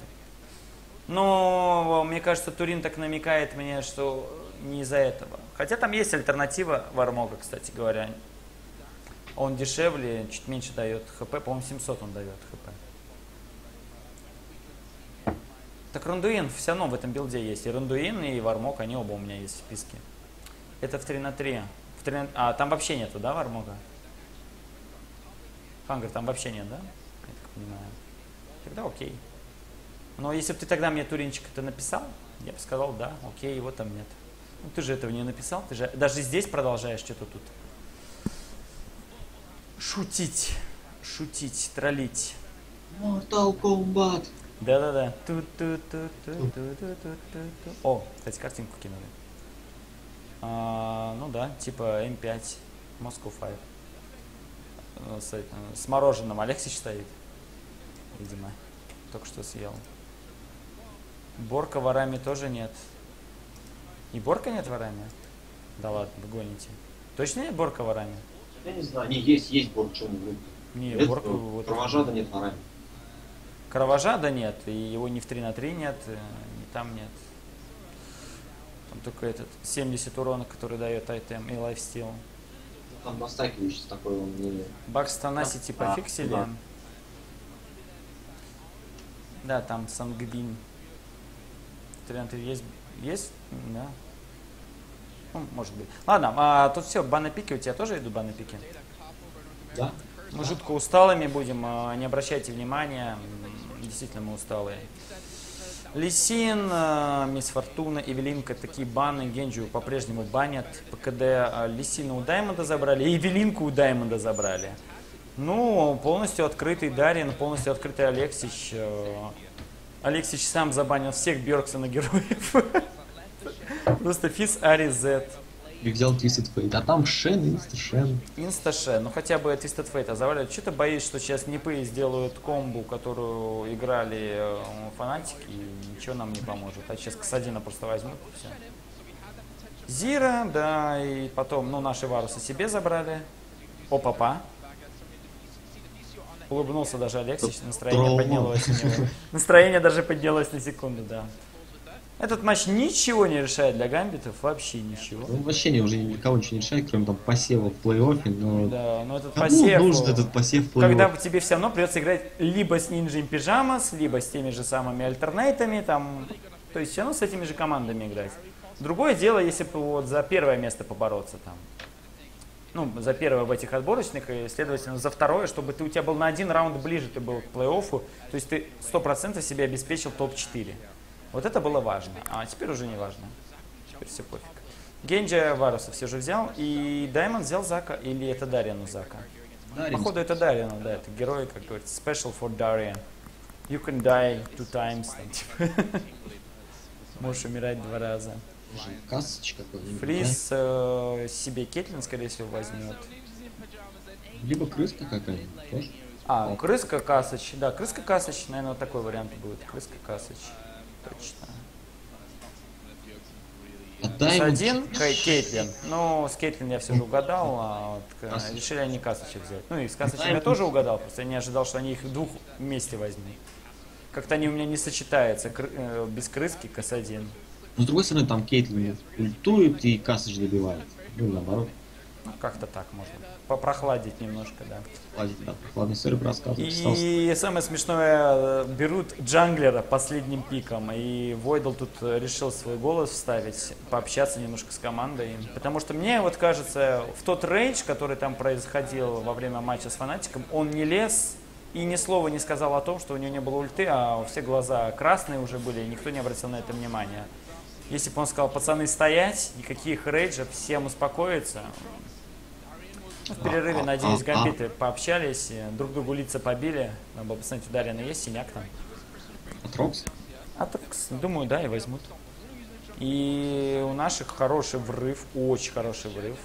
Но мне кажется, Турин так намекает мне, что не из-за этого. Хотя там есть альтернатива Вармога, кстати говоря. Он дешевле, чуть меньше дает HP. По-моему, 700 он дает HP. Так Рандуин все равно в этом билде есть. И Рандуин, и Вармог, они оба у меня есть в списке. Это в 3 на 3. В 3 на- А, там вообще нету, да, Вармога? Хангр, там вообще нет, да? Я так понимаю. Тогда окей. Но если бы ты тогда мне Туринчик это написал, я бы сказал, да, окей, его там нет. Ну ты же этого не написал, ты же даже здесь продолжаешь что-то тут шутить, шутить, троллить. Mortal Kombat. Да-да-да. О, кстати, картинку кинули. А, ну да, типа М5, Moscow 5. Э, С, э, с мороженым Алексич стоит, видимо. Только что съел. Борка в Араме тоже нет. И Борка нет в Араме? Да ладно, вы гоните. Точно нет Борка в Араме? Я не знаю, не, есть, есть Борг, что не Не, Нет, Борка ну, вот... Кровожада нет на раме. Кровожада нет, и его ни в 3 на 3 нет, э, ни там нет. Там только этот 70 урона, который дает айтем и лайфстил. Там на стаке сейчас такой он не... Бакс Танасити А, пофиксили. да. Да, там Сангбин. 3 на 3 есть? Есть? Да. Ну, может быть. Ладно, а тут все, баны пики, у тебя тоже идут баны пики? Да? Мы жутко усталыми будем, а, не обращайте внимания, действительно мы усталые. Лисин, э, Мисс Фортуна, Эвелинка, такие баны, Генджи по-прежнему банят. ПКД э, Лисина у Даймонда забрали, и Эвелинку у Даймонда забрали. Ну, полностью открытый Дарин, полностью открытый Алексич. э, Алексич сам забанил всех Бьорксона героев. Просто Физ Ари Зет. И взял Twisted Fate. А там Шен, Инста Шен. Инста Шен, ну хотя бы Twisted Fate забрали. Что ты боишься, что сейчас Нипы сделают комбу, которую играли э, фанатики, и ничего нам не поможет. А сейчас Касадина просто возьмут и все. Зира, да, и потом, ну, наши варусы себе забрали. О-папа. Улыбнулся даже Алексич, настроение Трома. поднялось у него. Настроение даже поднялось на секунду, да. Этот матч ничего не решает для гамбитов, вообще ничего. Ну, вообще не, уже никого ничего не решает, кроме там посева в плей-оффе, но... Да, но этот Кому посев... нужен этот посев в плей-оффе? когда тебе все равно придется играть либо с Ninja Пижамас, либо с теми же самыми альтернейтами, там, то есть все равно с этими же командами играть. Другое дело, если бы вот за первое место побороться там. Ну, за первое в этих отборочных, и, следовательно, за второе, чтобы ты, у тебя был на один раунд ближе, ты был к плей-оффу, то есть ты 100% себе обеспечил топ-4. Вот это было важно, а теперь уже не важно. Теперь все пофиг. Генджи Варуса все же взял, и Даймонд взял Зака, или это Дарьяну Зака? Дарин. Походу это Дарьяну, да, это герой, как говорится, special for Darian. You can die two times. типа. Можешь умирать два раза. Кассоч какой-нибудь, Фриз э, себе Кетлин, скорее всего, возьмет. Либо крыска какая-нибудь тоже. А, крыска Касыч. Да, крыска Касыч, наверное, вот такой вариант будет. Крыска Касыч. Точно. Плюс один Кей- Кейтлин. Ну, с Кейтлин я все же угадал, а вот, э, Касыч. решили они Касыча взять. Ну и с Касычем я тоже угадал, просто я не ожидал, что они их двух вместе возьмут. Как-то они у меня не сочетаются, кры- э, без крыски Кас-1. Но с другой стороны, там Кейтлин ультует и Кассоч добивает. Ну, наоборот. Ну, как-то так можно. Попрохладить немножко, да. Ладно, да, прохладный сори рассказывал. писал. И самое смешное, э, берут джанглера последним пиком, и Войдл тут решил свой голос вставить, пообщаться немножко с командой. Потому что мне вот кажется, в тот рейдж, который там происходил во время матча с фанатиком, он не лез и ни слова не сказал о том, что у него не было ульты, а все глаза красные уже были, и никто не обратил на это внимания. Если бы он сказал, пацаны, стоять, никаких рейджев, всем успокоиться, в перерыве, надеюсь, гамбиты пообщались, друг другу лица побили. Надо было посмотреть, у есть синяк там. От Рокс? А так, с- думаю, да, и возьмут. И у наших хороший врыв, очень хороший врыв.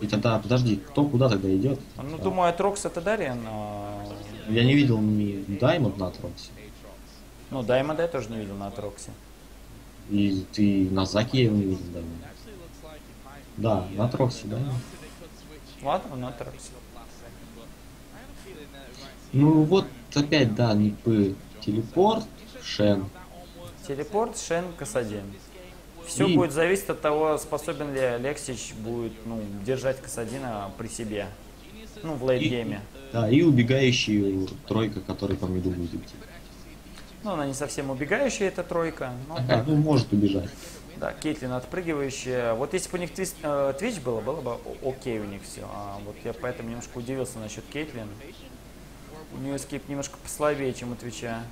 И тогда, подожди, кто куда тогда идет? Ну, Да. думаю, от Рокс это Дарьян. а, Я не видел ни Даймонд на Троксе. Ну, Даймонда я тоже не видел на Атроксе. И ты на Заке его не видел Даймонда. Да, на Троксе, да. На Атроксе. Ну вот опять, да, Нипы. Телепорт, Шен. Телепорт, Шен, Касадин. Все И- будет зависеть от того, способен ли Алексич будет ну, держать Касадина при себе. Ну, в лейтгейме. Да, и убегающий тройка, который по миду будет идти. Ну, она не совсем убегающая, эта тройка. Такая, так. ну, может убежать. Да, Кейтлин отпрыгивающая. Вот если бы у них твист, э, Twitch было, было бы окей у них все. А вот я поэтому немножко удивился насчет Кейтлин. У нее escape немножко послабее, чем у Твича.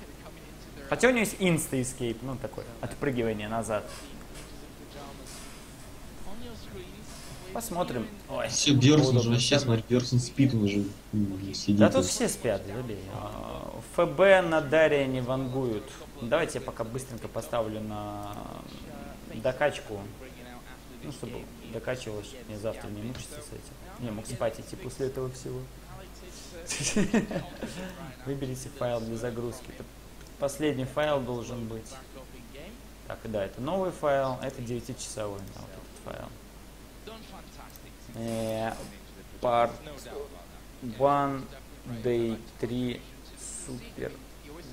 Хотя у нее есть инста escape, ну такой, отпрыгивание назад. Посмотрим. Ой, Все, Бьерсон же вообще, смотри, Бьерсон спит, он уже сидит. Да тут все спят, забей. А, ФБ на Дарья не вангуют. Давайте я пока быстренько поставлю на докачку. Ну, чтобы докачивалось, мне завтра не мучиться с этим. Не, мог спать идти после этого всего. Выберите файл для загрузки. Последний файл должен быть. Так, да, это новый файл, это 9-часовой, да, вот этот файл. Э, Part 1, Day 3, Super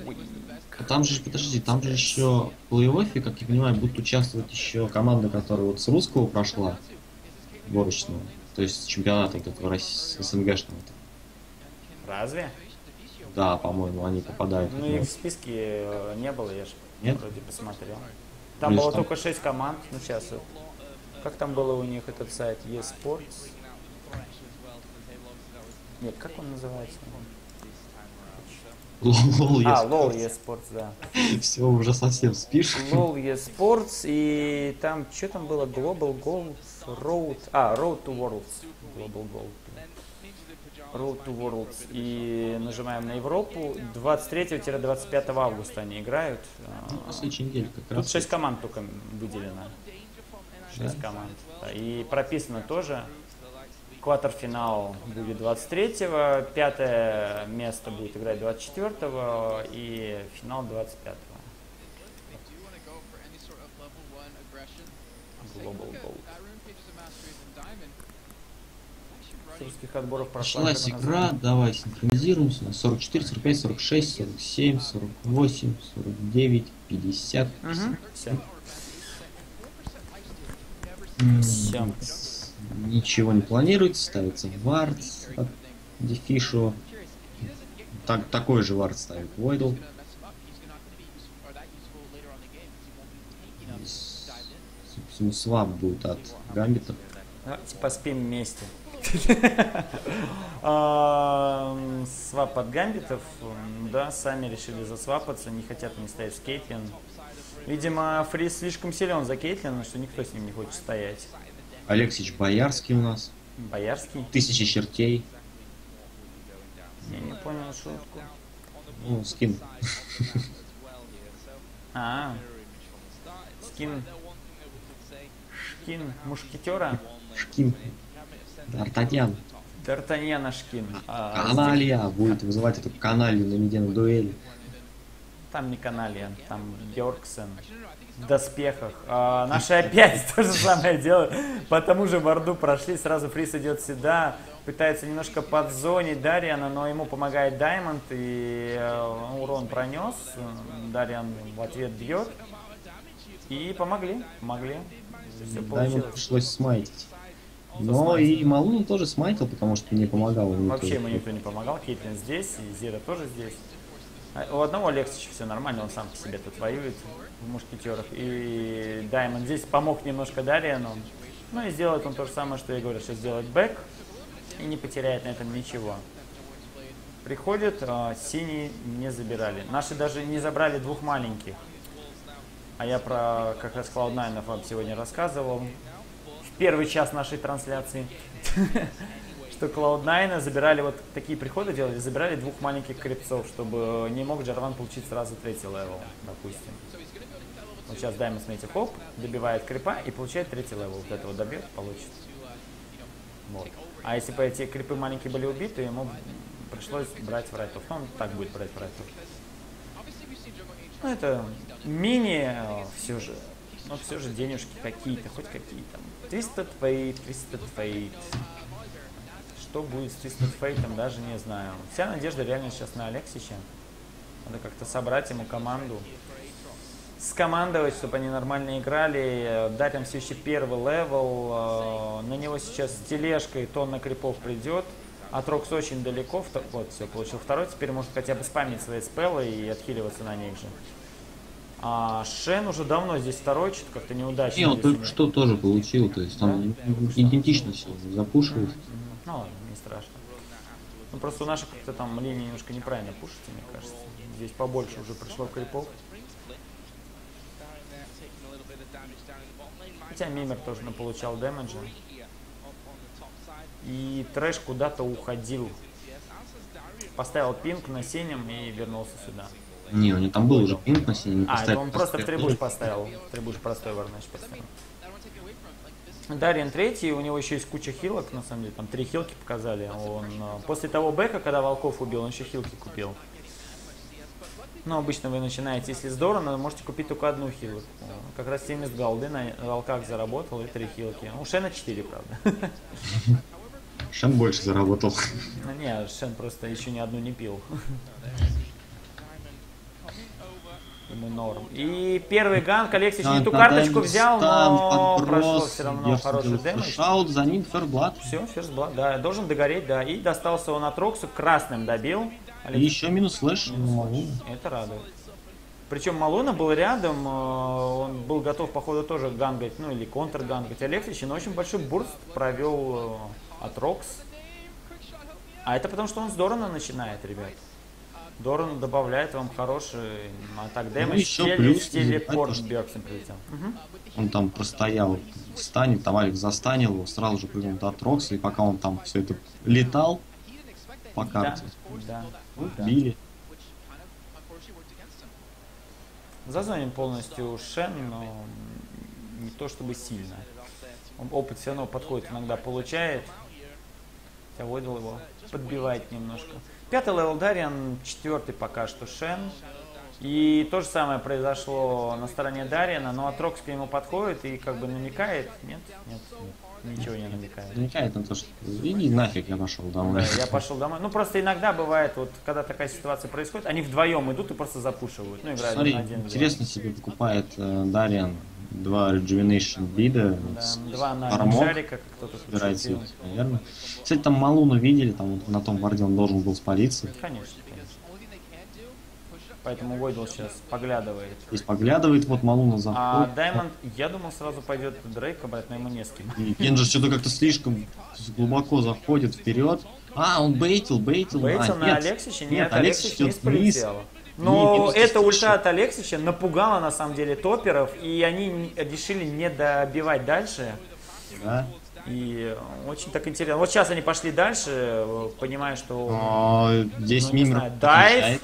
Week. А Там же, подожди, там же еще в плей-оффе, как я понимаю, будут участвовать еще команда, которая вот с русского прошла, сборочного, то есть с чемпионата вот этого СНГшного. Разве? Да, по-моему, они попадают. Ну, их в списке э, не было, я же Нет? вроде посмотрел. Там Или было там- только 6 команд, ну сейчас вот. Как там было у них этот сайт eSports? Нет, как он называется? Лол, А, LoL eSports, да. Все, уже совсем спишь. LoL eSports, и там, что там было? Global Gold Road... А, Road to Worlds. Global Gold. Road to Worlds. И нажимаем на Европу. 23-25 августа они играют. А, На следующей неделе как Тут раз. 6 команд только выделено. 6 Да. команд. И прописано тоже. Квартерфинал будет 23-го, пятое место будет играть 24-го и финал 25-го. Global Gold. С русских отборов прошла. Началась игра, давай синхронизируемся. 44, 45, 46, 47, 48, 49, 50. Мгм, всё. М, Всё. Ничего не планируется, ставится вард от дефишу. Так, такой же вард ставит Войдл. Собственно, swap будет от Гамбита. Давайте поспим вместе. Swap от гамбитов, да, сами решили засвапаться, не хотят они стоять с Кейтлин. Видимо, Фриз слишком силен за Кейтлин, что никто с ним не хочет стоять. Алексич Боярский у нас. Боярский? Тысячи чертей. Я не понял шутку. Ну, скин. А, скин, шкин мушкетера, Шкин. Д'Артаньян. Д'Артаньяна шкин. А, Каналья будет вызывать эту каналью на медиану дуэли. Там не Канальян, там Бьорксен в доспехах. А, наши опять то же самое делают. По тому же борду прошли, сразу Фрис идет сюда, пытается немножко подзонить Дарьяна, но ему помогает Даймонд, и э, урон пронес. Дарьян в ответ бьет. И помогли, помогли. Все Даймонд пришлось смайтить. Но и Малуну тоже смайтил, потому что не помогал. Вообще ему никто не помогал, Кейтлин здесь, и Зира тоже здесь. А У одного Алексича все нормально, он сам по себе тут воюет в мушкетерах. И Даймонд здесь помог немножко Дариану. Ну и сделает он то же самое, что я говорю, что сделать бэк и не потеряет на этом ничего. Приходит, а, синие не забирали. Наши даже не забрали двух маленьких. А я про как раз Cloud9 вам сегодня рассказывал. В первый час нашей трансляции. Что Cloud9 забирали вот такие приходы делали, забирали двух маленьких крипцов, чтобы не мог Джарван получить сразу третий level, допустим. Вот сейчас Даймон, смотрите, хоп, добивает крипа и получает третий level. Вот этого добьет, получит. Вот. А если бы эти крипы маленькие были убиты, ему пришлось брать врайтов. Ну, он так будет брать врайтов. Ну, это мини все же. Но все же денежки какие-то, хоть какие-то. Twisted Fate, Twisted Fate. Что будет с Twisted Fate, даже не знаю. Вся надежда реально сейчас на Алексича. Надо как-то собрать ему команду. Скомандовать, чтобы они нормально играли. Дать им все еще первый левел. э, На него сейчас с тележкой тонна крипов придет. Атрокс очень далеко. Вот, все, получил второй. Теперь может хотя бы спамить свои спеллы и отхиливаться на них же. А Шен уже давно здесь второй, что-то как-то неудачно. Не, он только что тоже получил, то есть там идентично все запушивают. Ну ладно, не страшно. Ну просто у наших как-то там линии немножко неправильно пушите, мне кажется. Здесь побольше уже пришло крипов. Хотя Мимер тоже получал дэмэджа. И трэш куда-то уходил. Поставил пинг на синем и вернулся сюда. Не, у него там был уже пинг на не А, это он просто в трибуш поставил. В трибуш простой варнач поставил. Дарьян третий, у него еще есть куча хилок, на самом деле, там три хилки показали. Он э, после того бэка, когда волков убил, он еще хилки купил. Но обычно вы начинаете, если здорово, можете купить только одну хилку. Как раз 70 голды на волках заработал и три хилки. У Шена 4, правда. Шен больше заработал. Ну не, Шен просто еще ни одну не пил. Ему норм. И первый ганк Алексич не ту карточку взял, но прошел все равно хороший damage. Шаут, за ним first blood. Все, first blood, да, должен догореть, да. И достался он Атроксу, красным добил. И еще минус. Ну, Это радует. Причем Малона был рядом, э, он был готов, походу, тоже гангать, ну или контргангать Алексич, но очень большой burst провел э, от Рокс. А это потому, что он здорово начинает, ребят. Доран добавляет вам хороший атак дэмэдж. Ну, еще плюс телепорт Бёрксен прилетел. Он там простоял в стане, там Алекс застанил его, сразу же прыгнул от Рокса, и пока он там все это летал по карте, да. да. били. Зазонен полностью Шен, но не то чтобы сильно. Он опыт все равно подходит, иногда получает. Хотя его подбивает немножко. Пятый левел Дариан, четвертый пока что Шен. И то же самое произошло на стороне Дариана, но Атрокс к нему подходит и как бы намекает. Нет, нет, нет, ничего не намекает. Намекает на то, что иди нафиг, я пошел домой. Да, я пошел домой. Ну просто иногда бывает, вот когда такая ситуация происходит, они вдвоем идут и просто запушивают. Ну, играют Смотри, один. интересно себе покупает э, Дариан два Rejuvenation бида, Да, с- два на армор. шарика, как кто-то собирается, наверное. Кстати, там Малуна видели, там вот на том борде он должен был спалиться. Конечно, конечно. Поэтому Войдл сейчас поглядывает. Здесь поглядывает, вот Малуна А заходит. Даймонд, я думал, сразу пойдет Дрейк обратно, ему не с кем. И Кенджи что-то как-то слишком глубоко заходит вперед. А, он бейтил, бейтил. Боится а, на нет. Алексича? Нет, Нет, Алексич Алексич идет вниз. Не, Но минус эта десять ульта от Алексича напугала на самом деле топеров, и они не- решили не добивать дальше. Да. И очень так интересно. Вот сейчас они пошли дальше, э, понимая, что... А, здесь Ну, не Мимер дайв.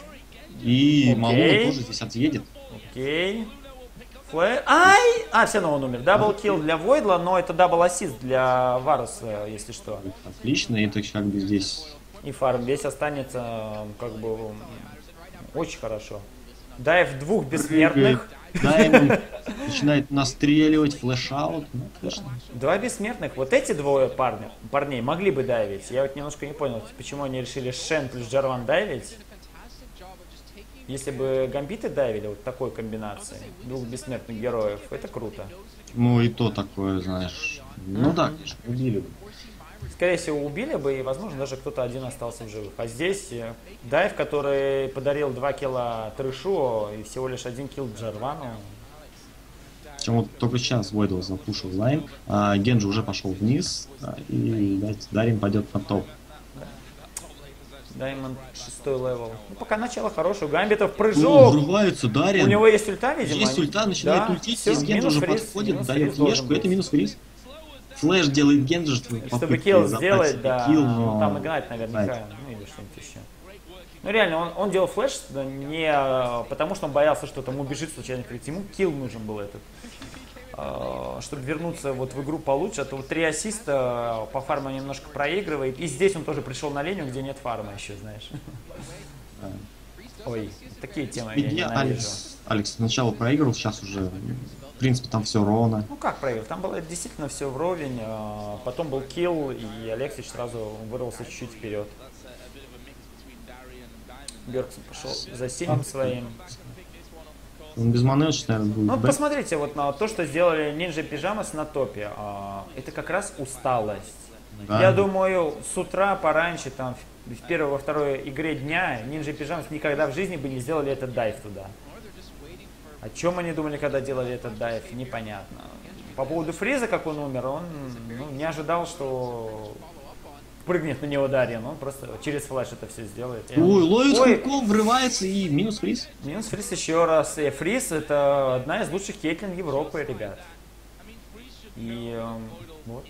И. Малуна тоже здесь отъедет. Окей. Флэ... Ай! А, все равно он умер. Дабл килл для Войдла, но это дабл ассист для Варуса, если что. Отлично, и это как бы здесь... И фарм весь останется как бы очень хорошо. Dive двух бессмертных. Даймонд начинает настреливать, flash out. Ну, отлично. Два бессмертных. Вот эти двое парня, парней могли бы дайвить. Я вот немножко не понял, почему они решили Шен плюс Джарван дайвить. Если бы гамбиты дайвили вот такой комбинации двух бессмертных героев, это круто. Ну и то такое, знаешь. Ну да, конечно, убили бы. Скорее всего, убили бы, и, возможно, даже кто-то один остался в живых. А здесь э, dive, который подарил 2 килла Трэшу и всего лишь один килл Джарвану. Причем вот только сейчас Войдл запушил лайн, а Генджи уже пошел вниз, да, и видать, Дарин пойдет на топ. Даймонд шестой левел. Ну, пока начало хорошее. Гамбитов прыжок. врывается Дарин. У него есть ульта, видимо. Есть ульта, начинает Да, ультить, всё, здесь Генджи уже подходит, дает флешку, это минус фриз. Флэш делает Генджи, чтобы, килл сделать, да. килл, ну, но- там играть наверняка. Ну или что-нибудь еще. Ну реально, он, он делал флеш да, не э, потому, что он боялся, что там убежит случайно крит. Ему килл нужен был этот. Э, Чтобы вернуться вот в игру получше, а то вот три ассиста по фарму немножко проигрывает. И здесь он тоже пришел на линию, где нет фарма еще, знаешь. Ой, такие темы я ненавижу. Алекс, Алекс сначала проигрывал, сейчас уже, принципе, там все ровно. Ну как проиграл? Там было действительно все вровень. э, Потом был килл, и Алексич сразу вырвался чуть-чуть вперед. Бергсон пошел за синим своим. Он без очень, наверное, будет. Ну бэк. посмотрите вот на то, что сделали Ninja Пижамас на топе. А, Это как раз усталость. Да. Я думаю, с утра пораньше, там, в первой, во второй игре дня, Ninja Пижамас никогда в жизни бы не сделали этот дайв туда. О чем они думали, когда делали этот дайв, непонятно. По поводу Фриза, как он умер, он ну, не ожидал, что прыгнет на него Дарьян. Он просто через флеш это все сделает. И он- Ой, ловит Ой, хуков, врывается и минус фриз. Минус Фриз еще раз. И Фриз это одна из лучших кейтлин Европы, ребят. И эм, вот.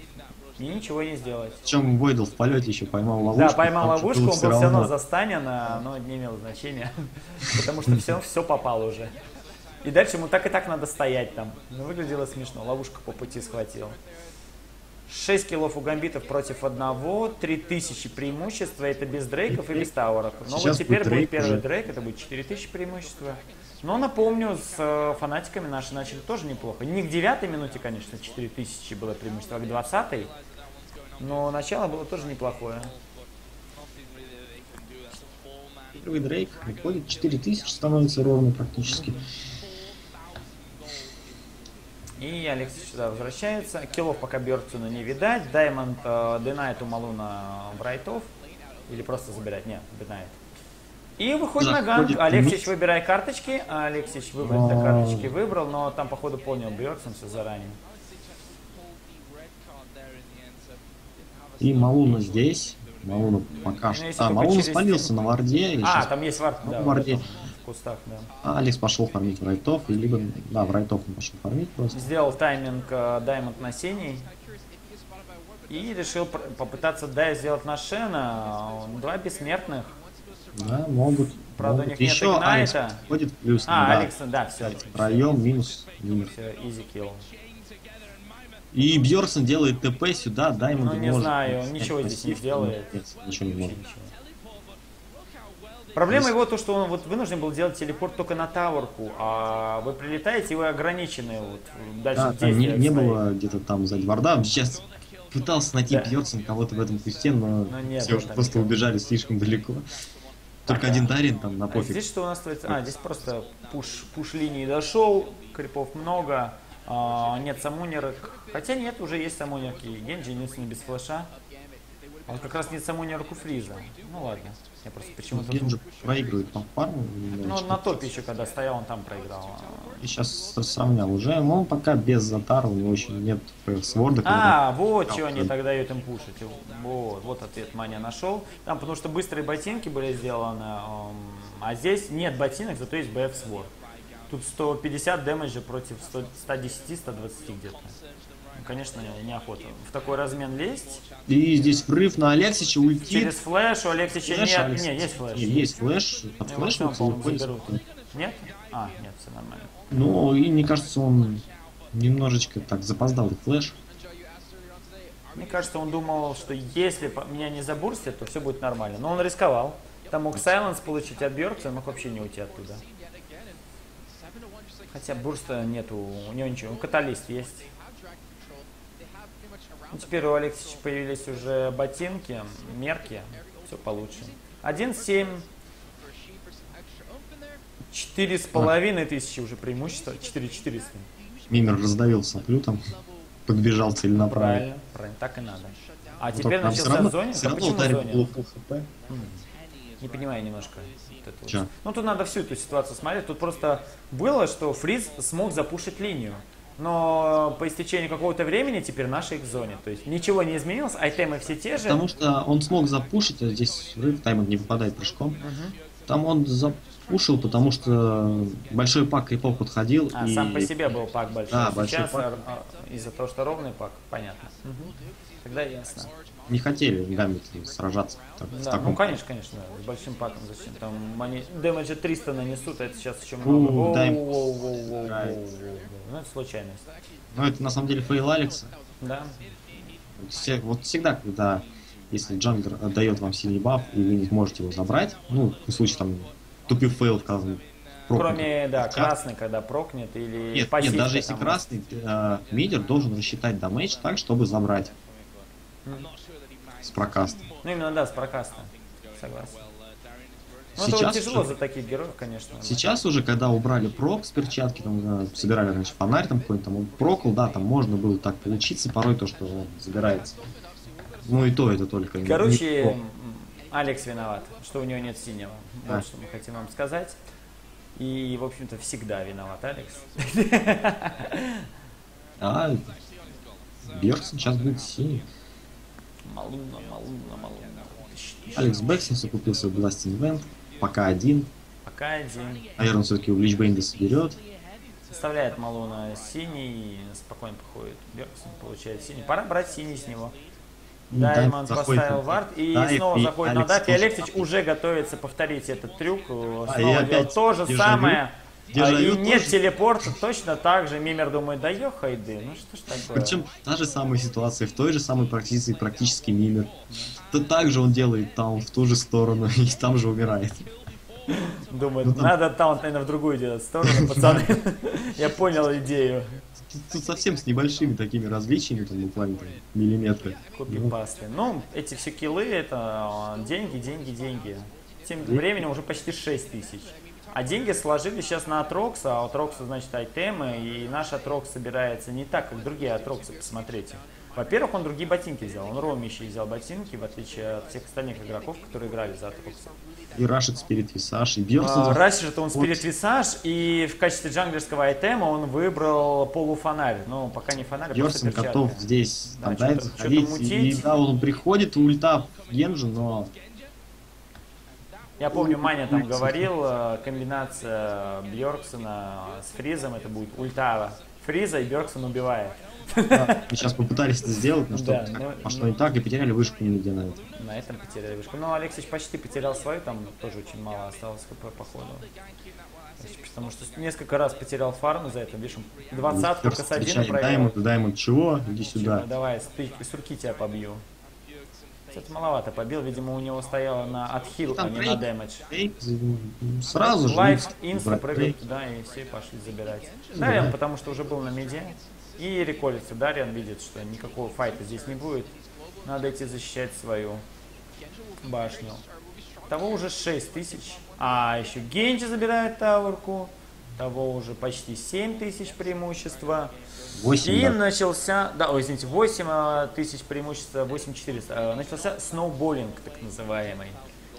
И ничего не сделать. Причем Войдл в полете еще поймал ловушку. Да, поймал ловушку, он был все равно равно. застанен, а, но не имело значения. Потому что все, все попало уже. И дальше ему так и так надо стоять там. Ну, выглядело смешно. Ловушка по пути схватил. 6 киллов у гамбитов против одного, 3000 преимущества, это без дрейков и без тауэров. Но Сейчас вот теперь будет будет первый уже. дрейк, это будет 4000 преимущества. Но напомню, с э, фанатиками наши начали тоже неплохо. Не к 9 минуте, конечно, 4000 было преимущество, а к 20 но начало было тоже неплохое. Первый Дрейк выходит 4000, становится ровно практически. И Алексей сюда возвращается. Киллов пока Бёрксона не видать. Даймонд э, динает у Малуна брайтов. Или просто забирать. Нет, динает. И выходит на ганг. Заходит Алексич, выбирай карточки. А Алексич Вау. для карточки выбрал, но там, походу, понял Бёрксон все заранее. И Малуна здесь. Малуна пока Ну, что... А, Малуна через спалился на варде. А, щас- там есть вард, Ну, да, в вот варде. этом, в кустах, да. А Алекс пошел фармить в райтов, либо... Да, в райтов он пошел фармить просто. Сделал тайминг э, Даймонд на синий. И решил попытаться да, сделать на Шена. Два бессмертных. Да, могут. Правда, у могут. них нет Еще Алекс игнайта. подходит плюс. А, да. Алекс, да, все. Втроем минус мимер. Все, изи килл. И Бьерсон делает ТП сюда, Даймонд Ну, не знаю, он ничего здесь не сделает. Нет, ничего не может. ничего. Проблема его то, что он вот вынужден был делать телепорт только на таворку, а вы прилетаете, и вы ограничены вот дальше Да, там не, не было где-то там сзади варда. Сейчас пытался найти Да. Бьерсон кого-то в этом кусте, но Но нет, все уже просто никого. убежали слишком далеко. Только Ага. один Тарин там на А пофиг. здесь что у нас творится? А, здесь просто пуш, пуш линии дошел, крипов много, а, нет самунерок. Хотя нет, уже есть самунерки. Генджи единственный без флеша. А вот как раз нет самунерок у Фриза. Ну ладно, я просто почему-то... Ген же проигрывает по фарму. Ну, на топе еще, когда стоял, он там проиграл. И сейчас сравнял уже, но он пока без Затара, у него еще нет сворда. А, вот что они Да. тогда дают им пушить. Вот, вот ответ Маня нашел. Там, потому что быстрые ботинки были сделаны, а здесь нет ботинок, зато есть BF свор. Тут 150 дэмэджа против 100 110-120 где-то. Конечно, неохота. В такой размен лезть. И здесь врыв на Алексича, ультит. Через флеш у Алексича Флэш, нет, Алекс- не, есть флеш. Не, есть максимум, по-моему, выходит. заберут. Нет? А, нет, все нормально. Ну, и мне кажется, он немножечко так запоздал флеш. Мне кажется, он думал, что если меня не забурстят, то все будет нормально. Но он рисковал. Там мог сайленс получить от Бьоркса, он мог вообще не уйти оттуда. Хотя бурста нету, у него ничего, каталист есть. Ну, теперь у Алексеевича появились уже ботинки, мерки, все получше. 1.7, четыре с половиной тысячи уже преимущество, 4 400. Мимер раздавил соплю там, подбежал целенаправленно. Правильно, правильно, так и надо. А Ну, теперь начался равно, в зоне? Все Да равно ударит зоне? хп. М, Не понимаю немножко. вот вот. Ну тут надо всю эту ситуацию смотреть. Тут просто было, что Фриз смог запушить линию. Но по истечению какого-то времени теперь наши их в зоне. То есть ничего не изменилось, айтемы все те же. Потому что он смог запушить, а здесь врыв, Таймонд не выпадает прыжком. Мгм. Там он запушил, потому что большой пак крипов подходил. А, и... сам по себе был пак большой. Да, А большой Сейчас пак. а, а, из-за того, что ровный пак, понятно. Мгм. Тогда ясно. Не хотели Гамбит сражаться так, в Да, таком ну конечно, конечно, с большим паком зачем? Там они дэмэджа 300 нанесут, а это сейчас еще много. Воу, дай-. Ну это случайность. Но это на самом деле фейл Алекса. Да. Все- вот всегда, когда если джанглер отдает вам синий баф, и вы не можете его забрать, ну, в случае там тупив фейл, сказано, Кроме, да, Хотя- красный, когда прокнет или Нет, нет, пассивка даже если там. красный, э, мидер должен рассчитать дамейдж так, чтобы забрать с прокаста. Ну именно, да, с прокаста. Согласен. Ну это вот Сейчас тяжело уже- за таких героев, конечно. Сейчас уже, когда убрали прок с перчатки, там, собирали раньше фонарь там какой-то, там он прокол, да, там можно было так получиться порой то, что он забирается. Ну и то это только Короче, Алекс виноват, что у него нет синего. Да. Вот что мы хотим вам сказать. И, в общем-то, всегда виноват Алекс. А Бьерксон сейчас будет синий. Малуна, малуна, малуна. Алекс Бэксинс купил свой Blasting Vent, пока один. Пока один. Наверное, все-таки у Личбейнда соберет. Составляет Малуна синий, спокойно походит. Бергсон получает синий. Пора брать синий с него. Ну, Даймонд заходит поставил на- вард и Дайв, снова и заходит на Алекс дайв. И тоже Алексич уже готовится повторить этот трюк. Снова А, и опять то же дежавю. самое. А, Дежавю и нет телепорта, точно так же. Мимер думает, да ехайды, ну что ж такое. Причем та же самая ситуация, в той же самой практически, практически мимер. То так же он делает таун в ту же сторону и там же умирает. Думает, Ну, там- надо таунт, наверное, в другую делать сторону, пацаны. Я понял идею. Тут, совсем с небольшими такими различиями, там буквально там, миллиметры. Копипасты. Ну, эти все киллы, это э, деньги, деньги, деньги. Тем временем уже почти 6 тысяч. А деньги сложили сейчас на Атрокса, а у Атрокса, значит, айтемы, и наш Атрокс собирается не так, как другие Атроксы, посмотрите. Во-первых, он другие ботинки взял. Он ровнейшие взял ботинки, в отличие от всех остальных игроков, которые играли за Атрокса. И Рашид Спирит Висаж, и Бьерсон. Раньше же он спирит висаж, и в качестве джанглерского айтема он выбрал полуфонарь. Ну, пока не фонарь, а просто Бьерсон перчатка. готов здесь Да, там, что-то- дать что-то заходить. И да, он приходит, ульта в Генжи, но Я помню, Маня там говорил, э, комбинация Бьорксона с Фризом, это будет ульта Фриза, и Бьорксон убивает. да, мы сейчас попытались это сделать, но Да, что но- пошло не так, и потеряли вышку нигде на это. На этом потеряли вышку. Ну, Алексич почти потерял свою, там тоже очень мало осталось хп по ходу. То есть, Потому что несколько раз потерял фарму за это, видишь, двадцатку Бьерсон касадина встречает проиграл. Даймонд, Даймонд чего? Иди Чего, сюда. давай, с, ты- с руки тебя побью. Кстати, маловато побил, видимо, у него стояло на отхил, а не брейк. на дэмэдж. Сразу же. Лайф, инста брейк. туда, и все пошли забирать. Дарьян, потому что уже был на меде. И реколится. Дарьян видит, что никакого файта здесь не будет. Надо идти защищать свою башню. Того уже 6 тысяч. А еще Генджи забирает таверку. Того уже почти 7 тысяч преимущества. Восемь, И да. начался, да, ой, извините, 8 а, тысяч преимущества, 8400. А, Начался сноуболлинг, так называемый.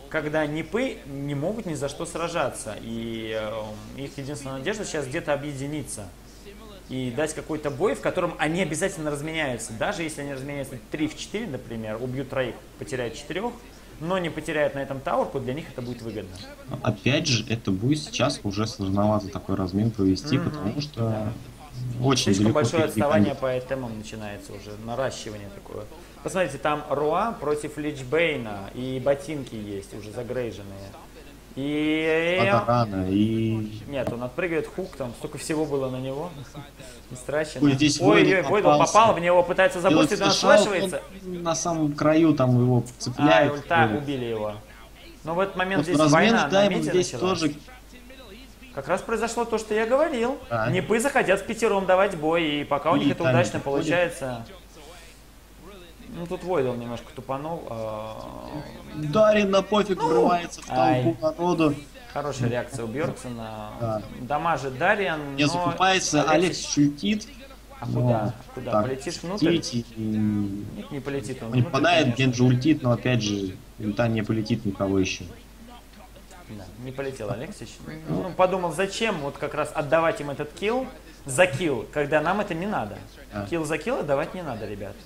Когда непы не могут ни за что сражаться. И э, их единственная надежда сейчас где-то объединиться. И дать какой-то бой, в котором они обязательно разменяются. Даже если они разменяются 3 в 4, например, убьют троих, потеряют четырех, но не потеряют на этом таурку, для них это будет выгодно. Опять же, это будет сейчас уже сложновато такой размен провести, Мгм. потому что очень Слишком далеко большое отставание по темам начинается уже, наращивание такое. Посмотрите, там Руа против Личбейна, и ботинки есть уже загрейженные. И... Надо рано, и... Нет, он отпрыгивает, хук, там столько всего было на него. Не страшно. Ой, здесь ой, ой, Войдл попался. попал в него, пытается Делает запустить, но он он на самом краю там его А, цепляет. ульта, Ой. убили его. Но в этот момент Вот здесь размен война миде здесь началась. тоже Как раз произошло то, что я говорил. Да. Непы захотят в пятером давать бой, и пока у И них это удачно получается. Ну тут Войдл немножко тупанул. а, Дарин на пофиг врывается в толпу народу. Хорошая реакция у Бьорксона. Да. Дамажит Дарьян, Не но закупается, Алекс шультит. А но куда? Куда? так, Полетишь внутрь? и- Нет, не полетит он. Не попадает. Генджи ультит, но опять же, ульта не полетит никого еще. Да, не полетел Алексич. Ну, подумал, зачем вот как раз отдавать им этот килл за килл, когда нам это не надо. Да. Килл за килл отдавать не надо, ребята.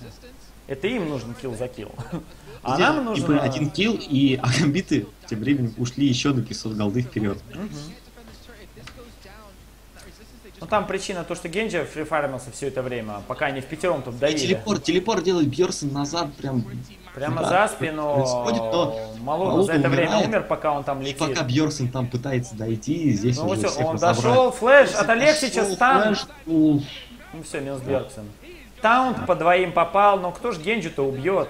Это им нужен килл за килл. А Здесь нам нужно... типа один килл, и а гамбиты тем временем ушли еще на 500 голды вперед. Ну там причина то, что Генджи фрифармился все это время, пока они в пятером тут И давили. телепорт, телепорт делает Бьерсон назад, прям Прямо Да, за спину. происходит, но Малуга за это время умирает. умер, пока он там И летит. пока Бьерсон там пытается дойти, здесь Ну уже всё, всех он разобрали. дошел, flash от Алексича, stun. ну, все, минус Бергсон. Taunt по двоим попал, но кто ж Генджи-то убьет?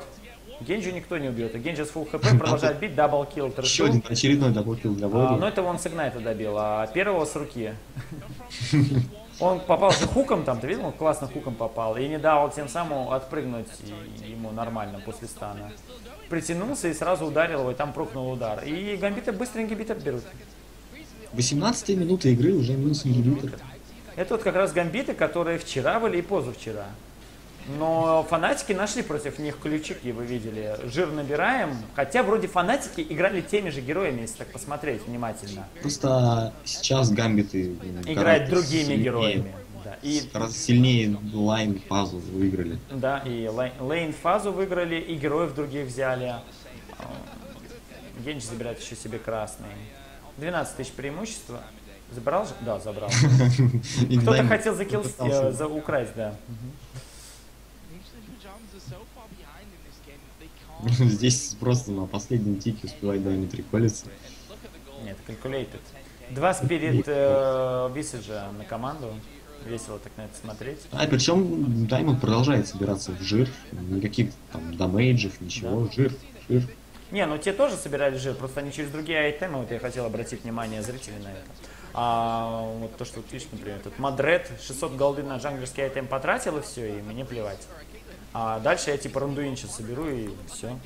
Генджи никто не убьет. И Генджи с full HP продолжает бить, double kill, Еще один очередной double kill для А, Войда. ну это он с Игнайта добил, а первого с руки. Он попал же хуком там, ты видел? Он классно хуком попал. И не дал тем самым отпрыгнуть ему нормально после стана. Притянулся и сразу ударил его, и там прокнул удар. И гамбиты быстро ингибитор берут. 18 минута игры уже минус ингибитор. Это вот как раз гамбиты, которые вчера были и позавчера. Но фанатики нашли против них ключики, вы видели. Жир набираем. Хотя вроде фанатики играли теми же героями, если так посмотреть внимательно. Просто сейчас гамбиты Играют другими сильнее. героями. Да. И, Гораздо сильнее лайн пазл выиграли. да, и лей- лейн фазу выиграли, и героев других взяли. А, Генч забирает еще себе красный. 12 тысяч преимущества. Забрал же? Да, забрал. Кто-то хотел закил, попытался. э, за украсть, да. Здесь просто на последнем тике успевает Даймонд реколиться. Нет, calculated. Два спирит э, на команду. Весело так на это смотреть. А причем Даймонд продолжает собираться в жир. Никаких там дамейджев, ничего. Жир, жир. Не, ну те тоже собирали жир, просто они через другие айтемы, вот я хотел обратить внимание зрителей на это. А вот то, что вот видишь, например, этот Мадред 600 голды на джанглерский айтем потратил и все, и мне плевать. А дальше я типа рандуин сейчас соберу и все.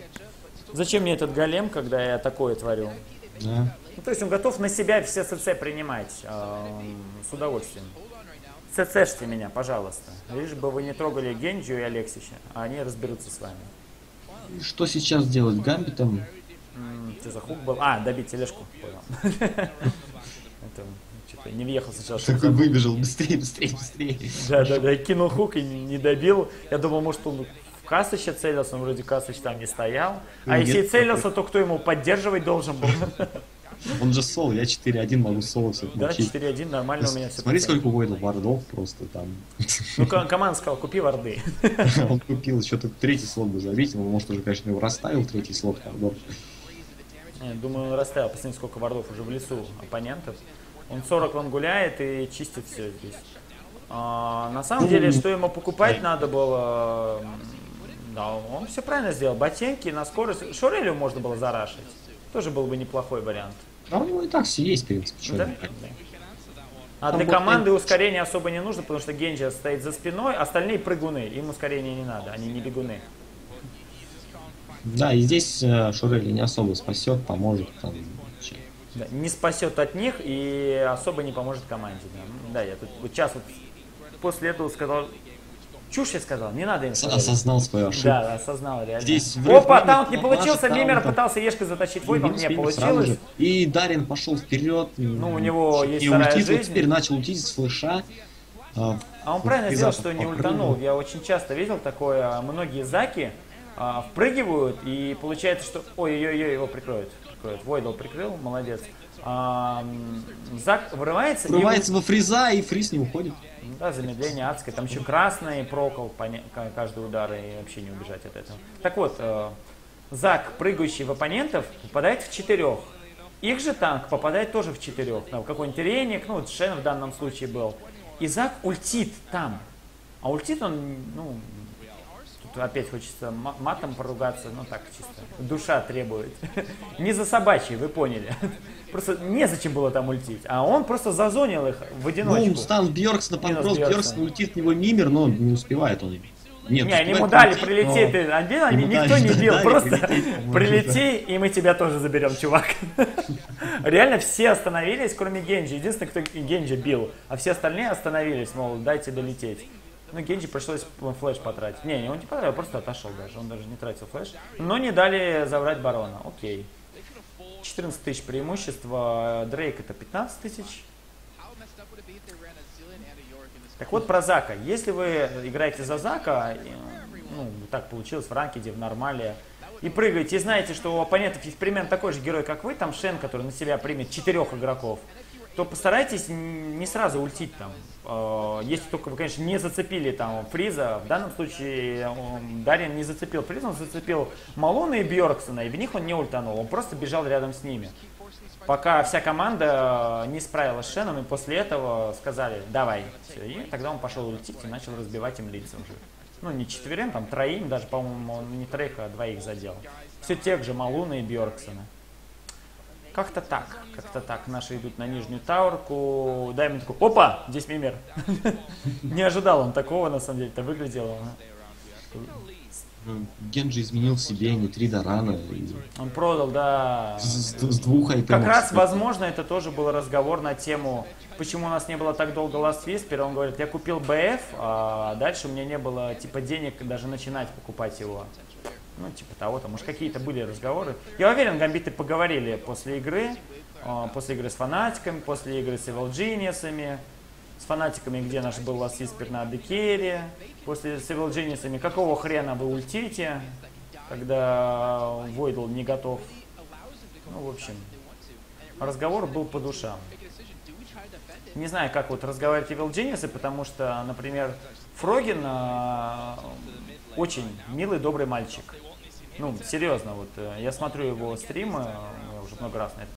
Зачем мне этот голем, когда я такое творю? Да. Ну, то есть он готов на себя все СЦ принимать эм, с удовольствием. ЦЦшьте меня, пожалуйста. Лишь бы вы не трогали Генджи и Алексича, а они разберутся с вами. Что сейчас делать? Гамбитом? М, Что за хук был? А, добить тележку. Понял. Что-то не въехал сначала. Такой за- выбежал, быстрее, быстрее, быстрее. Да, да, да, кинул хук и не добил. Я думал, может, он в Касыча целился, но вроде Касыч там не стоял. А Нет, если и целился, то кто ему поддерживать должен был? Он же соло, я 4-1 могу соло всех Да, мочить. 4-1, нормально у меня все. Смотри, сколько у Войдл вардов просто там. Ну, ко- команда сказала, купи варды. Он купил что-то третий слот бы забить, он, может, уже, конечно, его расставил, третий слот вардов. Думаю, он расставил, посмотри, сколько вардов уже в лесу оппонентов. Он 40 вон гуляет и чистит все здесь. А, на самом деле, что ему покупать надо было... Да, он все правильно сделал. Ботинки на скорость. Шурелю можно было зарашить. Тоже был бы неплохой вариант. А у него и так все есть, в принципе. Да? не- А Там для команды ускорения особо не нужно, потому что Генджи стоит за спиной, остальные прыгуны, им ускорения не надо, они не бегуны. Да, и здесь э, Шурели не особо спасет, поможет там. Да, не спасет от них и особо не поможет команде. Да, М, Да, я тут вот сейчас вот после этого сказал, чушь я сказал, не надо им сказать. Осознал свою ошибку. Да, осознал реально. Здесь Опа, таунт не получился, Мимер пытался Ешкой затащить войну, Минус, не получилось. И Дарин пошел вперед. Ну, у него есть и вторая ультит, вот жизнь. теперь начал ультить с флеша. А, А он правильно сделал, что не ультанул. Я очень часто видел такое. а, Многие заки а, впрыгивают, и получается, что... Ой-ой-ой, его прикроют. Прикроют. Войдл прикрыл, молодец. А, зак врывается, и Врывается во фриза, и фриз не уходит. Да, замедление адское. Там еще красный прокол, поня- ка- каждый удар и вообще не убежать от этого. Так вот, э, Зак, прыгающий в оппонентов, попадает в четырех. Их же танк попадает тоже в четырех. Там какой-нибудь Реник, ну, вот Шен в данном случае был. И Зак ультит там. А ультит он, ну, опять хочется ма- матом поругаться, ну так чисто. Душа требует. Не за собачьи, вы поняли. Просто незачем было там ультить. А он просто зазонил их в одиночку. Ну, стан Бьоркс на панкросс. Бьоркс ультит в него мимер, но не успевает он. Нет, Не, они ему дали прилететь, но- ты один, они никто не бил, дали просто прилететь, прилети, и мы тебя тоже заберем, чувак. Реально все остановились, кроме Генджи. Единственный, кто Генджи бил, а все остальные остановились, мол, дайте долететь. Ну, Генджи пришлось флеш потратить. Не, он не потратил, просто отошел даже, он даже не тратил флеш. Но не дали забрать барона, окей. 14 тысяч преимущества, Дрейк это 15 тысяч. Так вот про Зака. Если вы играете за Зака, ну, так получилось в ранкеде, в нормале, и прыгаете, и знаете, что у оппонентов есть примерно такой же герой, как вы, там Шен, который на себя примет четырех игроков, то постарайтесь не сразу ультить там. Э, Если только вы, конечно, не зацепили там Фриза, в данном случае Дарьян не зацепил Фриза, он зацепил Малона и Бьорксона, и в них он не ультанул, он просто бежал рядом с ними. Пока вся команда не справилась с Шеном, и после этого сказали, давай. Всё, И тогда он пошел ультить и начал разбивать им лица уже. Ну, не четверым, там троим, даже, по-моему, он не троих, а двоих задел. Все тех же Малуна и Бьорксона. Как-то так, как-то так. Наши идут на нижнюю таурку. Дай мне такой, опа, здесь мимер. Не ожидал он такого, на самом деле, это выглядело. Генджи изменил себе не три Дарана. и Он продал, да. С, с- с двух айтемов. Как раз, возможно, это тоже был разговор на тему, почему у нас не было так долго Last Whisper. Он говорит, я купил BF, а дальше у меня не было, типа, денег даже начинать покупать его. Ну, типа того, там, может, какие-то были разговоры. Я уверен, гамбиты поговорили после игры, а, после игры с фанатиками, после игры с Evil Genius'ами, с фанатиками, где наш был Whisper на Адекере, после с Evil Genius'ами, какого хрена вы ультите, когда Войдл не готов. Ну, в общем, разговор был по душам. Не знаю, как вот разговаривать Evil Genius, потому что, например, Фрогин а, очень милый, добрый мальчик. Ну, серьезно, вот э, я смотрю его стримы, э, я уже много раз на это